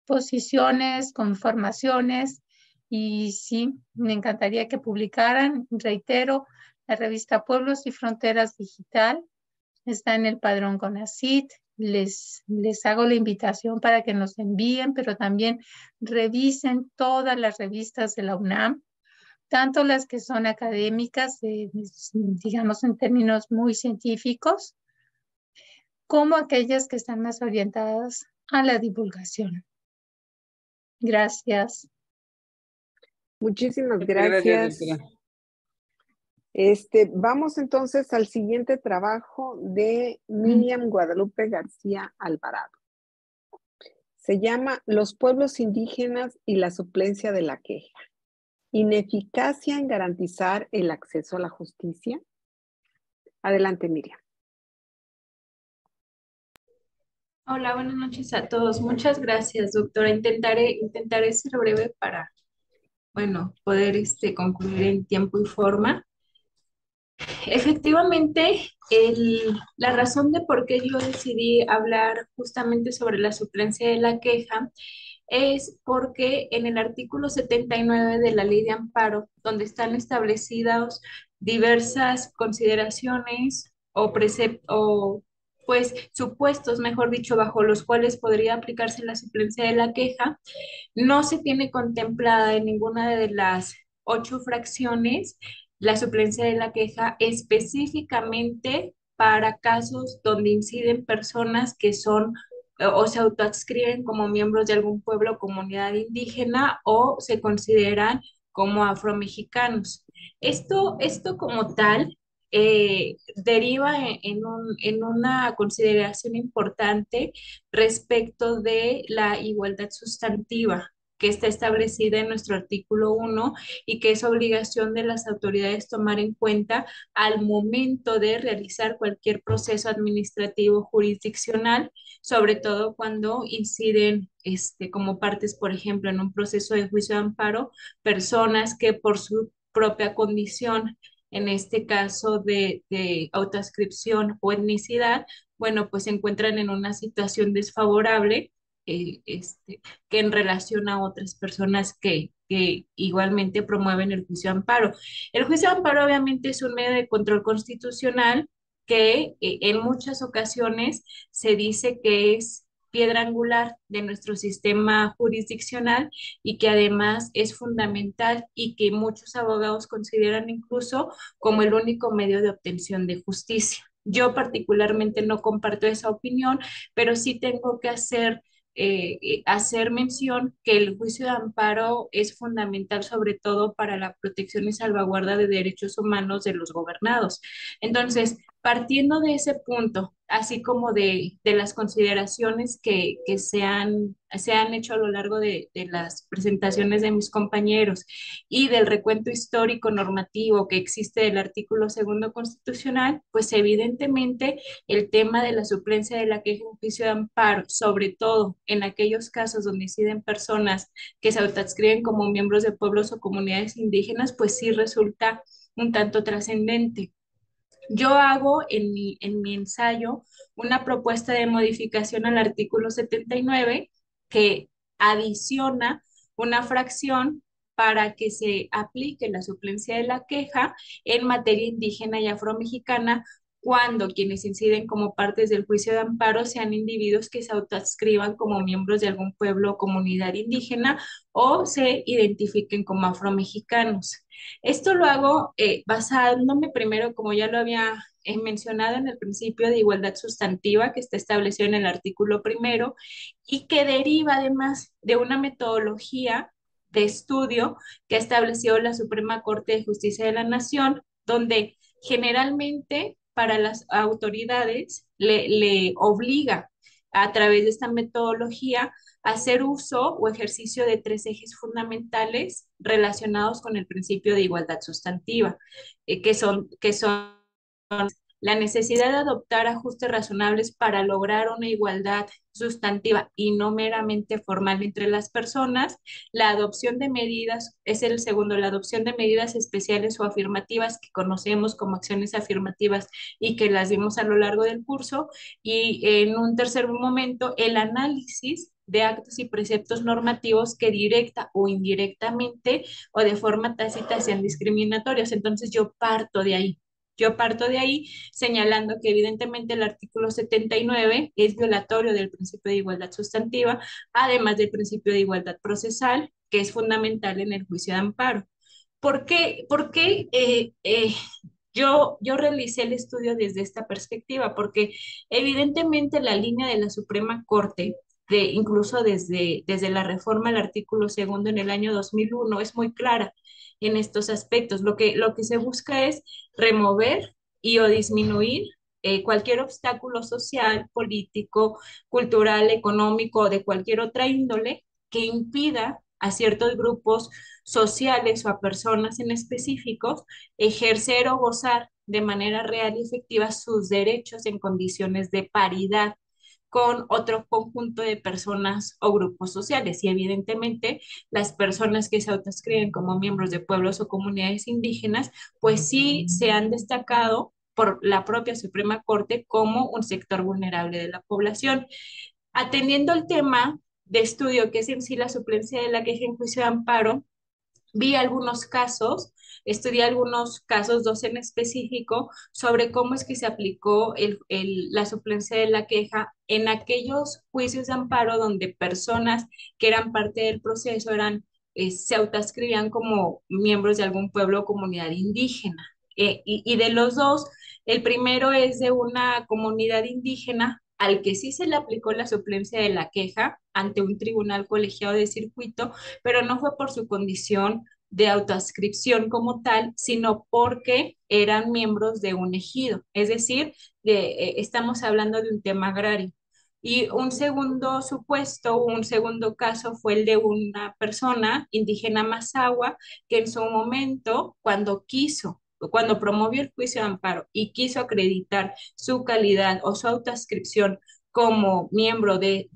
posiciones, conformaciones. Y sí, me encantaría que publicaran, reitero, la revista Pueblos y Fronteras Digital está en el padrón con ACID. Les, les hago la invitación para que nos envíen, pero también revisen todas las revistas de la UNAM, tanto las que son académicas, digamos en términos muy científicos, como aquellas que están más orientadas a la divulgación. Gracias.
Muchísimas gracias. Este, vamos entonces al siguiente trabajo de Miriam Guadalupe García Alvarado. Se llama Los pueblos indígenas y la suplencia de la queja. Ineficacia en garantizar el acceso a la justicia. Adelante, Miriam.
Hola, buenas noches a todos. Muchas gracias, doctora. Intentaré, intentaré ser breve para, bueno, poder este, concluir en tiempo y forma. Efectivamente, la razón de por qué yo decidí hablar justamente sobre la suplencia de la queja es porque en el artículo 79 de la ley de amparo, donde están establecidas diversas consideraciones o, o pues supuestos, mejor dicho, bajo los cuales podría aplicarse la suplencia de la queja, no se tiene contemplada en ninguna de las ocho fracciones la suplencia de la queja específicamente para casos donde inciden personas que son o se autoadscriben como miembros de algún pueblo o comunidad indígena o se consideran como afromexicanos. Esto, esto como tal eh, deriva en, un, en, una consideración importante respecto de la igualdad sustantiva que está establecida en nuestro artículo 1 y que es obligación de las autoridades tomar en cuenta al momento de realizar cualquier proceso administrativo jurisdiccional, sobre todo cuando inciden este, como partes, por ejemplo, en un proceso de juicio de amparo, personas que por su propia condición en este caso de, de autoascripción o etnicidad, bueno, pues se encuentran en una situación desfavorable este, que en relación a otras personas que, que igualmente promueven el juicio de amparo. El juicio de amparo obviamente es un medio de control constitucional que eh, en muchas ocasiones se dice que es piedra angular de nuestro sistema jurisdiccional y que además es fundamental y que muchos abogados consideran incluso como el único medio de obtención de justicia. Yo particularmente no comparto esa opinión, pero sí tengo que hacer eh, eh, hacer mención que el juicio de amparo es fundamental sobre todo para la protección y salvaguarda de derechos humanos de los gobernados. Entonces, partiendo de ese punto, así como de, las consideraciones que, se, han, se han hecho a lo largo de, las presentaciones de mis compañeros y del recuento histórico normativo que existe del artículo segundo constitucional, pues evidentemente el tema de la suplencia de la queja en juicio de amparo, sobre todo en aquellos casos donde inciden personas que se autoadscriben como miembros de pueblos o comunidades indígenas, pues sí resulta un tanto trascendente. Yo hago en mi, en mi ensayo una propuesta de modificación al artículo 79 que adiciona una fracción para que se aplique la suplencia de la queja en materia indígena y afromexicana cuando quienes inciden como partes del juicio de amparo sean individuos que se autoadscriban como miembros de algún pueblo o comunidad indígena o se identifiquen como afromexicanos. Esto lo hago eh, basándome primero, como ya lo había eh, mencionado en el principio de igualdad sustantiva que está establecido en el artículo primero y que deriva además de una metodología de estudio que ha establecido la Suprema Corte de Justicia de la Nación, donde generalmente para las autoridades le, obliga a través de esta metodología a hacer uso o ejercicio de tres ejes fundamentales relacionados con el principio de igualdad sustantiva, eh, que, son, que son la necesidad de adoptar ajustes razonables para lograr una igualdad sustantiva y no meramente formal entre las personas. La adopción de medidas, es el segundo, la adopción de medidas especiales o afirmativas que conocemos como acciones afirmativas y que las vimos a lo largo del curso. Y en un tercer momento, el análisis de actos y preceptos normativos que directa o indirectamente o de forma tácita sean discriminatorios. Entonces yo parto de ahí. Yo parto de ahí señalando que evidentemente el artículo 79 es violatorio del principio de igualdad sustantiva, además del principio de igualdad procesal, que es fundamental en el juicio de amparo. ¿Por qué, eh, eh, yo, yo realicé el estudio desde esta perspectiva? Porque evidentemente la línea de la Suprema Corte de, incluso desde, desde la reforma al artículo segundo en el año 2001, es muy clara en estos aspectos. Lo que, lo que se busca es remover y o disminuir eh, cualquier obstáculo social, político, cultural, económico o de cualquier otra índole que impida a ciertos grupos sociales o a personas en específicos ejercer o gozar de manera real y efectiva sus derechos en condiciones de paridad con otro conjunto de personas o grupos sociales. Y evidentemente las personas que se autoescriben como miembros de pueblos o comunidades indígenas, pues sí se han destacado por la propia Suprema Corte como un sector vulnerable de la población. Atendiendo el tema de estudio que es en sí la suplencia de la queja en juicio de amparo, vi algunos casos, estudié algunos casos, dos en específico, sobre cómo es que se aplicó el, la suplencia de la queja en aquellos juicios de amparo donde personas que eran parte del proceso eran, eh, se autoascribían como miembros de algún pueblo o comunidad indígena. Eh, y, y de los dos, el primero es de una comunidad indígena al que sí se le aplicó la suplencia de la queja ante un tribunal colegiado de circuito, pero no fue por su condición de autoascripción como tal, sino porque eran miembros de un ejido, es decir, eh, estamos hablando de un tema agrario. Y un segundo supuesto, un segundo caso fue el de una persona indígena Mazahua que en su momento, cuando quiso cuando promovió el juicio de amparo y quiso acreditar su calidad o su autoascripción como miembro del,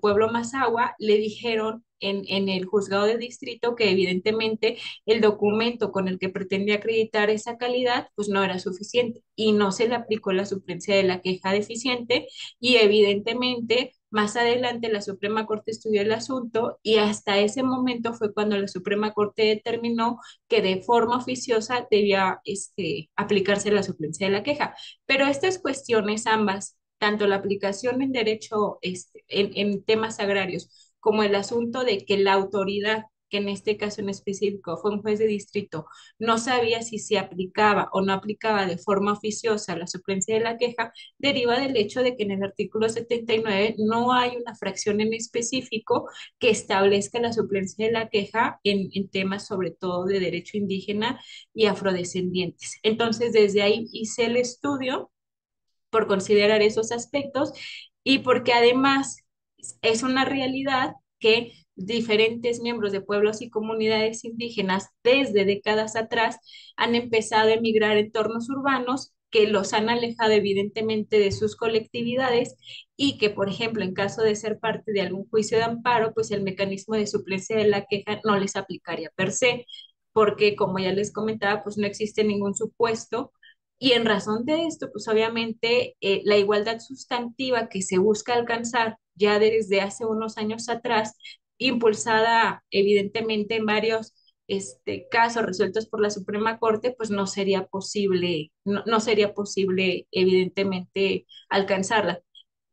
pueblo Mazahua, le dijeron en, el juzgado de distrito que evidentemente el documento con el que pretendía acreditar esa calidad pues no era suficiente y no se le aplicó la suplencia de la queja deficiente y evidentemente más adelante la Suprema Corte estudió el asunto y hasta ese momento fue cuando la Suprema Corte determinó que de forma oficiosa debía este, aplicarse la suplencia de la queja. Pero estas cuestiones ambas, tanto la aplicación en derecho este, en, en temas agrarios como el asunto de que la autoridad que en este caso en específico fue un juez de distrito, no sabía si se aplicaba o no aplicaba de forma oficiosa la suplencia de la queja, deriva del hecho de que en el artículo 79 no hay una fracción en específico que establezca la suplencia de la queja en, en temas sobre todo de derecho indígena y afrodescendientes. Entonces, desde ahí hice el estudio por considerar esos aspectos y porque además es una realidad que diferentes miembros de pueblos y comunidades indígenas desde décadas atrás han empezado a emigrar en entornos urbanos que los han alejado evidentemente de sus colectividades y que, por ejemplo, en caso de ser parte de algún juicio de amparo, pues el mecanismo de suplencia de la queja no les aplicaría per se, porque como ya les comentaba, pues no existe ningún supuesto. Y en razón de esto, pues obviamente eh, la igualdad sustantiva que se busca alcanzar ya desde hace unos años atrás impulsada evidentemente en varios este, casos resueltos por la Suprema Corte, pues no sería posible, no, sería posible evidentemente alcanzarla.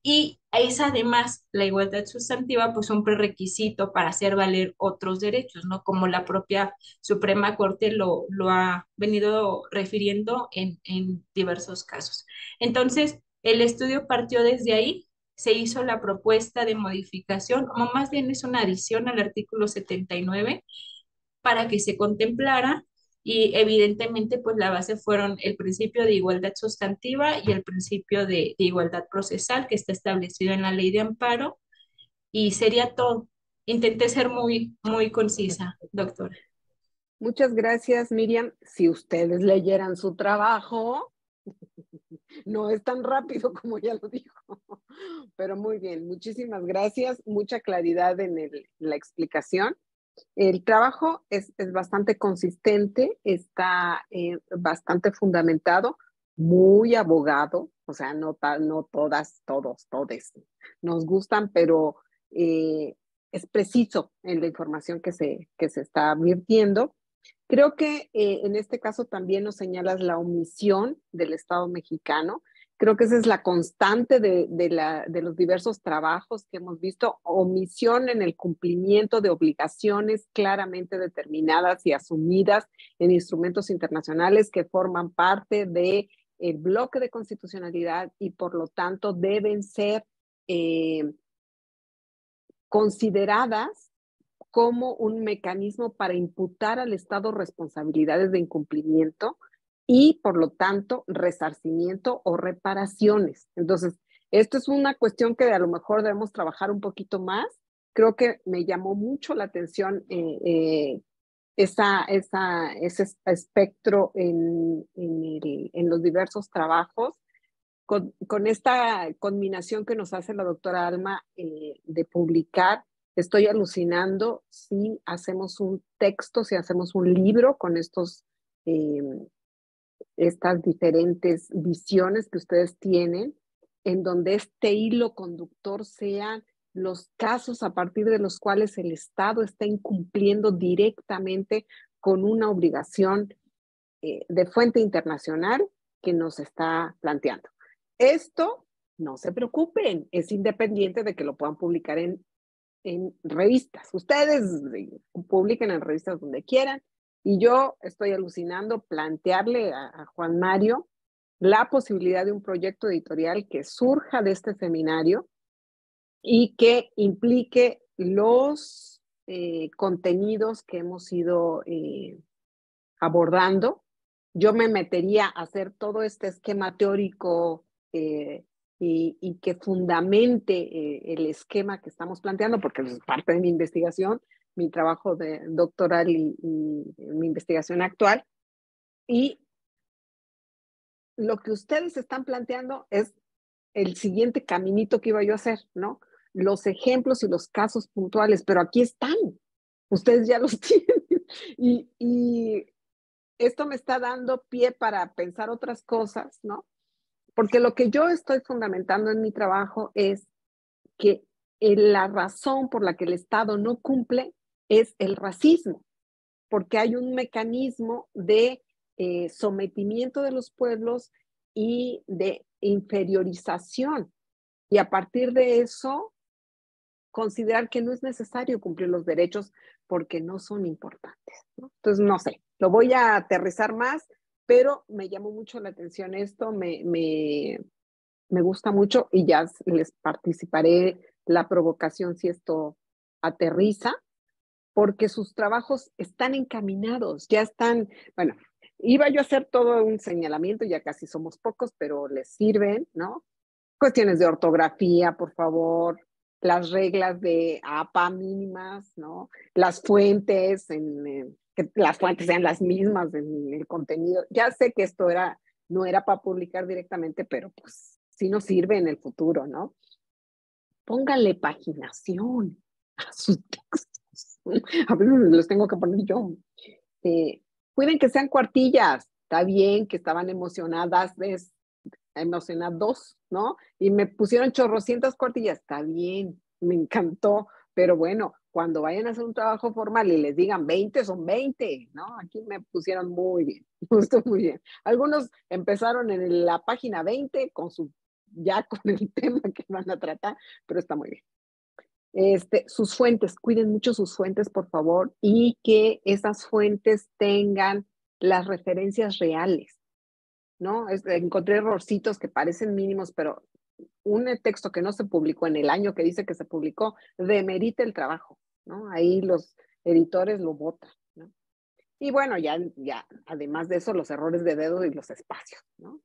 Y es además la igualdad sustantiva, pues un prerequisito para hacer valer otros derechos, ¿no? Como la propia Suprema Corte lo, lo ha venido refiriendo en, en diversos casos. Entonces, el estudio partió desde ahí, se hizo la propuesta de modificación, o más bien es una adición al artículo 79, para que se contemplara y evidentemente pues la base fueron el principio de igualdad sustantiva y el principio de, igualdad procesal que está establecido en la ley de amparo y sería todo. Intenté ser muy, muy concisa, doctora.
Muchas gracias, Miriam. Si ustedes leyeran su trabajo, <laughs> no es tan rápido como ya lo dijo, <laughs> pero muy bien, muchísimas gracias, mucha claridad en la explicación. El trabajo es, bastante consistente, está eh, bastante fundamentado, muy abogado, o sea, no, todas, todos, todes nos gustan, pero eh, es preciso en la información que se, que se está advirtiendo Creo que eh, en este caso también nos señalas la omisión del Estado mexicano. Creo que esa es la constante de, los diversos trabajos que hemos visto, omisión en el cumplimiento de obligaciones claramente determinadas y asumidas en instrumentos internacionales que forman parte del el bloque de constitucionalidad y por lo tanto deben ser eh, consideradas como un mecanismo para imputar al Estado responsabilidades de incumplimiento y, por lo tanto, resarcimiento o reparaciones. Entonces, esto es una cuestión que a lo mejor debemos trabajar un poquito más. Creo que me llamó mucho la atención eh, eh, ese espectro en, los diversos trabajos con, con, esta combinación que nos hace la doctora Alma eh, de publicar, estoy alucinando si hacemos un texto, si hacemos un libro con estos, eh, estas diferentes visiones que ustedes tienen, en donde este hilo conductor sean los casos a partir de los cuales el Estado está incumpliendo directamente con una obligación eh, de fuente internacional que nos está planteando. Esto, no se preocupen, es independiente de que lo puedan publicar en, en revistas. Ustedes publiquen en revistas donde quieran y yo estoy alucinando plantearle a Juan Mario la posibilidad de un proyecto editorial que surja de este seminario y que implique los eh, contenidos que hemos ido eh, abordando. Yo me metería a hacer todo este esquema teórico eh, y, que fundamente el esquema que estamos planteando, porque es parte de mi investigación, mi trabajo de doctoral y, y mi investigación actual. Y lo que ustedes están planteando es el siguiente caminito que iba yo a hacer, ¿no? los ejemplos y los casos puntuales, pero aquí están, ustedes ya los <laughs> tienen. Y, y esto me está dando pie para pensar otras cosas, ¿no? Porque lo que yo estoy fundamentando en mi trabajo es que la razón por la que el Estado no cumple es el racismo, porque hay un mecanismo de eh, sometimiento de los pueblos y de inferiorización. Y a partir de eso, considerar que no es necesario cumplir los derechos porque no son importantes. Entonces, no sé, lo voy a aterrizar más, pero me llamó mucho la atención esto, me, me, me gusta mucho y ya les participaré la provocación si esto aterriza, porque sus trabajos están encaminados, ya están, bueno, iba yo a hacer todo un señalamiento, ya casi somos pocos, pero les sirven, ¿no? Cuestiones de ortografía, por favor, las reglas de APA mínimas, ¿no? Las fuentes, en, que las fuentes sean las mismas en el contenido. Ya sé que esto era, no era para publicar directamente, pero pues sí nos sirve en el futuro, ¿no? Pónganle paginación a sus textos. <laughs> A veces los tengo que poner yo. Eh, cuiden que sean cuartillas. Está bien que estaban emocionadas, ¿ves? emocionados, ¿no? Y me pusieron chorrocientas cuartillas, está bien, me encantó, pero bueno, cuando vayan a hacer un trabajo formal y les digan 20, son 20, ¿no? Aquí me pusieron muy bien, <laughs> gustó muy bien. Algunos empezaron en la página 20 con su, ya con el <laughs> tema que van a tratar, pero está muy bien. Este, sus fuentes, cuiden mucho sus fuentes, por favor, y que esas fuentes tengan las referencias reales. ¿no? encontré errorcitos que parecen mínimos, pero un texto que no se publicó en el año que dice que se publicó demerita el trabajo, ¿no? Ahí los editores lo votan, ¿no? Y bueno, ya, ya, además de eso, los errores de dedo y los espacios, ¿no?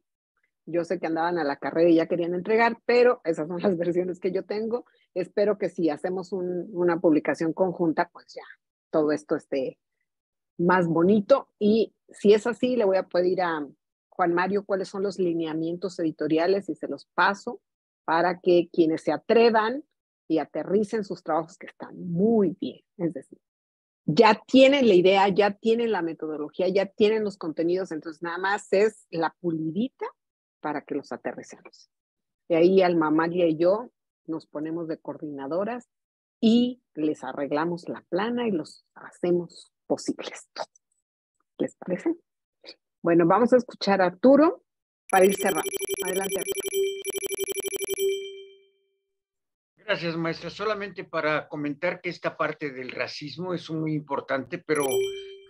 Yo sé que andaban a la carrera y ya querían entregar, pero esas son <laughs> las versiones que yo tengo. Espero que si hacemos una publicación conjunta, pues ya todo esto esté más bonito. Y si es así, le voy a pedir a, Juan Mario cuáles son los lineamientos editoriales y se los paso para que quienes se atrevan y aterricen sus trabajos que están muy bien. Es decir, ya tienen la idea, ya tienen la metodología, ya tienen los contenidos, entonces nada más es la pulidita para que los aterricemos. Y ahí Alma María y yo nos ponemos de coordinadoras y les arreglamos la plana y los hacemos posibles. ¿Les parece? Bueno, vamos a escuchar a Arturo para ir cerrando. Adelante.
Gracias, maestra. Solamente para comentar que esta parte del racismo es muy importante, pero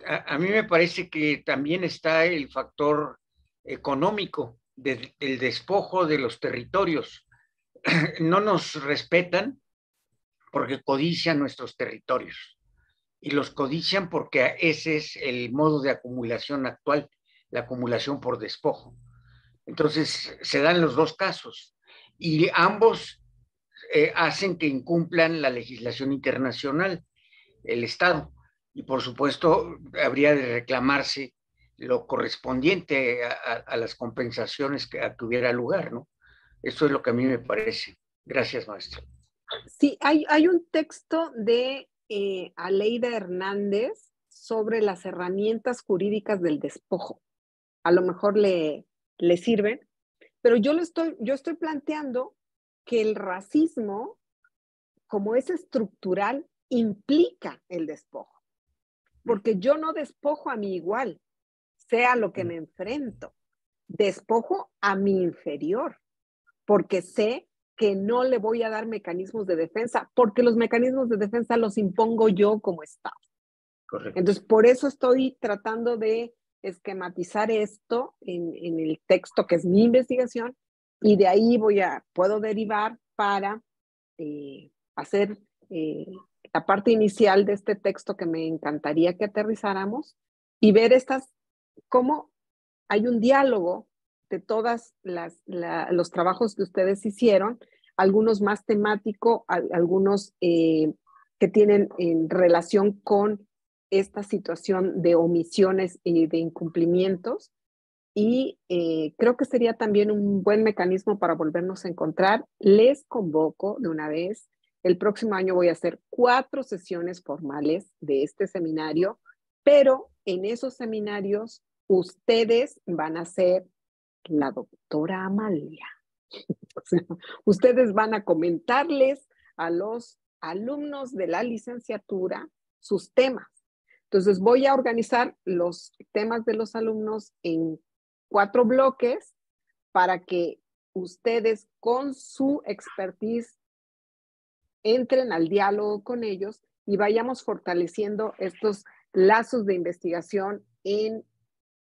a, mí me parece que también está el factor económico del despojo de los territorios. <clears throat> No nos respetan porque codician nuestros territorios y los codician porque ese es el modo de acumulación actual la acumulación por despojo. Entonces, se dan los dos casos y ambos eh, hacen que incumplan la legislación internacional, el Estado. Y por supuesto, habría de reclamarse lo correspondiente a, las compensaciones que, tuviera lugar, ¿no? Eso es lo que a mí me parece. Gracias, maestro.
Sí, hay, hay un texto de eh, Aleida Hernández sobre las herramientas jurídicas del despojo. A lo mejor le, le sirven, pero yo, lo estoy, yo estoy planteando que el racismo, como es estructural, implica el despojo. Porque yo no despojo a mi igual, sea lo que me enfrento. Despojo a mi inferior, porque sé que no le voy a dar mecanismos de defensa, porque los mecanismos de defensa los impongo yo como Estado. Entonces, por eso estoy tratando de esquematizar esto en, el texto que es mi investigación y de ahí voy a, puedo derivar para eh, hacer eh, la parte inicial de este texto que me encantaría que aterrizáramos y ver estas, cómo hay un diálogo de todas las los trabajos que ustedes hicieron, algunos más temáticos, algunos eh, que tienen en relación con esta situación de omisiones y de incumplimientos. Y eh, creo que sería también un buen mecanismo para volvernos a encontrar. Les convoco de una vez. El próximo año voy a hacer cuatro sesiones formales de este seminario, pero en esos seminarios ustedes van a ser la doctora Amalia. <laughs> ustedes van a comentarles a los alumnos de la licenciatura sus temas. Entonces voy a organizar los temas de los alumnos en cuatro bloques para que ustedes con su expertise entren al diálogo con ellos y vayamos fortaleciendo estos lazos de investigación en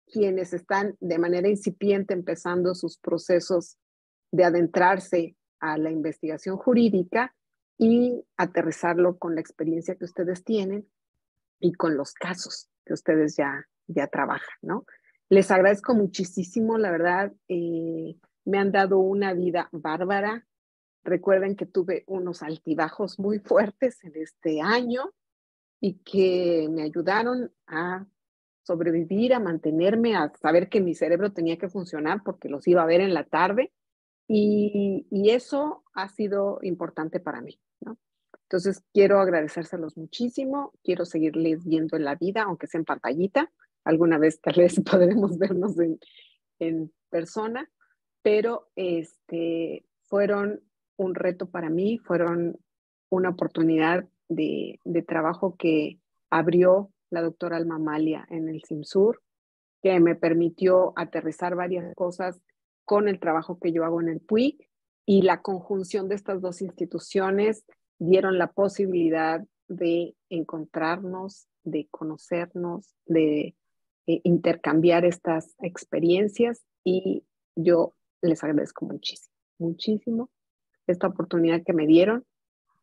quienes están de manera incipiente empezando sus procesos de adentrarse a la investigación jurídica y aterrizarlo con la experiencia que ustedes tienen y con los casos que ustedes ya, ya trabajan, ¿no? Les agradezco muchísimo, la verdad, eh, me han dado una vida bárbara. Recuerden que tuve unos altibajos muy fuertes en este año y que me ayudaron a sobrevivir, a mantenerme, a saber que mi cerebro tenía que funcionar porque los iba a ver en la tarde. Y, y eso ha sido importante para mí, ¿no? Entonces, quiero agradecérselos muchísimo, quiero seguirles viendo en la vida, aunque sea en pantallita. Alguna vez tal vez <laughs> podremos vernos en, en persona, pero este, fueron un reto para mí, fueron una oportunidad de, de trabajo que abrió la doctora Alma Malia en el CIMSUR, que me permitió aterrizar varias cosas con el trabajo que yo hago en el PUIC y la conjunción de estas dos instituciones dieron la posibilidad de encontrarnos, de conocernos, de eh, intercambiar estas experiencias y yo les agradezco muchísimo, muchísimo esta oportunidad que me dieron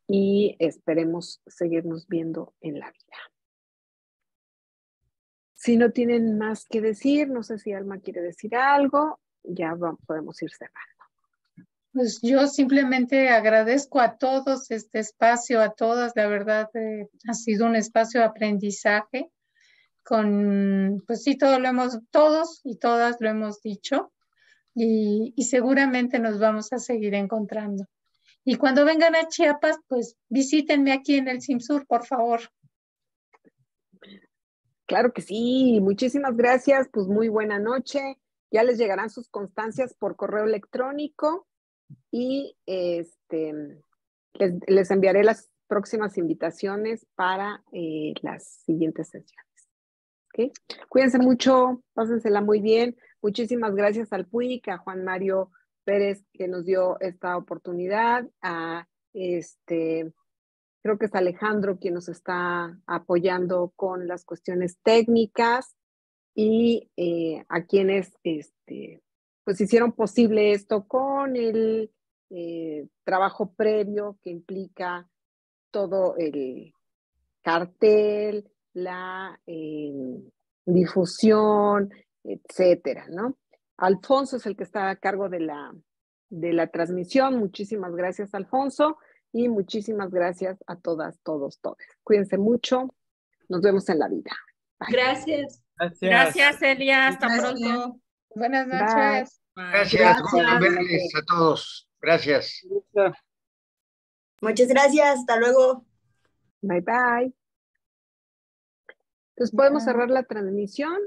y esperemos seguirnos viendo en la vida. Si no tienen más que decir, no sé si Alma quiere decir algo, ya podemos ir cerrando.
Pues yo simplemente agradezco a todos este espacio, a todas, la verdad eh, ha sido un espacio de aprendizaje con, pues sí, todos lo hemos, todos y todas lo hemos dicho y, seguramente nos vamos a seguir encontrando. Y cuando vengan a Chiapas, pues visítenme aquí en el Simsur, por favor.
Claro que sí, muchísimas gracias, pues muy buena noche. Ya les llegarán sus constancias por correo electrónico y este, les, enviaré las próximas invitaciones para eh, las siguientes sesiones. ¿Okay? Cuídense mucho, pásensela muy bien. Muchísimas gracias al PUIC, a Juan Mario Pérez que nos dio esta oportunidad, a este, creo que es Alejandro quien nos está apoyando con las cuestiones técnicas y eh, a quienes este, pues hicieron posible esto con el eh, trabajo previo que implica todo el cartel, la eh, difusión, etcétera, ¿no? Alfonso es el que está a cargo de la, de la transmisión. Muchísimas gracias, Alfonso, y muchísimas gracias a todas, todos, todos. Cuídense mucho. Nos vemos en la vida.
Gracias.
Gracias. Elia. Hasta pronto.
Buenas noches.
Gracias, Gracias. a todos. Gracias.
Muchas gracias. Hasta luego.
Bye bye. Entonces podemos cerrar la transmisión